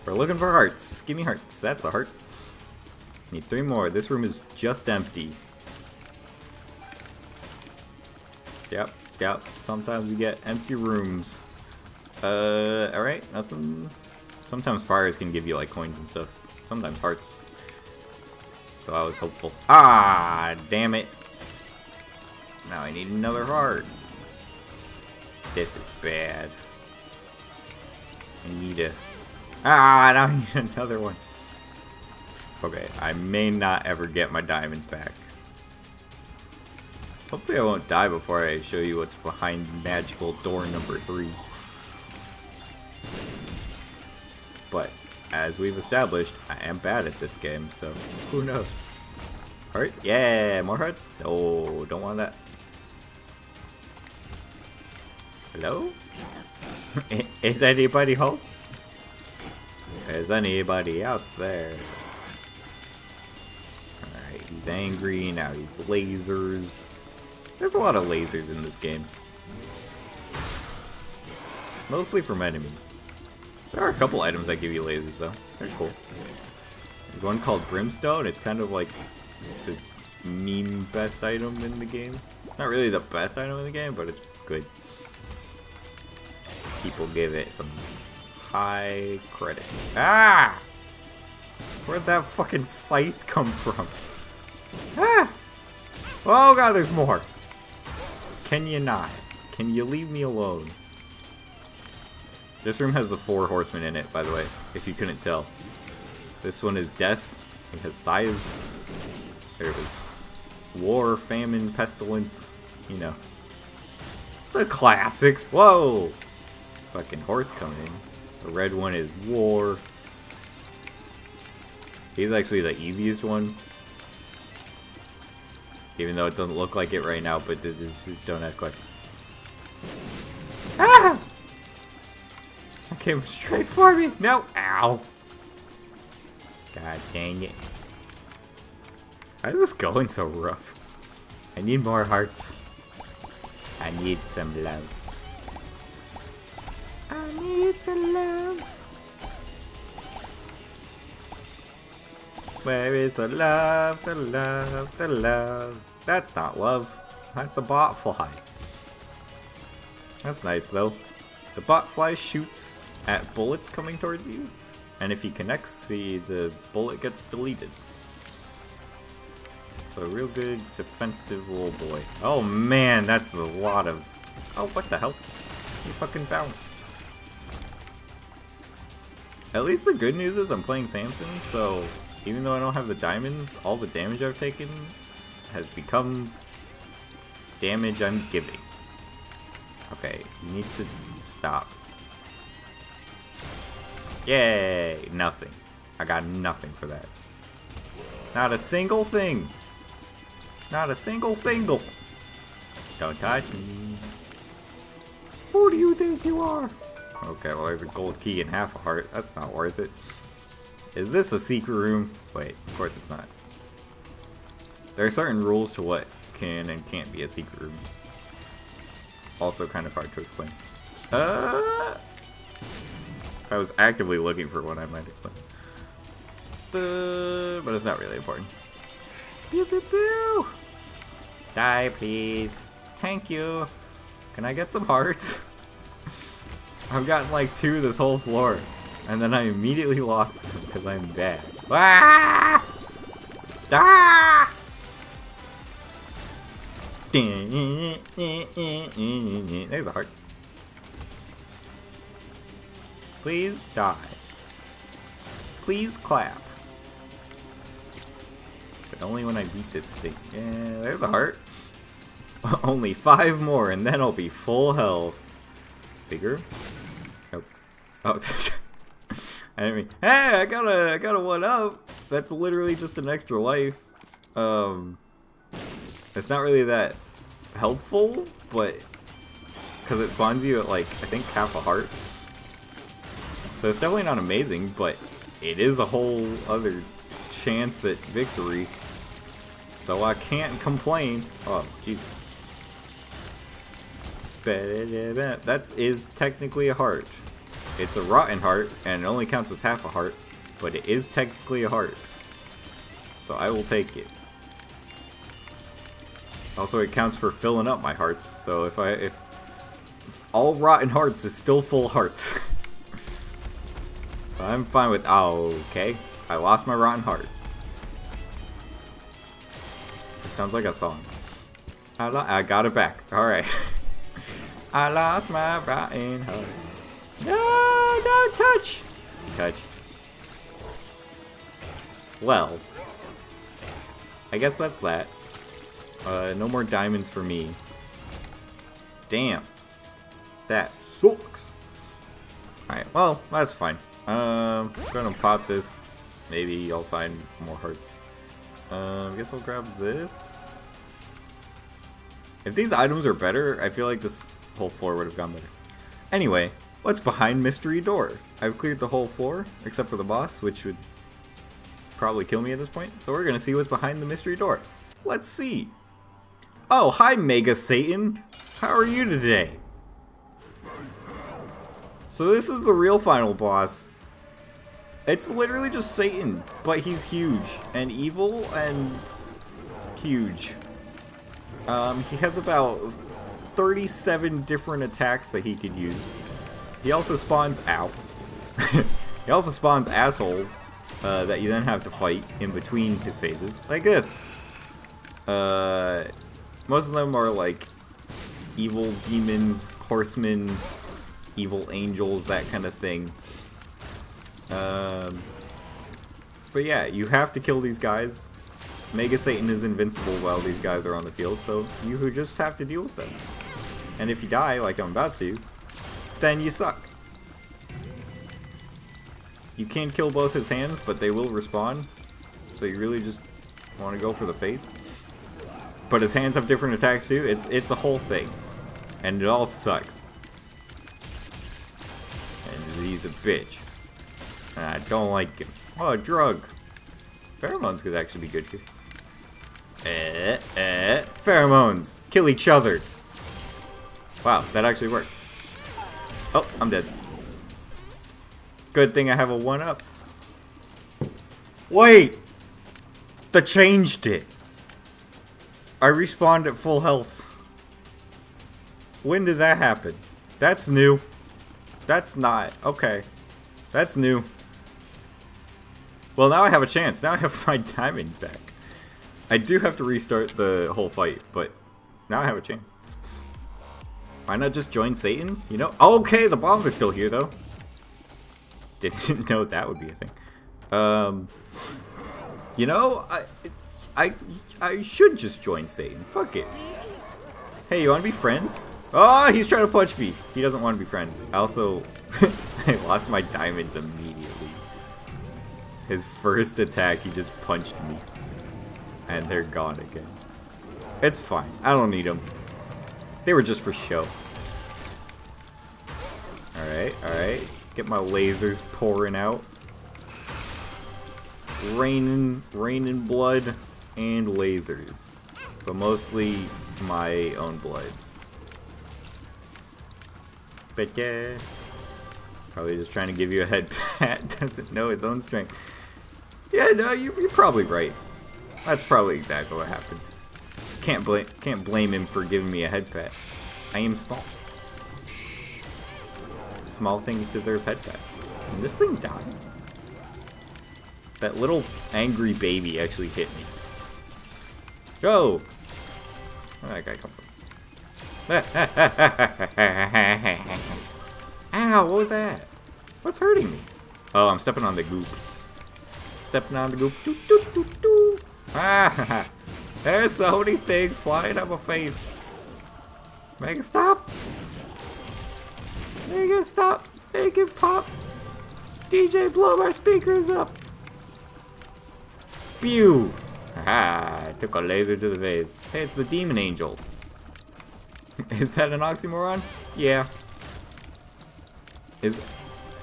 We're looking for hearts. Give me hearts. That's a heart. Need three more. This room is just empty. Yep, yep. Sometimes you get empty rooms. Uh, alright. Nothing. Sometimes fires can give you, like, coins and stuff. Sometimes hearts. So I was hopeful. Ah, damn it. Now I need another heart. This is bad. I need a... Ah, now I need another one. Okay, I may not ever get my diamonds back. Hopefully I won't die before I show you what's behind magical door number three. But, as we've established, I am bad at this game, so who knows. Heart? Yeah, more hearts? Oh, don't want that. Hello? Is anybody home? Is anybody out there? Alright, he's angry, now he's lasers. There's a lot of lasers in this game. Mostly from enemies. There are a couple items that give you lasers though. They're cool. There's one called Brimstone. It's kind of like the meme best item in the game. Not really the best item in the game, but it's good. People give it some high credit. Ah! Where'd that fucking scythe come from? Ah! Oh god, there's more. Can you not? Can you leave me alone? This room has the four horsemen in it, by the way, if you couldn't tell. This one is death. It has scythes. There was war, famine, pestilence, you know. The classics. Whoa! Fucking horse coming. The red one is war. He's actually the easiest one. Even though it doesn't look like it right now, but just don't ask questions. Ah! Came straight for me. No. Ow. God dang it. Why is this going so rough? I need more hearts. I need some love. Need the love. Where is the love, the love, the love? That's not love. That's a botfly. That's nice though. The botfly shoots at bullets coming towards you, and if he connects, the, the bullet gets deleted. So a real good defensive little boy. Oh man, that's a lot of... Oh, what the hell? He fucking bounced. At least the good news is I'm playing Samson, so even though I don't have the diamonds, all the damage I've taken has become damage I'm giving. Okay, you need to stop. Yay! Nothing. I got nothing for that. Not a single thing. Not a single thingle. Don't touch me. Who do you think you are? Okay, well there's a gold key and half a heart. That's not worth it. Is this a secret room? Wait, of course it's not. There are certain rules to what can and can't be a secret room. Also kind of hard to explain. Uh, if I was actively looking for one, I might explain. Uh, but it's not really important. Pew pew pew! Die, please. Thank you. Can I get some hearts? I've gotten like two this whole floor. And then I immediately lost them because I'm bad. Ah! Ah! There's a heart. Please die. Please clap. But only when I beat this thing. Yeah, there's a heart. only five more and then I'll be full health. Seeker? Oh. I mean, hey, I got a, I got a one up. That's literally just an extra life. Um, it's not really that helpful, but because it spawns you at like I think half a heart. So it's definitely not amazing, but it is a whole other chance at victory. So I can't complain. Oh, Jesus. That is technically a heart. It's a rotten heart, and it only counts as half a heart, but it is technically a heart. So I will take it. Also, it counts for filling up my hearts, so if I if, if all rotten hearts is still full hearts. I'm fine with oh, okay. I lost my rotten heart. It sounds like a song. I, I got it back. Alright. I lost my rotten heart. No, don't touch! Touched. Well. I guess that's that. Uh, no more diamonds for me. Damn. That sucks. Alright, well, that's fine. Um, gonna pop this. Maybe I'll find more hearts. Um, I guess I'll grab this. If these items are better, I feel like this whole floor would have gone better. Anyway, What's behind mystery door? I've cleared the whole floor, except for the boss, which would probably kill me at this point. So we're gonna see what's behind the mystery door. Let's see. Oh, hi, Mega Satan. How are you today? So this is the real final boss. It's literally just Satan, but he's huge and evil and huge. Um, he has about 37 different attacks that he could use. He also spawns out. he also spawns assholes uh, that you then have to fight in between his phases, like this. Uh, most of them are like evil demons, horsemen, evil angels, that kind of thing. Um, but yeah, you have to kill these guys. Mega Satan is invincible while these guys are on the field, so you just have to deal with them. And if you die, like I'm about to, then you suck. You can kill both his hands, but they will respawn. So you really just want to go for the face. But his hands have different attacks too. It's it's a whole thing. And it all sucks. And he's a bitch. And I don't like him. Oh, a drug. Pheromones could actually be good here. Eh, eh. Pheromones. Kill each other. Wow, that actually worked. Oh, I'm dead. Good thing I have a 1-up. Wait! The changed it. I respawned at full health. When did that happen? That's new. That's not. Okay. That's new. Well, now I have a chance. Now I have my diamonds back. I do have to restart the whole fight, but now I have a chance. Why not just join Satan? You know? Okay, the bombs are still here, though. Didn't know that would be a thing. Um, you know, I, I, I should just join Satan. Fuck it. Hey, you want to be friends? Oh, he's trying to punch me. He doesn't want to be friends. I also, I lost my diamonds immediately. His first attack, he just punched me. And they're gone again. It's fine. I don't need them. They were just for show. Alright, alright. Get my lasers pouring out. Raining, raining blood and lasers. But mostly my own blood. But yeah. Probably just trying to give you a head pat. Doesn't know his own strength. Yeah, no, you, you're probably right. That's probably exactly what happened. Can't blame can't blame him for giving me a head pat. I am small. Small things deserve head pats. And this thing died. That little angry baby actually hit me. Go! Where did that guy come from? Ow, what was that? What's hurting me? Oh, I'm stepping on the goop. Stepping on the goop. Doo, doo, doo, doo. Ah, there's so many things flying up my face. Make it stop. Make it stop. Make it pop. DJ, blow my speakers up. Pew. Ah, I took a laser to the face. Hey, it's the demon angel. Is that an oxymoron? Yeah. Is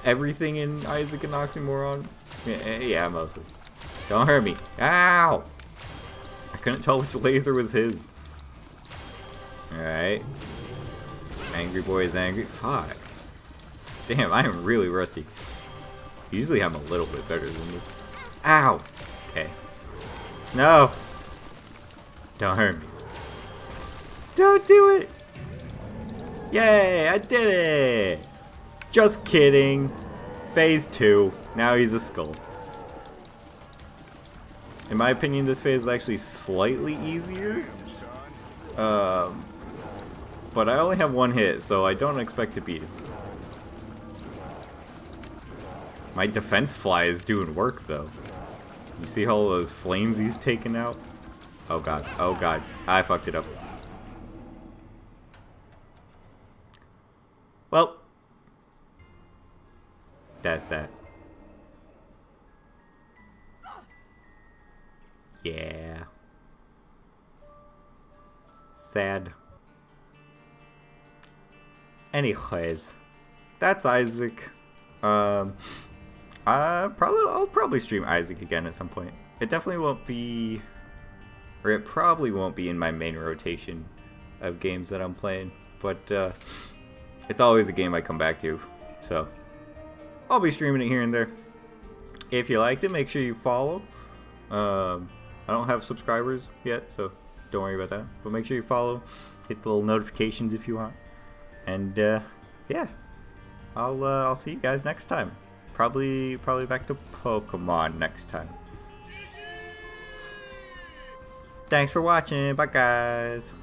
everything in Isaac an oxymoron? Yeah, yeah, mostly. Don't hurt me. Ow! Couldn't tell which laser was his. Alright. Angry boy is angry. Fuck. Damn, I am really rusty. Usually I'm a little bit better than this. Ow! Okay. No! Don't hurt me. Don't do it! Yay! I did it! Just kidding. Phase 2. Now he's a skull. In my opinion, this phase is actually slightly easier. Um, but I only have one hit, so I don't expect to beat him. My defense fly is doing work, though. You see all those flames he's taking out? Oh god, oh god, I fucked it up. Well, that's that. Yeah. Sad. Anyways, that's Isaac. Um, I probably I'll probably stream Isaac again at some point. It definitely won't be or it probably won't be in my main rotation of games that I'm playing. But uh, it's always a game I come back to, so I'll be streaming it here and there. If you liked it, make sure you follow. Um, I don't have subscribers yet, so don't worry about that. But make sure you follow, hit the little notifications if you want, and uh, yeah, I'll uh, I'll see you guys next time. Probably probably back to Pokemon next time. Thanks for watching. Bye guys.